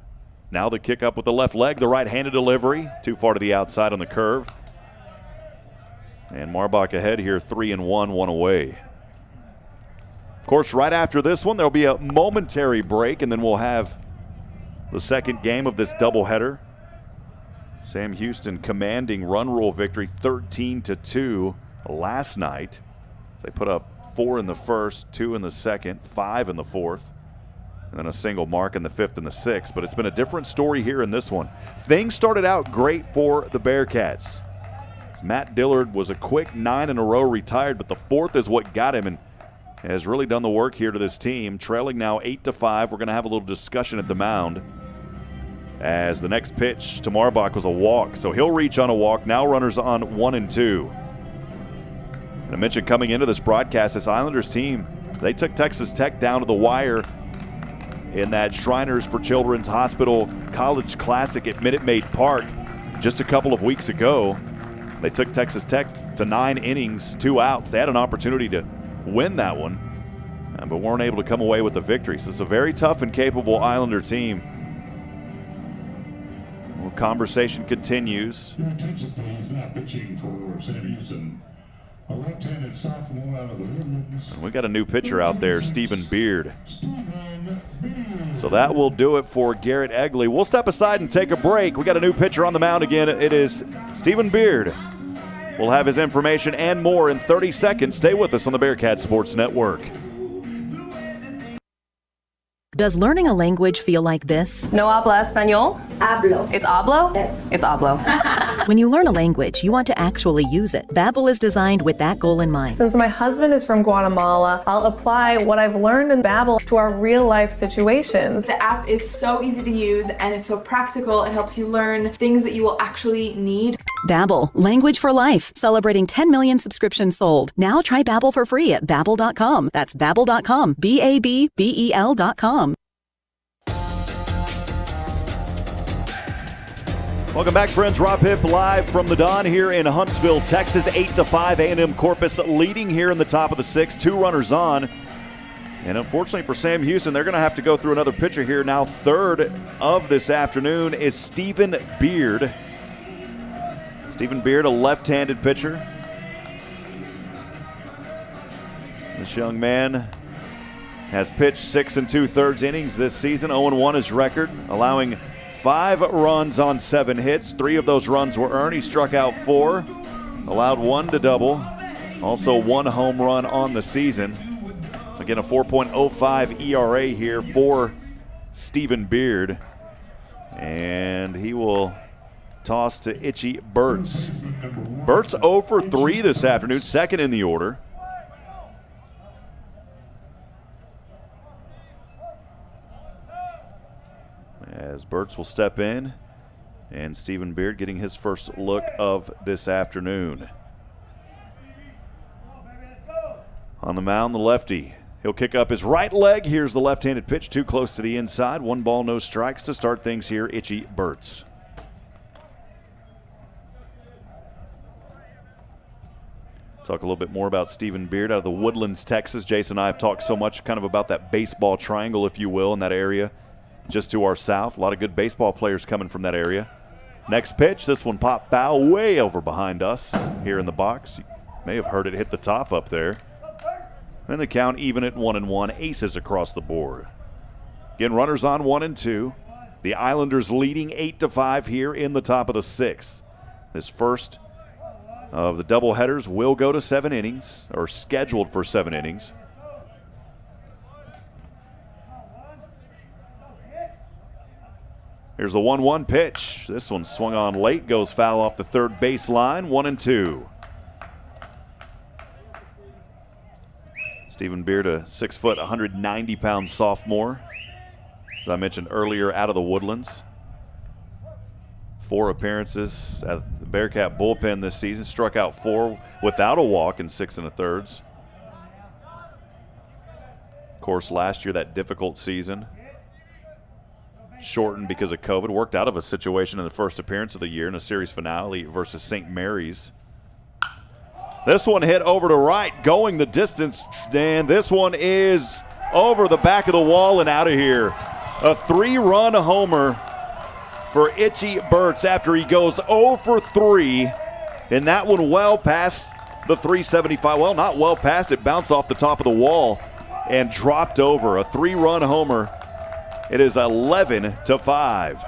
Now the kick up with the left leg, the right-handed delivery, too far to the outside on the curve. And Marbach ahead here, three and one, one away. Of course, right after this one, there'll be a momentary break, and then we'll have the second game of this doubleheader. Sam Houston commanding run rule victory 13 to 2 last night. They put up four in the first, two in the second, five in the fourth, and then a single mark in the fifth and the sixth. But it's been a different story here in this one. Things started out great for the Bearkats. Matt Dillard was a quick nine in a row retired, but the fourth is what got him and has really done the work here to this team. Trailing now eight to five. We're going to have a little discussion at the mound as the next pitch to Marbach was a walk. So he'll reach on a walk. Now runners on one and two. And I mentioned coming into this broadcast, this Islanders team, they took Texas Tech down to the wire in that Shriners for Children's Hospital College Classic at Minute Maid Park just a couple of weeks ago. They took Texas Tech to nine innings, two outs. They had an opportunity to win that one, uh, but weren't able to come away with the victory. So it's a very tough and capable Islander team. Well, conversation continues. Your attention please, now pitching for Sam Houston. A left-handed sophomore out of the Woodlands. And we got a new pitcher out there, Stephen Beard. So that will do it for Garrett Egley. We'll step aside and take a break. We got a new pitcher on the mound again. It is Stephen Beard. We'll have his information and more in 30 seconds. Stay with us on the Bearkat Sports Network. Does learning a language feel like this? No habla español? Hablo. It's hablo? Yes. It's hablo. When you learn a language, you want to actually use it. Babbel is designed with that goal in mind. Since my husband is from Guatemala, I'll apply what I've learned in Babbel to our real life situations. The app is so easy to use and it's so practical. It helps you learn things that you will actually need. Babbel, language for life, celebrating 10 million subscriptions sold. Now try Babbel for free at babbel.com. That's babbel.com, B A B B E L.com. Welcome back, friends. Rob Hipp live from the Don here in Huntsville, Texas. 8 to 5 A&M Corpus leading here in the top of the sixth. Two runners on. And unfortunately for Sam Houston, they're going to have to go through another pitcher here. Now, third of this afternoon is Stephen Beard. Stephen Beard, a left-handed pitcher. This young man has pitched six and two-thirds innings this season. 0-1 his record, allowing five runs on seven hits. Three of those runs were earned. He struck out four, allowed one to double, also one home run on the season. Again, a 4.05 ERA here for Stephen Beard. And he will toss to Itchy Burtz. Burtz 0 for 3 this afternoon, second in the order. As Burtz will step in, and Stephen Beard getting his first look of this afternoon. On the mound, the lefty. He'll kick up his right leg. Here's the left handed pitch, too close to the inside. One ball, no strikes to start things here. Itchy Burtz. Talk a little bit more about Stephen Beard out of the Woodlands, Texas. Jason and I have talked so much kind of about that baseball triangle, if you will, in that area just to our south. A lot of good baseball players coming from that area. Next pitch, this one popped foul way over behind us here in the box. You may have heard it hit the top up there. And the count even at one and one. Aces across the board. Again, runners on one and two. The Islanders leading eight to five here in the top of the sixth. This first of the doubleheaders will go to seven innings, or scheduled for seven innings. Here's the 1 1 pitch. This one swung on late, goes foul off the third base line. One and two. Stephen Beard, a six foot, 190 pound sophomore. As I mentioned earlier, out of the Woodlands. Four appearances at Bearkat bullpen this season. Struck out four without a walk in six and a thirds. Of course, last year, that difficult season shortened because of COVID. Worked out of a situation in the first appearance of the year in a series finale versus St. Mary's. This one hit over to right, going the distance, and this one is over the back of the wall and out of here. A three run homer for Itchy Burts after he goes 0 for 3, and that one well past the 375. Well, not well past it, bounced off the top of the wall and dropped over. A three run homer. It is 11 to 5.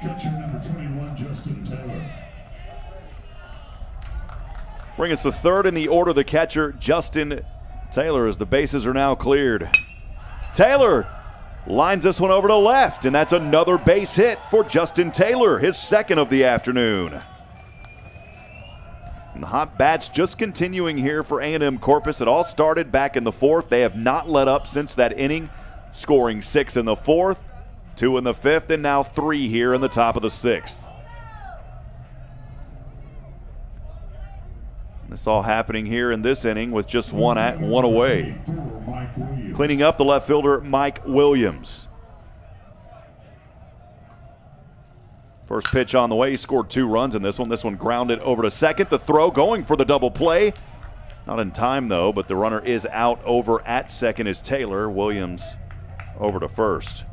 Catcher number 21, Justin Taylor. Bring us the third in the order, the catcher, Justin Taylor, as the bases are now cleared. Taylor lines this one over to left, and that's another base hit for Justin Taylor, his second of the afternoon. And the hot bats just continuing here for A&M Corpus. It all started back in the fourth. They have not let up since that inning, scoring six in the fourth, two in the fifth, and now three here in the top of the sixth. This all happening here in this inning with just one at one away. Cleaning up the left fielder Mike Williams. First pitch on the way. He scored two runs in this one. This one grounded over to second. The throw going for the double play. Not in time though, but the runner is out over at second is Taylor. Williams over to first.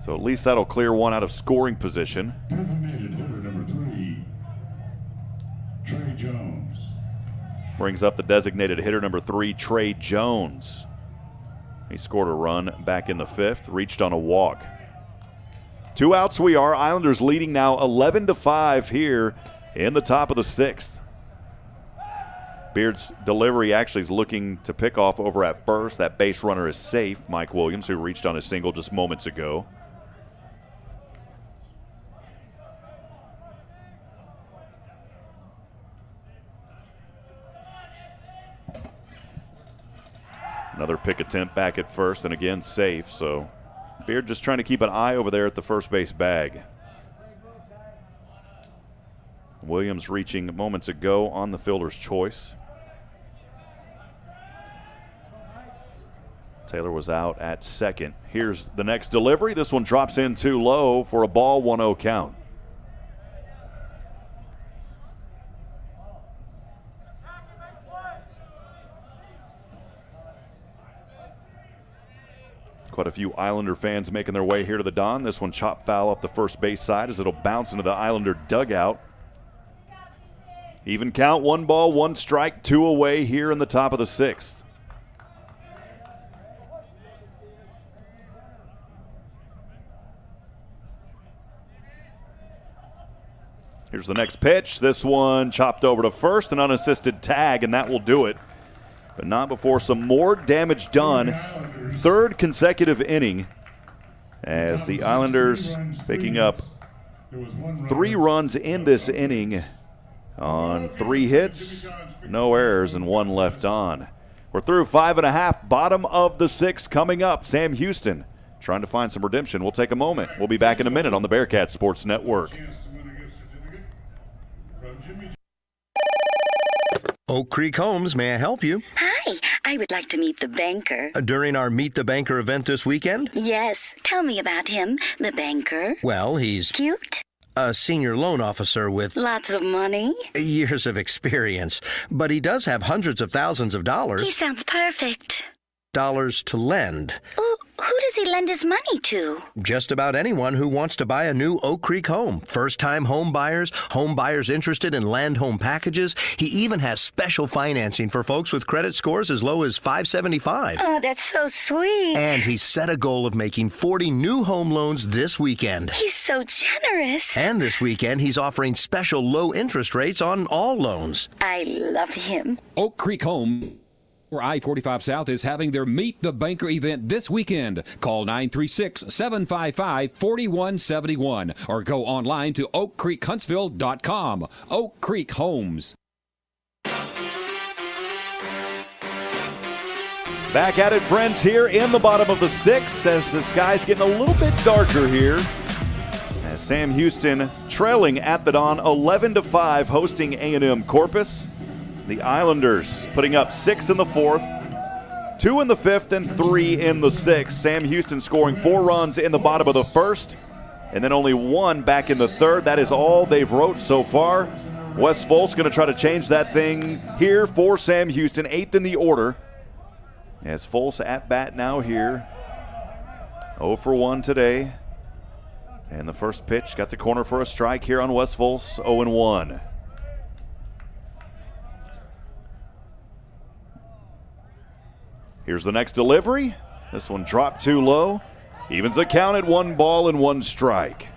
So at least that'll clear one out of scoring position. Designated hitter number three, Trey Jones. Brings up the designated hitter number three, Trey Jones. He scored a run back in the fifth, reached on a walk. Two outs we are. Islanders leading now 11 to 5 here in the top of the sixth. Beard's delivery actually is looking to pick off over at first. That base runner is safe. Mike Williams, who reached on a single just moments ago. Another pick attempt back at first, and again safe. So Beard just trying to keep an eye over there at the first base bag. Williams reaching moments ago on the fielder's choice. Taylor was out at second. Here's the next delivery. This one drops in too low for a ball 1 0 count. Quite a few Islander fans making their way here to the Don. This one chop foul up the first base side as it'll bounce into the Islander dugout. Even count, one ball, one strike, two away here in the top of the sixth. Here's the next pitch. This one chopped over to first, an unassisted tag, and that will do it. But not before some more damage done. Third consecutive inning as the Islanders picking up three runs in this inning on three hits, no errors, and one left on. We're through five and a half, bottom of the six coming up. Sam Houston trying to find some redemption. We'll take a moment. We'll be back in a minute on the Bearkat Sports Network. Oak Creek Homes, may I help you? Hi, I would like to meet the banker. Uh, During our Meet the Banker event this weekend? Yes, tell me about him, the banker. Well, he's Cute? a senior loan officer with Lots of money? years of experience, but he does have hundreds of thousands of dollars. He sounds perfect. Dollars to lend. Oh, who does he lend his money to? Just about anyone who wants to buy a new Oak Creek home. First time home buyers, home buyers interested in land home packages. He even has special financing for folks with credit scores as low as 575. Oh, that's so sweet. And he set a goal of making 40 new home loans this weekend. He's so generous. And this weekend, he's offering special low interest rates on all loans. I love him. Oak Creek Home Or I 45 South is having their Meet the Banker event this weekend. Call 936 755 4171 or go online to oakcreekhuntsville.com. Oak Creek Homes. Back at it, friends, here in the bottom of the sixth as the sky's getting a little bit darker here. As Sam Houston trailing at the Don 11 to 5 hosting A&M Corpus. The Islanders putting up 6 in the fourth, 2 in the fifth and 3 in the sixth. Sam Houston scoring 4 runs in the bottom of the first and then only one back in the third. That is all they've wrote so far. Wes Fultz going to try to change that thing here for Sam Houston, eighth in the order. As Fultz at bat now here. 0 for 1 today. And the first pitch got the corner for a strike here on Wes Fultz, 0 and 1. Here's the next delivery. This one dropped too low. Evens the count at one ball and one strike.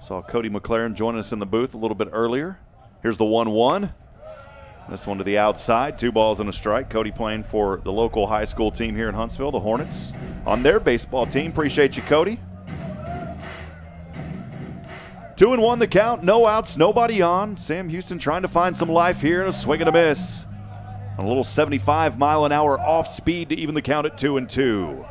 Saw Cody McLaren join us in the booth a little bit earlier. Here's the 1 1. This one to the outside. Two balls and a strike. Cody playing for the local high school team here in Huntsville, the Hornets, on their baseball team. Appreciate you, Cody. Two and one the count. No outs, nobody on. Sam Houston trying to find some life here and a swing and a miss. A little 75 mile an hour off speed to even the count at two and two.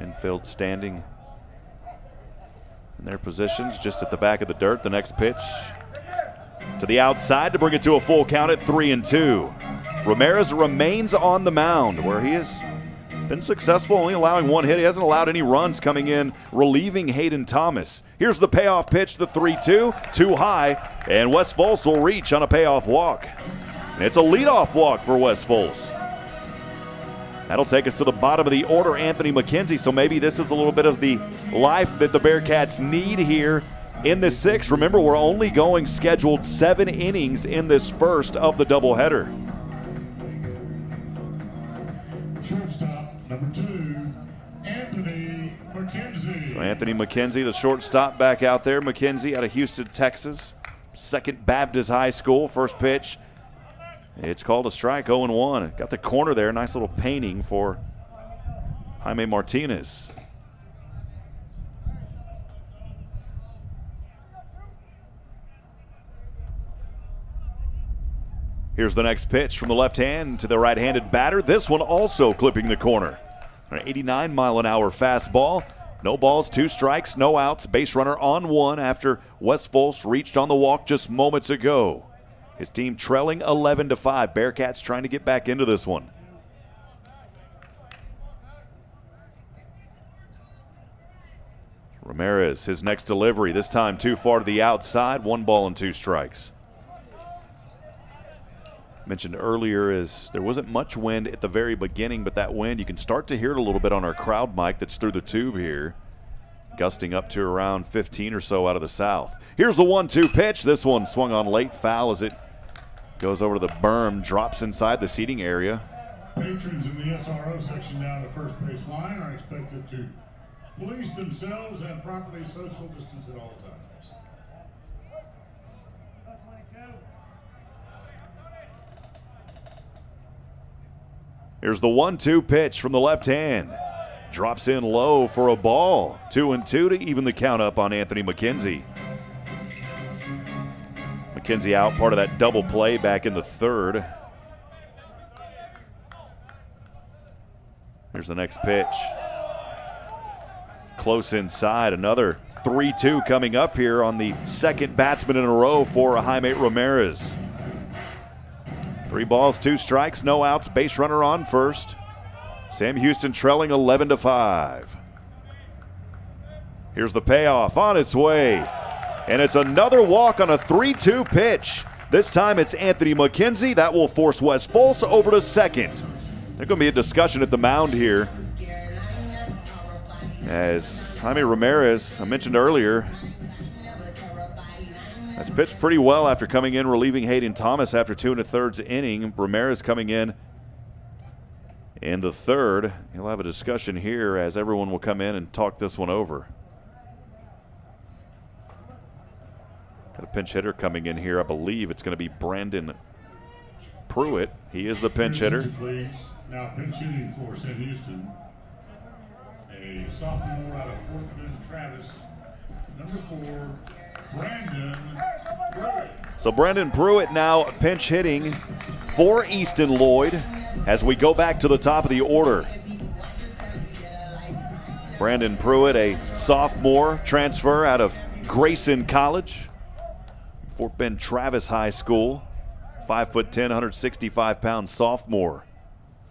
Infield standing in their positions just at the back of the dirt. The next pitch to the outside to bring it to a full count at three and two. Ramirez remains on the mound where he has been successful, only allowing one hit. He hasn't allowed any runs coming in, relieving Hayden Thomas. Here's the payoff pitch, the 3 2, too high, and Wes Fultz will reach on a payoff walk. And it's a leadoff walk for Wes Fultz. That'll take us to the bottom of the order, Anthony McKenzie. So maybe this is a little bit of the life that the Bearkats need here in the sixth. Remember, we're only going scheduled seven innings in this first of the doubleheader. Anthony McKenzie, the shortstop back out there. McKenzie out of Houston, Texas. Second Baptist High School. First pitch. It's called a strike, 0 1. Got the corner there. Nice little painting for Jaime Martinez. Here's the next pitch from the left hand to the right handed batter. This one also clipping the corner. An 89 mile an hour fastball. No balls, two strikes, no outs. Base runner on one after Wes Fultz reached on the walk just moments ago. His team trailing 11 to 5. Bearkats trying to get back into this one. Ramirez, his next delivery, this time too far to the outside. One ball and two strikes. Mentioned earlier is there wasn't much wind at the very beginning, but that wind you can start to hear it a little bit on our crowd mic that's through the tube here, gusting up to around 15 or so out of the south. Here's the one-two pitch. This one swung on late foul as it goes over to the berm, drops inside the seating area. Patrons in the SRO section down the first base line are expected to police themselves and properly social distance at all times. Here's the one-two pitch from the left hand. Drops in low for a ball. Two and two to even the count up on Anthony McKenzie. McKenzie out, part of that double play back in the third. Here's the next pitch. Close inside. Another 3 2 coming up here on the second batsman in a row for Jaime Ramirez. Three balls, two strikes, no outs, base runner on first. Sam Houston trailing 11 to 5. Here's the payoff on its way. And it's another walk on a 3 2 pitch. This time it's Anthony McKenzie. That will force Wes Fultz over to second. There's going to be a discussion at the mound here. As Jaime Ramirez, I mentioned earlier, has pitched pretty well after coming in, relieving Hayden Thomas after two and a thirds inning. Ramirez coming in in the third. He'll have a discussion here as everyone will come in and talk this one over. Got a pinch hitter coming in here. I believe it's going to be Brandon Pruitt. He is the pinch hitter. Please. Now pinch hitting for Sam Houston. A sophomore out of Fort Bend, Travis. Number four, So Brandon Pruitt now pinch hitting for Easton Lloyd as we go back to the top of the order. Brandon Pruitt, a sophomore transfer out of Grayson College, Fort Bend Travis High School, 5 foot 10, 165 pound sophomore.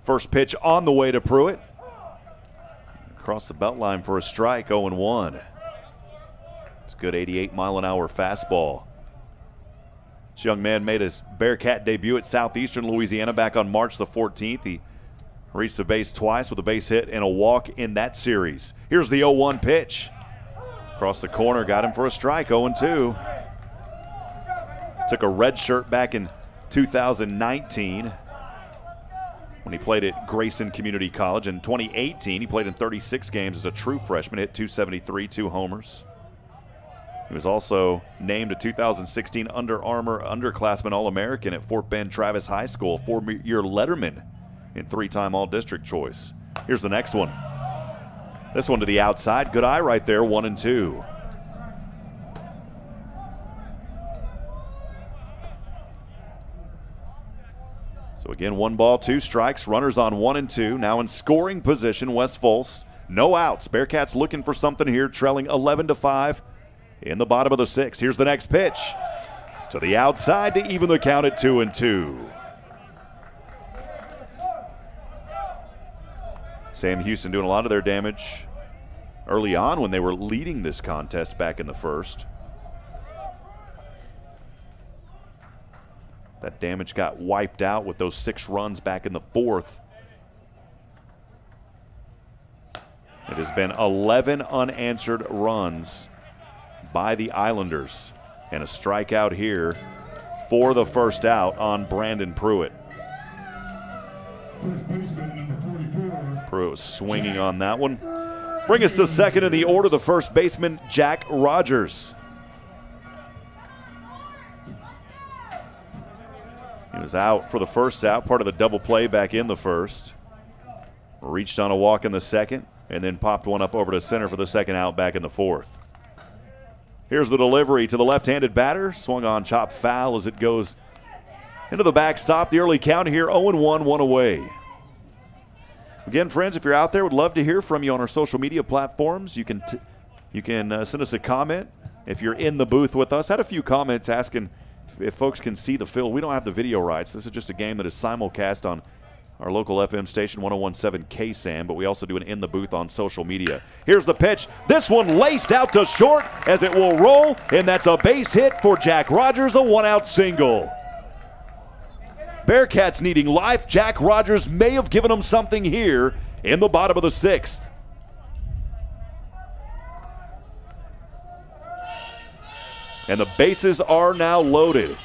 First pitch on the way to Pruitt. Across the belt line for a strike, 0 1. It's a good 88 mile an hour fastball. This young man made his Bearkat debut at Southeastern Louisiana back on March the 14th. He reached the base twice with a base hit and a walk in that series. Here's the 0 1 pitch. Across the corner, got him for a strike, 0 2. Took a red shirt back in 2019 when he played at Grayson Community College. In 2018, he played in 36 games as a true freshman, hit 273, two homers. He was also named a 2016 Under Armour underclassman All American at Fort Bend Travis High School, four year letterman in three time All District choice. Here's the next one. This one to the outside. Good eye right there, one and two. So again, one ball, two strikes, runners on one and two. Now in scoring position, Wes Fultz. No outs. Bearkats looking for something here, trailing 11 to 5 in the bottom of the sixth. Here's the next pitch to the outside to even the count at two and two. Sam Houston doing a lot of their damage early on when they were leading this contest back in the first. That damage got wiped out with those six runs back in the fourth. It has been 11 unanswered runs by the Islanders. And a strikeout here for the first out on Brandon Pruitt. Pruitt was swinging on that one. Bring us to second in the order, the first baseman, Jack Rogers. He was out for the first out, part of the double play back in the first. Reached on a walk in the second, and then popped one up over to center for the second out back in the fourth. Here's the delivery to the left handed batter. Swung on, chop foul as it goes into the backstop. The early count here 0 1, one away. Again, friends, if you're out there, would love to hear from you on our social media platforms. You can, you can uh, send us a comment if you're in the booth with us. Had a few comments asking if, if folks can see the field. We don't have the video rights. This is just a game that is simulcast on our local FM station 1017 KSAM, but we also do an in the booth on social media. Here's the pitch. This one laced out to short as it will roll, and that's a base hit for Jack Rogers, a one out single. Bearkats needing life. Jack Rogers may have given them something here in the bottom of the sixth. And the bases are now loaded.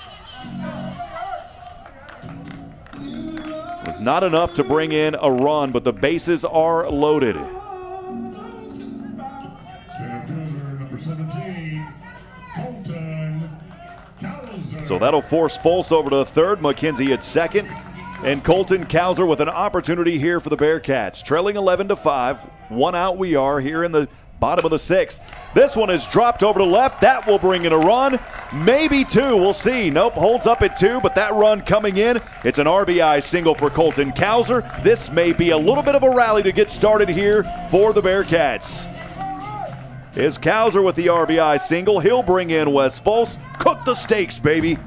Not enough to bring in a run, but the bases are loaded. So that'll force Fultz over to the third, McKenzie at second, and Colton Cowser with an opportunity here for the Bearkats. Trailing 11 to 5. One out we are here in the bottom of the sixth. This one is dropped over to left. That will bring in a run. Maybe two. We'll see. Nope, holds up at two, but that run coming in. It's an RBI single for Colton Cowser. This may be a little bit of a rally to get started here for the Bearkats. Is Cowser with the RBI single. He'll bring in Wes Fultz. Cook the steaks, baby.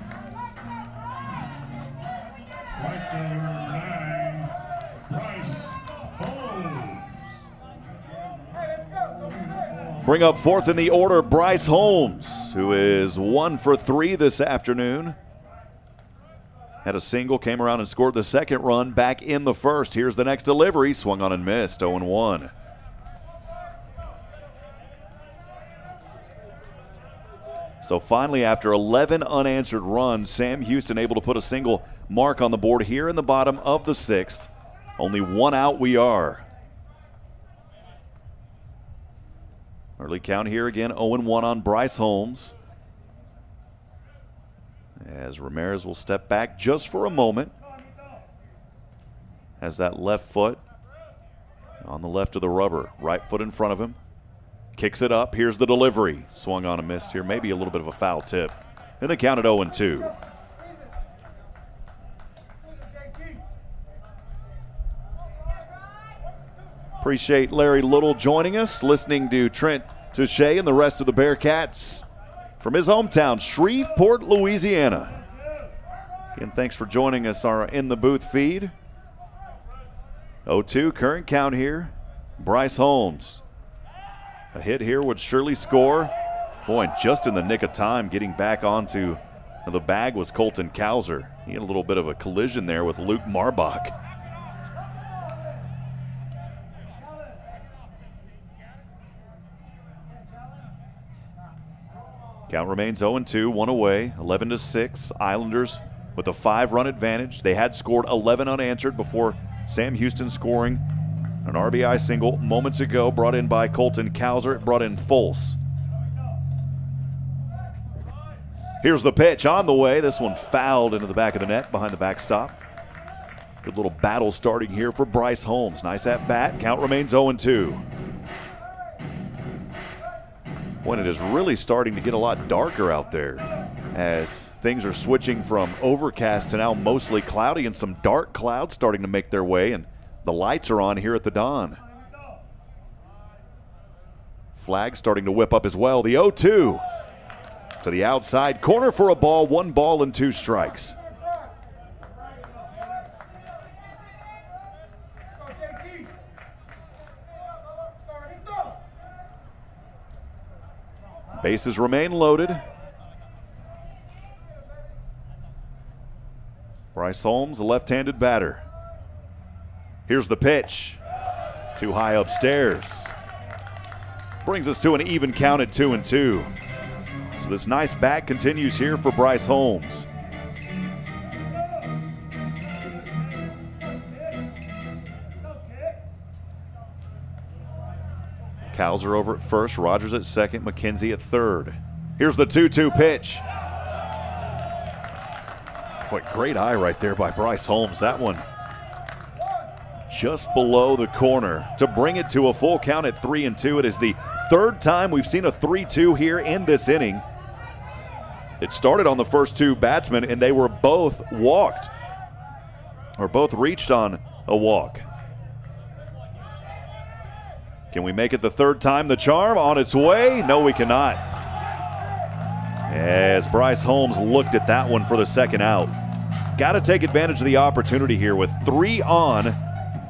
Bring up fourth in the order, Bryce Holmes, who is one for three this afternoon. Had a single, came around and scored the second run back in the first. Here's the next delivery, swung on and missed, 0 1. So finally, after 11 unanswered runs, Sam Houston able to put a single mark on the board here in the bottom of the sixth. Only one out we are. Early count here again 0 1 on Bryce Holmes. As Ramirez will step back just for a moment. Has that left foot on the left of the rubber, right foot in front of him. Kicks it up. Here's the delivery. Swung on a miss here. Maybe a little bit of a foul tip. And they count it 0 2. Appreciate Larry Little joining us, listening to Trent Touche and the rest of the Bearkats from his hometown, Shreveport, Louisiana. Again, thanks for joining us our in the booth feed. 0-2 current count here. Bryce Holmes. A hit here would surely score. Boy, just in the nick of time getting back onto the bag was Colton Cowser. He had a little bit of a collision there with Luke Marbach. Count remains 0 2, one away, 11 to 6. Islanders with a five run advantage. They had scored 11 unanswered before Sam Houston scoring an RBI single moments ago, brought in by Colton Cowser. It brought in Fultz. Here's the pitch on the way. This one fouled into the back of the net behind the backstop. Good little battle starting here for Bryce Holmes. Nice at bat. Count remains 0 2. When it is really starting to get a lot darker out there as things are switching from overcast to now mostly cloudy and some dark clouds starting to make their way and the lights are on here at the Don. Flag starting to whip up as well. The 0 2 to the outside corner for a ball, one ball and two strikes. Bases remain loaded. Bryce Holmes, a left handed batter. Here's the pitch. Too high upstairs. Brings us to an even count at two and two. So this nice bat continues here for Bryce Holmes. Cowser over at first, Rogers at second, McKenzie at third. Here's the 2 2 pitch. What great eye right there by Bryce Holmes. That one just below the corner to bring it to a full count at 3 and 2. It is the third time we've seen a 3 2 here in this inning. It started on the first two batsmen, and they were both walked, or both reached on a walk. Can we make it the third time the charm on its way? No, we cannot. As Bryce Holmes looked at that one for the second out. Got to take advantage of the opportunity here with three on.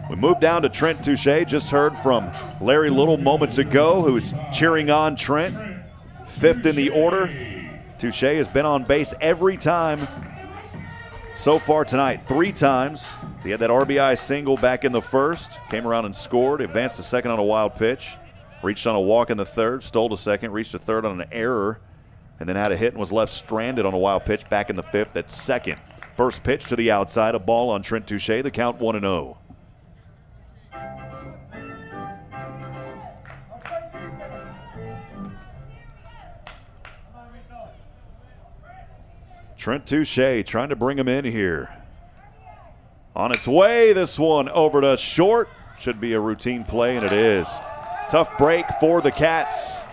We move down to Trent Touche. Just heard from Larry Little moments ago, who's cheering on Trent. Fifth in the order. Touche has been on base every time so far tonight, three times. He had that RBI single back in the first, came around and scored, advanced to second on a wild pitch, reached on a walk in the third, stole to second, reached to third on an error, and then had a hit and was left stranded on a wild pitch back in the fifth at second. First pitch to the outside, a ball on Trent Touche, the count 1 0. Trent Touche trying to bring him in here. On its way, this one over to short. Should be a routine play, and it is. Tough break for the Cats.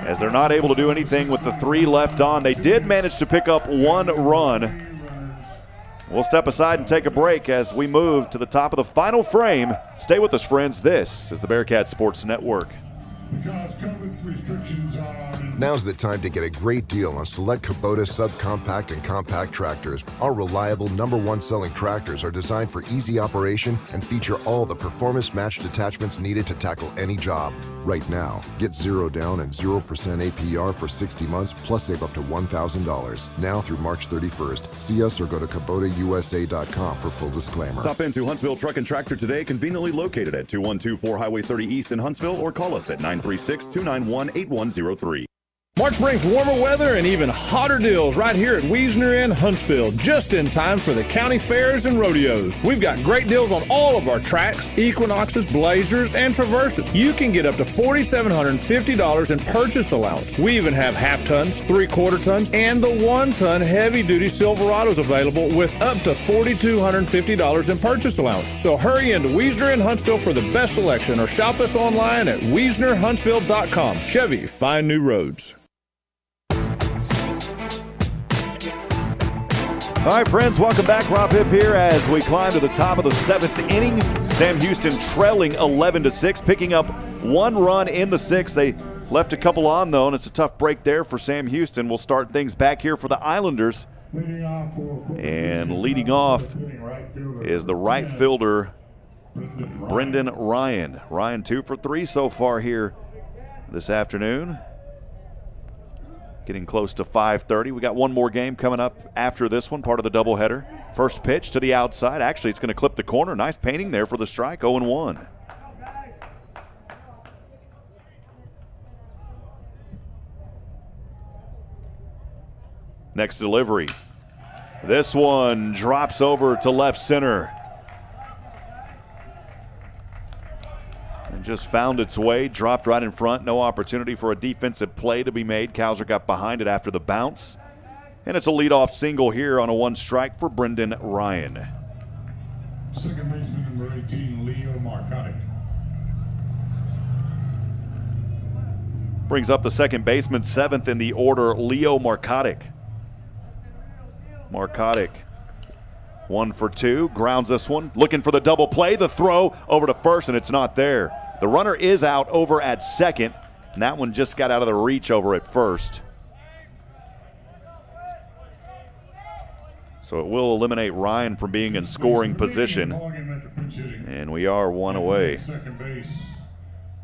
As they're not able to do anything with the three left on. They did manage to pick up one run. We'll step aside and take a break as we move to the top of the final frame. Stay with us, friends. This is the Bearkat Sports Network. Now's the time to get a great deal on select Kubota subcompact and compact tractors. Our reliable number one selling tractors are designed for easy operation and feature all the performance matched attachments needed to tackle any job. Right now, get zero down and 0% APR for 60 months plus save up to $1,000. Now through March 31st. See us or go to KubotaUSA.com for full disclaimer. Stop into Huntsville Truck and Tractor today, conveniently located at 2124 Highway 30 East in Huntsville, or call us at 936 291 8103. March brings warmer weather and even hotter deals right here at Wiesner in Huntsville, just in time for the county fairs and rodeos. We've got great deals on all of our Trax, Equinoxes, Blazers, and Traverses. You can get up to $4,750 in purchase allowance. We even have half tons, three quarter tons, and the one ton heavy duty Silverados available with up to $4,250 in purchase allowance. So hurry into Wiesner in Huntsville for the best selection or shop us online at WiesnerHuntsville.com. Chevy, find new roads. All right, friends, welcome back. Rob Hipp here as we climb to the top of the seventh inning. Sam Houston trailing 11 to 6, picking up one run in the sixth. They left a couple on, though, and it's a tough break there for Sam Houston. We'll start things back here for the Islanders. And leading off is the right fielder, Brendan Ryan. Ryan, two for three so far here this afternoon getting close to 5:30. We got one more game coming up after this one, part of the doubleheader. First pitch to the outside. Actually, it's going to clip the corner. Nice painting there for the strike. 0-1. Next delivery. This one drops over to left center. Just found its way, dropped right in front. No opportunity for a defensive play to be made. Cowser got behind it after the bounce. And it's a leadoff single here on a one strike for Brendan Ryan. Second baseman number 18, Leo Markotic. Brings up the second baseman, seventh in the order, Leo Markotic. Markotic, one for two, grounds this one, looking for the double play, the throw over to first, and it's not there. The runner is out over at second, and that one just got out of the reach over at first. So it will eliminate Ryan from being in scoring position. And we are one away. Second base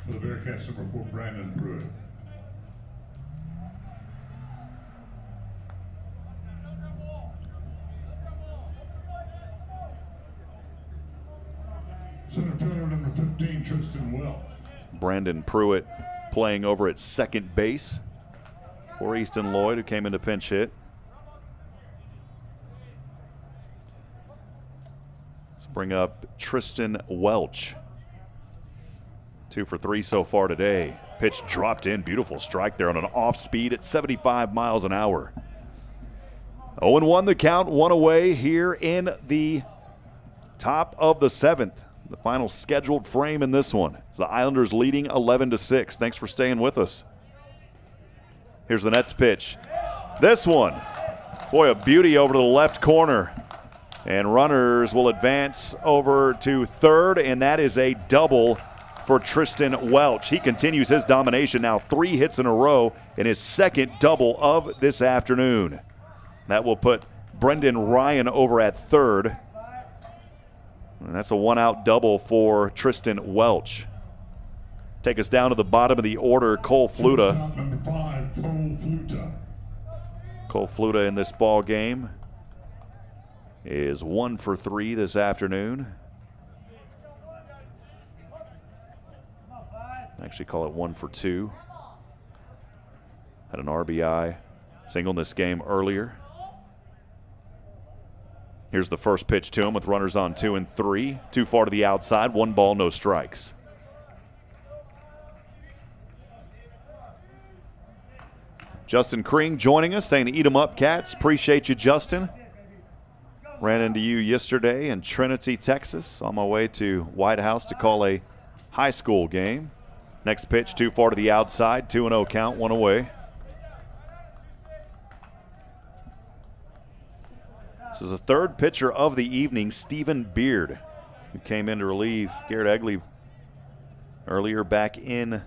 for the Bearkats, number four, Brandon. Center fielder number 15, Tristan. Brandon Pruitt playing over at second base for Easton Lloyd, who came in to pinch hit. Let's bring up Tristan Welch. Two for three so far today. Pitch dropped in. Beautiful strike there on an off speed at 75 miles an hour. 0 1 the count, one away here in the top of the seventh the final scheduled frame in this one. is The Islanders leading 11 to 6. Thanks for staying with us. Here's the Nets pitch. This one, boy, a beauty over to the left corner. And runners will advance over to third, and that is a double for Tristan Welch. He continues his domination now, three hits in a row in his second double of this afternoon. That will put Brendan Ryan over at third. And that's a one out double for Tristan Welch. Take us down to the bottom of the order, Cole Fluta. Five, Cole Fluta. Cole Fluta in this ball game is one for three this afternoon. Actually, call it one for two. Had an RBI single in this game earlier. Here's the first pitch to him with runners on two and three. Too far to the outside. One ball, no strikes. Justin Kring joining us, saying, Eat 'em up, cats. Appreciate you, Justin. Ran into you yesterday in Trinity, Texas, on my way to White House to call a high school game. Next pitch, too far to the outside. 2 0 count, one away. This is the third pitcher of the evening, Stephen Beard, who came in to relieve Garrett Egley earlier back in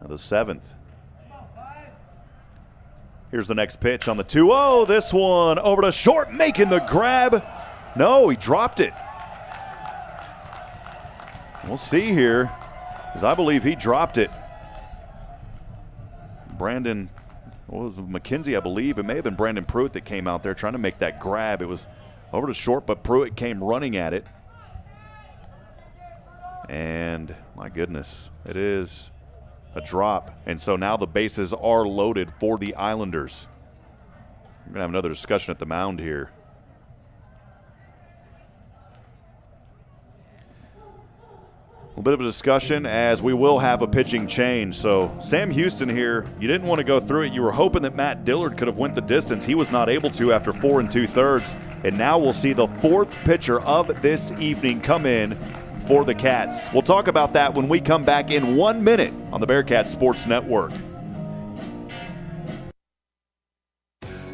the seventh. Here's the next pitch on the 2 0. This one over to short, making the grab. No, he dropped it. We'll see here, because I believe he dropped it. Brandon what was McKenzie, I believe. It may have been Brandon Pruitt that came out there trying to make that grab. It was over to short, but Pruitt came running at it. And my goodness, it is a drop. And so now the bases are loaded for the Islanders. We're going to have another discussion at the mound here. Little bit of a discussion as we will have a pitching change. So Sam Houston here, you didn't want to go through it. You were hoping that Matt Dillard could have went the distance. He was not able to after four and two thirds. And now we'll see the fourth pitcher of this evening come in for the Cats. We'll talk about that when we come back in one minute on the Bearkat Sports Network.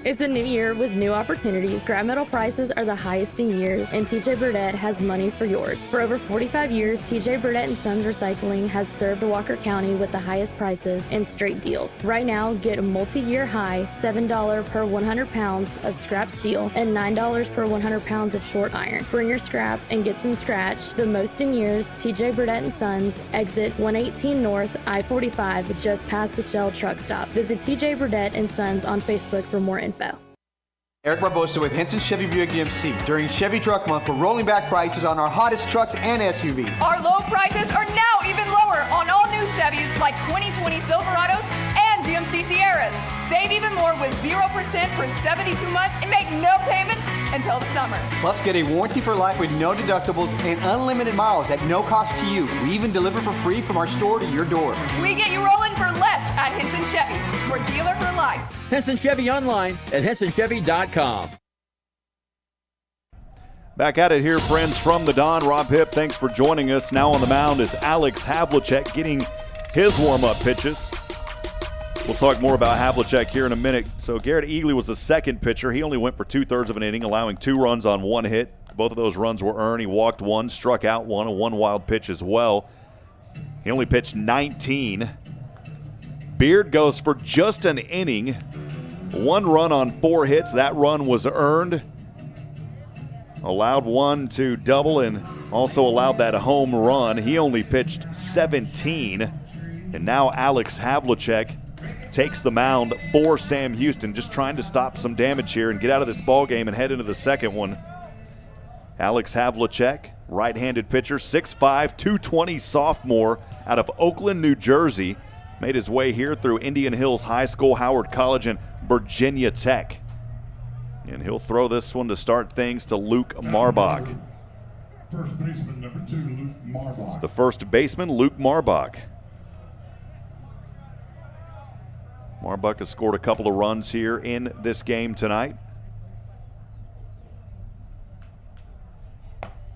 It's a new year with new opportunities. Scrap metal prices are the highest in years, and TJ Burdett has money for yours. For over 45 years, TJ Burdett and Sons Recycling has served Walker County with the highest prices and straight deals. Right now, get a multi-year high $7 per 100 pounds of scrap steel and $9 per 100 pounds of short iron. Bring your scrap and get some scratch. The most in years, TJ Burdett and Sons, exit 118 North, I-45, just past the Shell truck stop. Visit TJ Burdett and Sons on Facebook for more info. Eric Barbosa with Henson Chevy Buick GMC. During Chevy Truck Month, we're rolling back prices on our hottest trucks and SUVs. Our low prices are now even lower on all new Chevys like 2020 Silverados and GMC Sierras. Save even more with 0% for 72 months and make no payments until the summer. Plus, get a warranty for life with no deductibles and unlimited miles at no cost to you. We even deliver for free from our store to your door. We get you rolling for less at Henson Chevy. We're dealer for life. Henson Chevy online at hensonchevy.com. Back at it here, friends from the Don. Rob Hipp, thanks for joining us. Now on the mound is Alex Havlicek getting his warm up pitches. We'll talk more about Havlicek here in a minute. So Garrett Egley was the second pitcher. He only went for two thirds of an inning, allowing two runs on one hit. Both of those runs were earned. He walked one, struck out one, a one wild pitch as well. He only pitched 19. Beard goes for just an inning. One run on four hits. That run was earned. Allowed one to double and also allowed that home run. He only pitched 17. And now Alex Havlicek takes the mound for Sam Houston, just trying to stop some damage here and get out of this ball game and head into the second one. Alex Havlicek, right-handed pitcher, 6'5", 220 sophomore out of Oakland, New Jersey, made his way here through Indian Hills High School, Howard College, and Virginia Tech. And he'll throw this one to start things to Luke Marbach. First baseman number two, Luke Marbach. It's the first baseman, Luke Marbach. Marbach has scored a couple of runs here in this game tonight.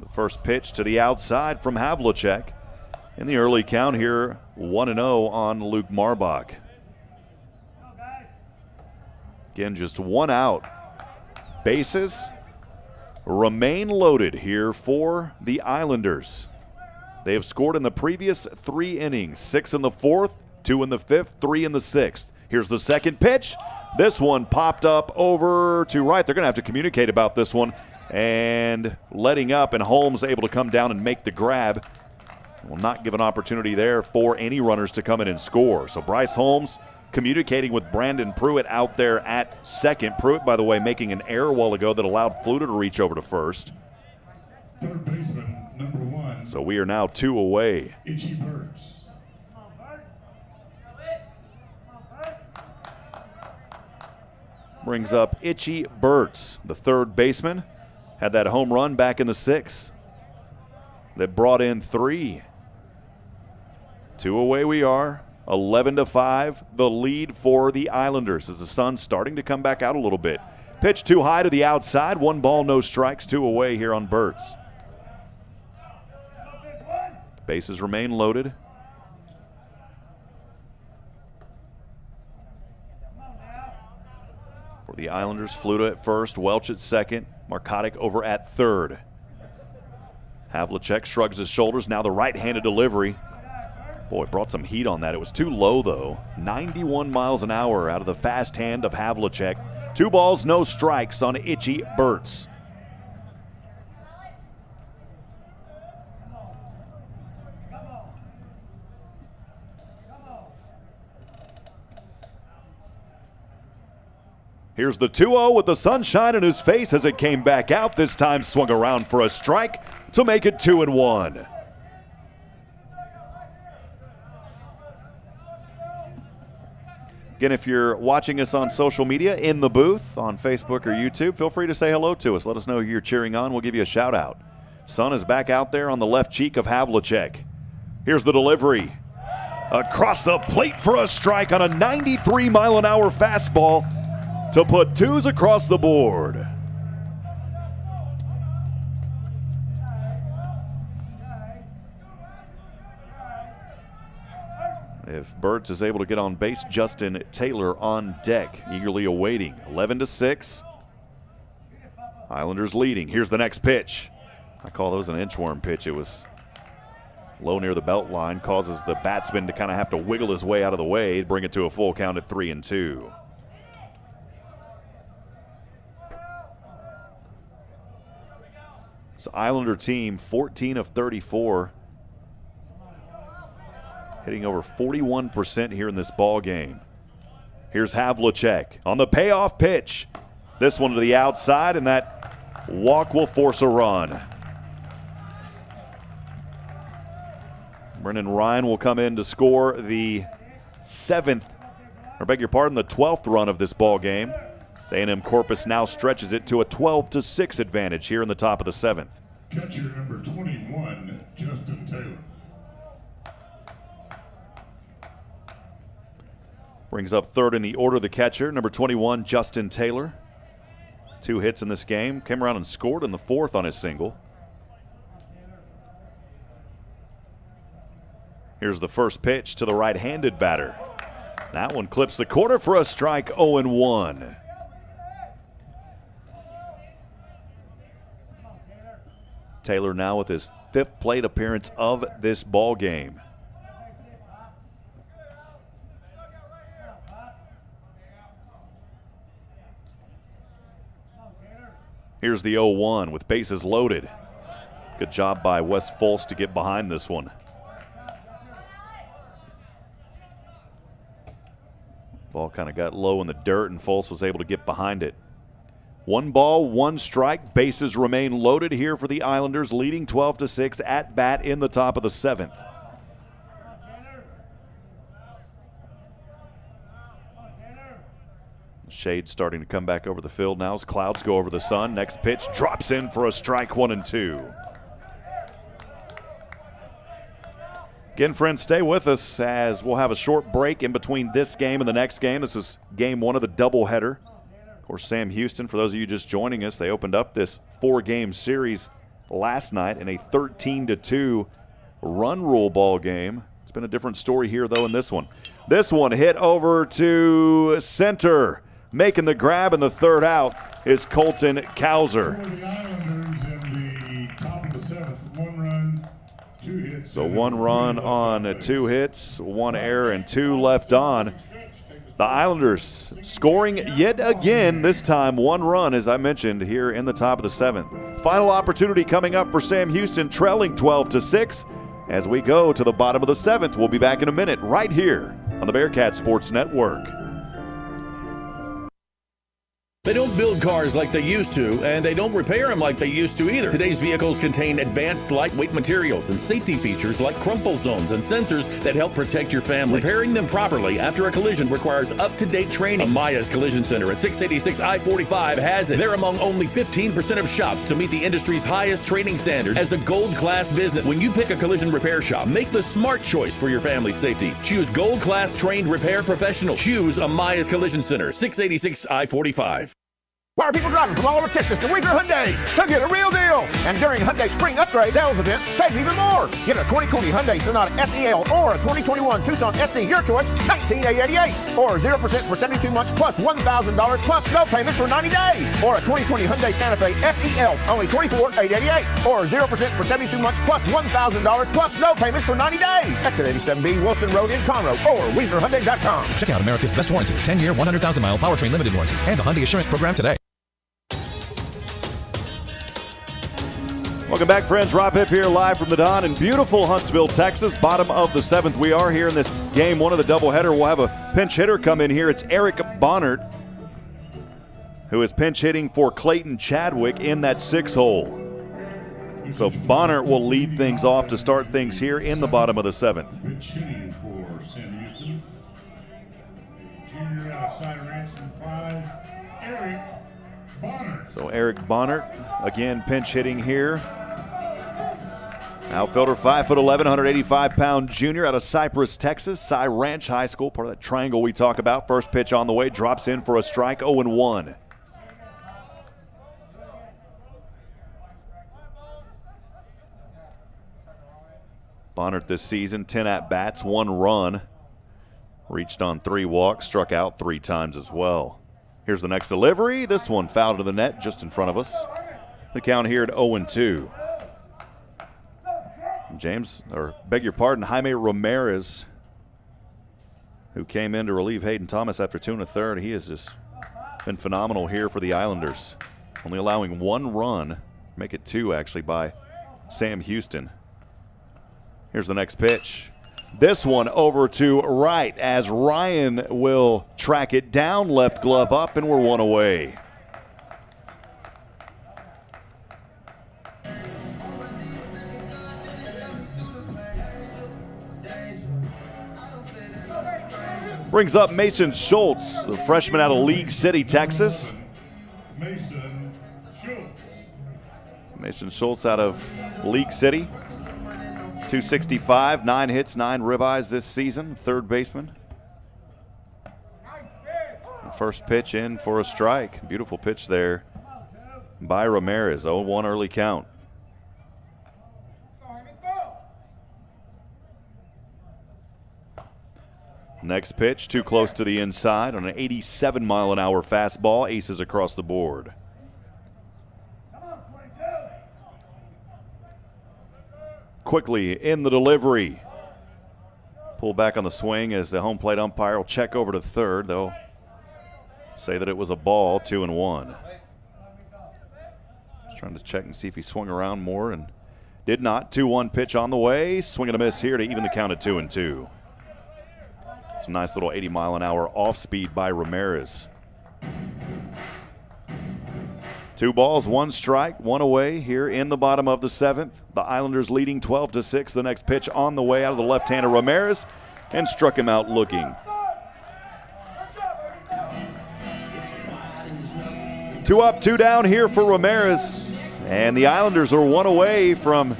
The first pitch to the outside from Havlicek. In the early count here, 1 0 on Luke Marbach. Again, just one out. Bases remain loaded here for the Islanders. They have scored in the previous three innings six in the fourth, two in the fifth, three in the sixth. Here's the second pitch. This one popped up over to right. They're going to have to communicate about this one. And letting up, and Holmes able to come down and make the grab. Will not give an opportunity there for any runners to come in and score. So Bryce Holmes communicating with Brandon Pruitt out there at second. Pruitt, by the way, making an error a while ago that allowed Fluta to reach over to first. Third baseman number one, So we are now two away. Itchy Burtz. Brings up Itchy Burtz, the third baseman. Had that home run back in the sixth that brought in three. Two away we are. 11 to 5, the lead for the Islanders as the sun's starting to come back out a little bit. Pitch too high to the outside. One ball, no strikes, two away here on Burtz. Bases remain loaded. For the Islanders, Fluta at first, Welch at second, Markotic over at third. Havlicek shrugs his shoulders. Now the right-handed delivery. Boy, brought some heat on that. It was too low, though. 91 miles an hour out of the fast hand of Havlicek. Two balls, no strikes on Itchy Burtz. Here's the 2 0 with the sunshine in his face as it came back out. This time swung around for a strike to make it 2 and 1. Again, if you're watching us on social media in the booth on Facebook or YouTube, feel free to say hello to us. Let us know who you're cheering on. We'll give you a shout out. Sun is back out there on the left cheek of Havlicek. Here's the delivery. Across the plate for a strike on a 93 mile an hour fastball to put twos across the board. If Burtz is able to get on base, Justin Taylor on deck, eagerly awaiting. 11 to 6. Islanders leading. Here's the next pitch. I call those an inchworm pitch. It was low near the belt line, causes the batsman to kind of have to wiggle his way out of the way, bring it to a full count at 3 and 2. This Islander team, 14 of 34 hitting over 41% here in this ball game. Here's Havlicek on the payoff pitch. This one to the outside, and that walk will force a run. Brendan Ryan will come in to score the seventh, or beg your pardon, the 12th run of this ball game. A&M Corpus now stretches it to a 12 to 6 advantage here in the top of the seventh. Catcher number 21, Justin Taylor. Brings up third in the order the catcher, number 21, Justin Taylor. Two hits in this game. Came around and scored in the fourth on his single. Here's the first pitch to the right handed batter. That one clips the corner for a strike 0 1. Taylor now with his fifth plate appearance of this ball game. Here's the 0 1 with bases loaded. Good job by Wes Fultz to get behind this one. Ball kind of got low in the dirt, and Fultz was able to get behind it. One ball, one strike. Bases remain loaded here for the Islanders, leading 12 to 6 at bat in the top of the seventh. Shade starting to come back over the field now as clouds go over the sun. Next pitch drops in for a strike one and two. Again, friends, stay with us as we'll have a short break in between this game and the next game. This is game one of the doubleheader. Course, Sam Houston, for those of you just joining us, they opened up this four game series last night in a 13 to 2 run rule ball game. It's been a different story here, though, in this one. This one hit over to center making the grab in the third out is Colton Cowser. So one run on two hits, one error, and two left on. The Islanders scoring yet again, this time one run, as I mentioned, here in the top of the seventh. Final opportunity coming up for Sam Houston, trailing 12 to 6. As we go to the bottom of the seventh, we'll be back in a minute right here on the Bearkat Sports Network. They don't build cars like they used to, and they don't repair them like they used to either. Today's vehicles contain advanced lightweight materials and safety features like crumple zones and sensors that help protect your family. Repairing them properly after a collision requires up-to-date training. Amaya's Collision Center at 686 I-45 has it. They're among only 15% of shops to meet the industry's highest training standards as a gold class business. When you pick a collision repair shop, make the smart choice for your family's safety. Choose gold class trained repair professionals. Choose Amaya's Collision Center, 686 I-45. Why are people driving from all over Texas to Weaver Hyundai to get a real deal? And during Hyundai Spring Upgrade Sales Event, save even more. Get a 2020 Hyundai Sonata SEL or a 2021 Tucson SC, your choice, 19888 Or 0% for 72 months plus $1,000 plus no payments for 90 days. Or a 2020 Hyundai Santa Fe SEL, only 24888 Or 0% for 72 months plus $1,000 plus no payments for 90 days. Exit 87B Wilson Road in Conroe or WeaverHyundai.com. Check out America's best warranty, 10-year, 100,000-mile powertrain limited warranty, and the Hyundai Assurance Program today. Welcome back, friends. Rob Hipp here live from the Don in beautiful Huntsville, Texas. Bottom of the seventh. We are here in this game one of the doubleheader. We'll have a pinch hitter come in here. It's Eric Bonnert, who is pinch hitting for Clayton Chadwick in that six hole. So Bonnert will lead things off to start things here in the bottom of the seventh. So Eric Bonnert, again pinch hitting here. Outfielder, 5'11, 185 pound junior out of Cypress, Texas. Cy Ranch High School, part of that triangle we talk about. First pitch on the way, drops in for a strike, 0 1. Bonnert this season, 10 at bats, one run. Reached on three walks, struck out three times as well. Here's the next delivery. This one fouled to the net just in front of us. The count here at 0 and 2. James, or beg your pardon, Jaime Ramirez, who came in to relieve Hayden Thomas after two and a third. He has just been phenomenal here for the Islanders. Only allowing one run, make it two actually, by Sam Houston. Here's the next pitch. This one over to right as Ryan will track it down, left glove up, and we're one away. Brings up Mason Schultz, the freshman out of League City, Texas. Mason Schultz. Mason Schultz out of League City. 265, nine hits, nine ribeyes this season, third baseman. First pitch in for a strike. Beautiful pitch there by Ramirez. 0 1 early count. Next pitch, too close to the inside on an 87 mile an hour fastball. Aces across the board. Quickly in the delivery. Pull back on the swing as the home plate umpire will check over to third. They'll say that it was a ball, two and one. Just trying to check and see if he swung around more and did not. 2 1 pitch on the way. Swing and a miss here to even the count at two and two. Some nice little 80 mile an hour off speed by Ramirez. Two balls, one strike, one away here in the bottom of the seventh. The Islanders leading 12 to 6. The next pitch on the way out of the left hander Ramirez and struck him out looking. Two up, two down here for Ramirez. And the Islanders are one away from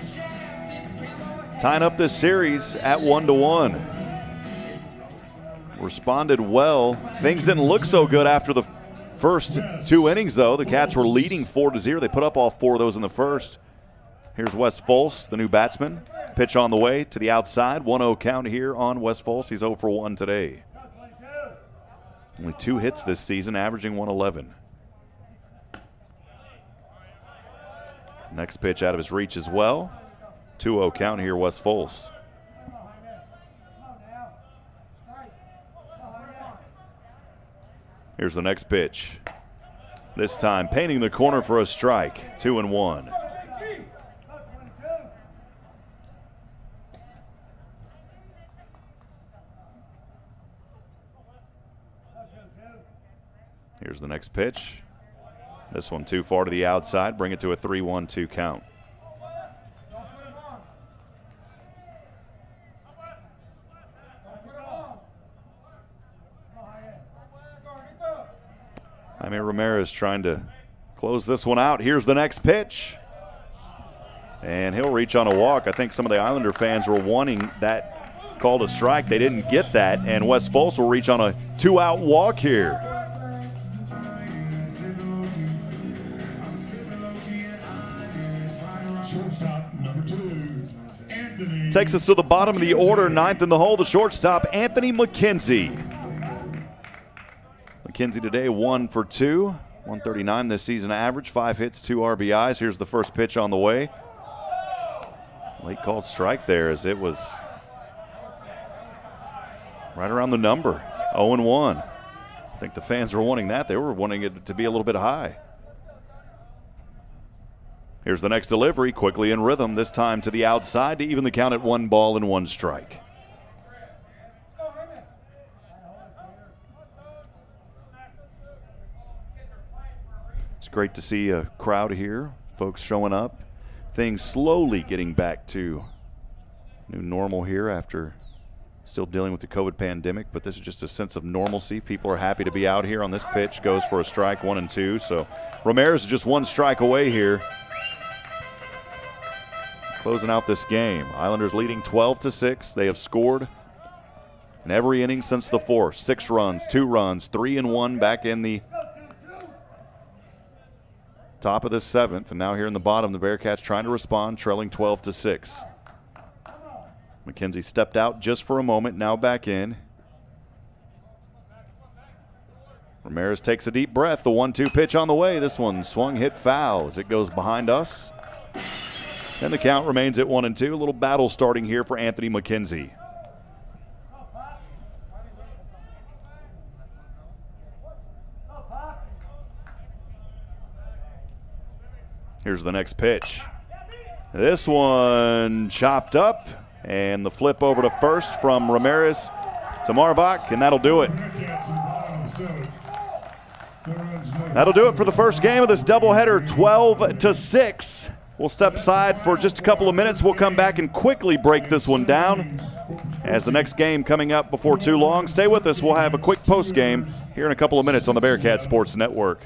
tying up this series at one to one responded well. Things didn't look so good after the first two innings, though. The Cats were leading 4 to 0. They put up all four of those in the first. Here's Wes Fultz, the new batsman. Pitch on the way to the outside. 1 0 count here on Wes Fultz. He's 0 for 1 today. Only two hits this season, averaging 111. Next pitch out of his reach as well. 2 0 count here, Wes Fultz. Here's the next pitch. This time painting the corner for a strike. Two and one. Here's the next pitch. This one too far to the outside. Bring it to a 3 1 2 count. Jaime Ramirez is trying to close this one out. Here's the next pitch. And he'll reach on a walk. I think some of the Islander fans were wanting that call to strike. They didn't get that. And Wes Fultz will reach on a two out walk here. Takes us to the bottom of the order, ninth in the hole, the shortstop, Anthony McKenzie. McKenzie today, one for two, 139 this season average, five hits, two RBIs. Here's the first pitch on the way. Late called strike there as it was right around the number, 0 and 1. I think the fans were wanting that. They were wanting it to be a little bit high. Here's the next delivery, quickly in rhythm, this time to the outside to even the count at one ball and one strike. Great to see a crowd here, folks showing up, things slowly getting back to new normal here after Still dealing with the COVID pandemic, but this is just a sense of normalcy. People are happy to be out here on this pitch. Goes for a strike, one and two. So Ramirez is just one strike away here. Closing out this game. Islanders leading 12 to 6. They have scored in every inning since the fourth. Six runs, two runs, three and one back in the top of the seventh. And now here in the bottom, the Bearkats trying to respond, trailing 12 to 6. McKenzie stepped out just for a moment, now back in. Ramirez takes a deep breath. The one two pitch on the way. This one swung, hit foul as it goes behind us. And the count remains at one and two. A little battle starting here for Anthony McKenzie. Here's the next pitch. This one chopped up, and the flip over to first from Ramirez to Marbach, and that'll do it. That'll do it for the first game of this doubleheader, 12 to 6. We'll step aside for just a couple of minutes. We'll come back and quickly break this one down. As the next game coming up before too long, stay with us. We'll have a quick post game here in a couple of minutes on the Bearkat Sports Network.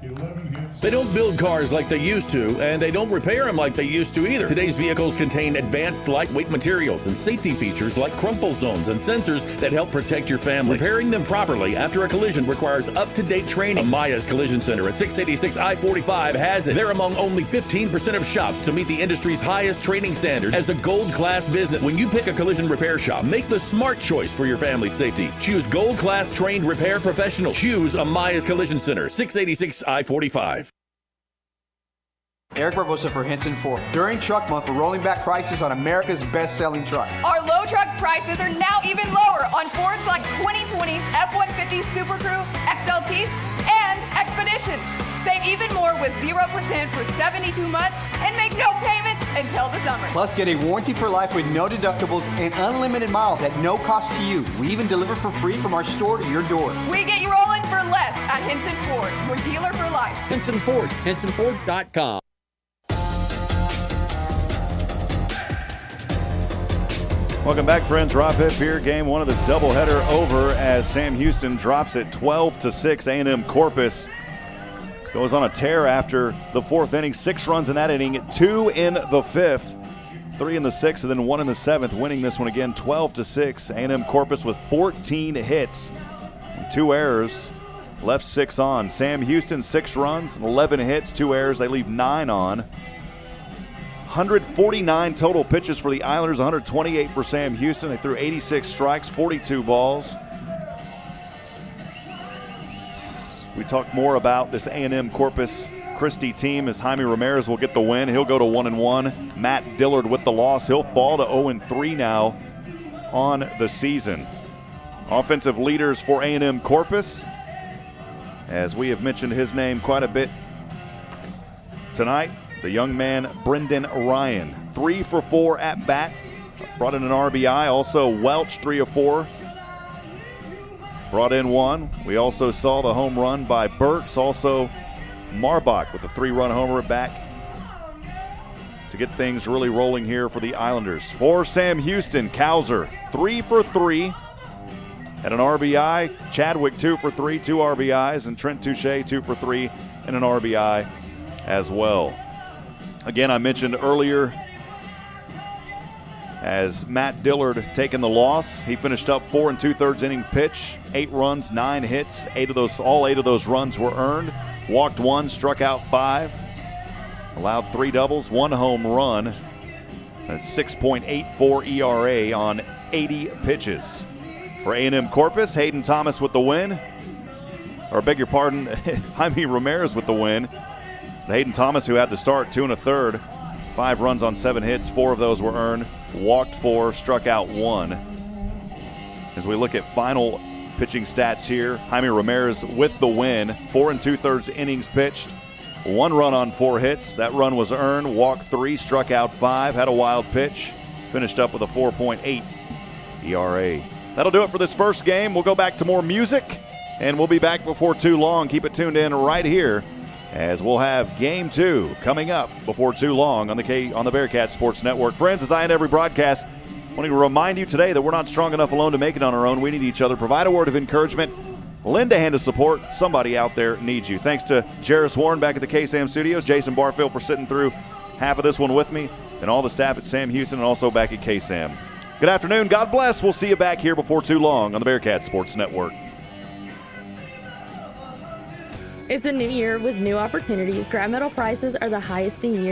Sam Houston, six runs, 11 hits. They don't build cars like they used to, and they don't repair them like they used to either. Today's vehicles contain advanced lightweight materials and safety features like crumple zones and sensors that help protect your family. Repairing them properly after a collision requires up-to-date training. Amaya's Collision Center at 686 I-45 has it. They're among only 15% of shops to meet the industry's highest training standards as a gold class business. When you pick a collision repair shop, make the smart choice for your family's safety. Choose gold class trained repair professionals. Choose Amaya's Collision Center, 686 I-45. Eric Barbosa for Henson Ford. During truck month, we're rolling back prices on America's best-selling truck. Our low truck prices are now even lower on Fords like 2020 F-150 Super Crew, XLTs, and Expeditions. Save even more with 0% for 72 months and make no payments until the summer. Plus, get a warranty for life with no deductibles and unlimited miles at no cost to you. We even deliver for free from our store to your door. We get you rolling for less at Henson Ford, your dealer for life. Henson Ford, HensonFord.com. Welcome back, friends. Rob Hipp here. Game one of this doubleheader over as Sam Houston drops it 12 to 6. A&M Corpus goes on a tear after the fourth inning. Six runs in that inning, two in the fifth, three in the sixth, and then one in the seventh. Winning this one again, 12 to 6. A&M Corpus with 14 hits, two errors, left six on. Sam Houston six runs, 11 hits, two errors. They leave nine on. 149 total pitches for the Islanders, 128 for Sam Houston. They threw 86 strikes, 42 balls. We talk more about this A&M Corpus Christi team as Jaime Ramirez will get the win. He'll go to one and one. Matt Dillard with the loss. He'll fall to 0 and 3 now on the season. Offensive leaders for A&M Corpus, as we have mentioned his name quite a bit tonight. The young man, Brendan Ryan, three for four at bat, brought in an RBI. Also, Welch, three of four, brought in one. We also saw the home run by Burks. Also, Marbach with a three run homer back to get things really rolling here for the Islanders. For Sam Houston, Cowser, three for three at an RBI. Chadwick, two for three, two RBIs, and Trent Touche, two for three and an RBI as well. Again, I mentioned earlier as Matt Dillard taking the loss. He finished up four and two thirds inning pitch, eight runs, nine hits. Eight of those, all eight of those runs were earned. Walked one, struck out five, allowed three doubles, one home run. A 6.84 ERA on 80 pitches. For A&M Corpus, Hayden Thomas with the win. Or beg your pardon, Jaime Ramirez with the win. Hayden Thomas, who had the start, two and a third, five runs on seven hits, four of those were earned, walked four, struck out one. As we look at final pitching stats here, Jaime Ramirez with the win, four and two thirds innings pitched, one run on four hits. That run was earned, walked three, struck out five, had a wild pitch, finished up with a 4.8 ERA. That'll do it for this first game. We'll go back to more music, and we'll be back before too long. Keep it tuned in right here as we'll have game two coming up before too long on the K on the Bearkat Sports Network. Friends, as I end every broadcast, Wanting to remind you today that we're not strong enough alone to make it on our own. We need each other. Provide a word of encouragement. Lend a hand of support. Somebody out there needs you. Thanks to Jarris Warren back at the KSAM studios, Jason Barfield for sitting through half of this one with me, and all the staff at Sam Houston and also back at KSAM. Good afternoon. God bless. We'll see you back here before too long on the Bearkat Sports Network. It's a new year with new opportunities. Scrap metal prices are the highest in years.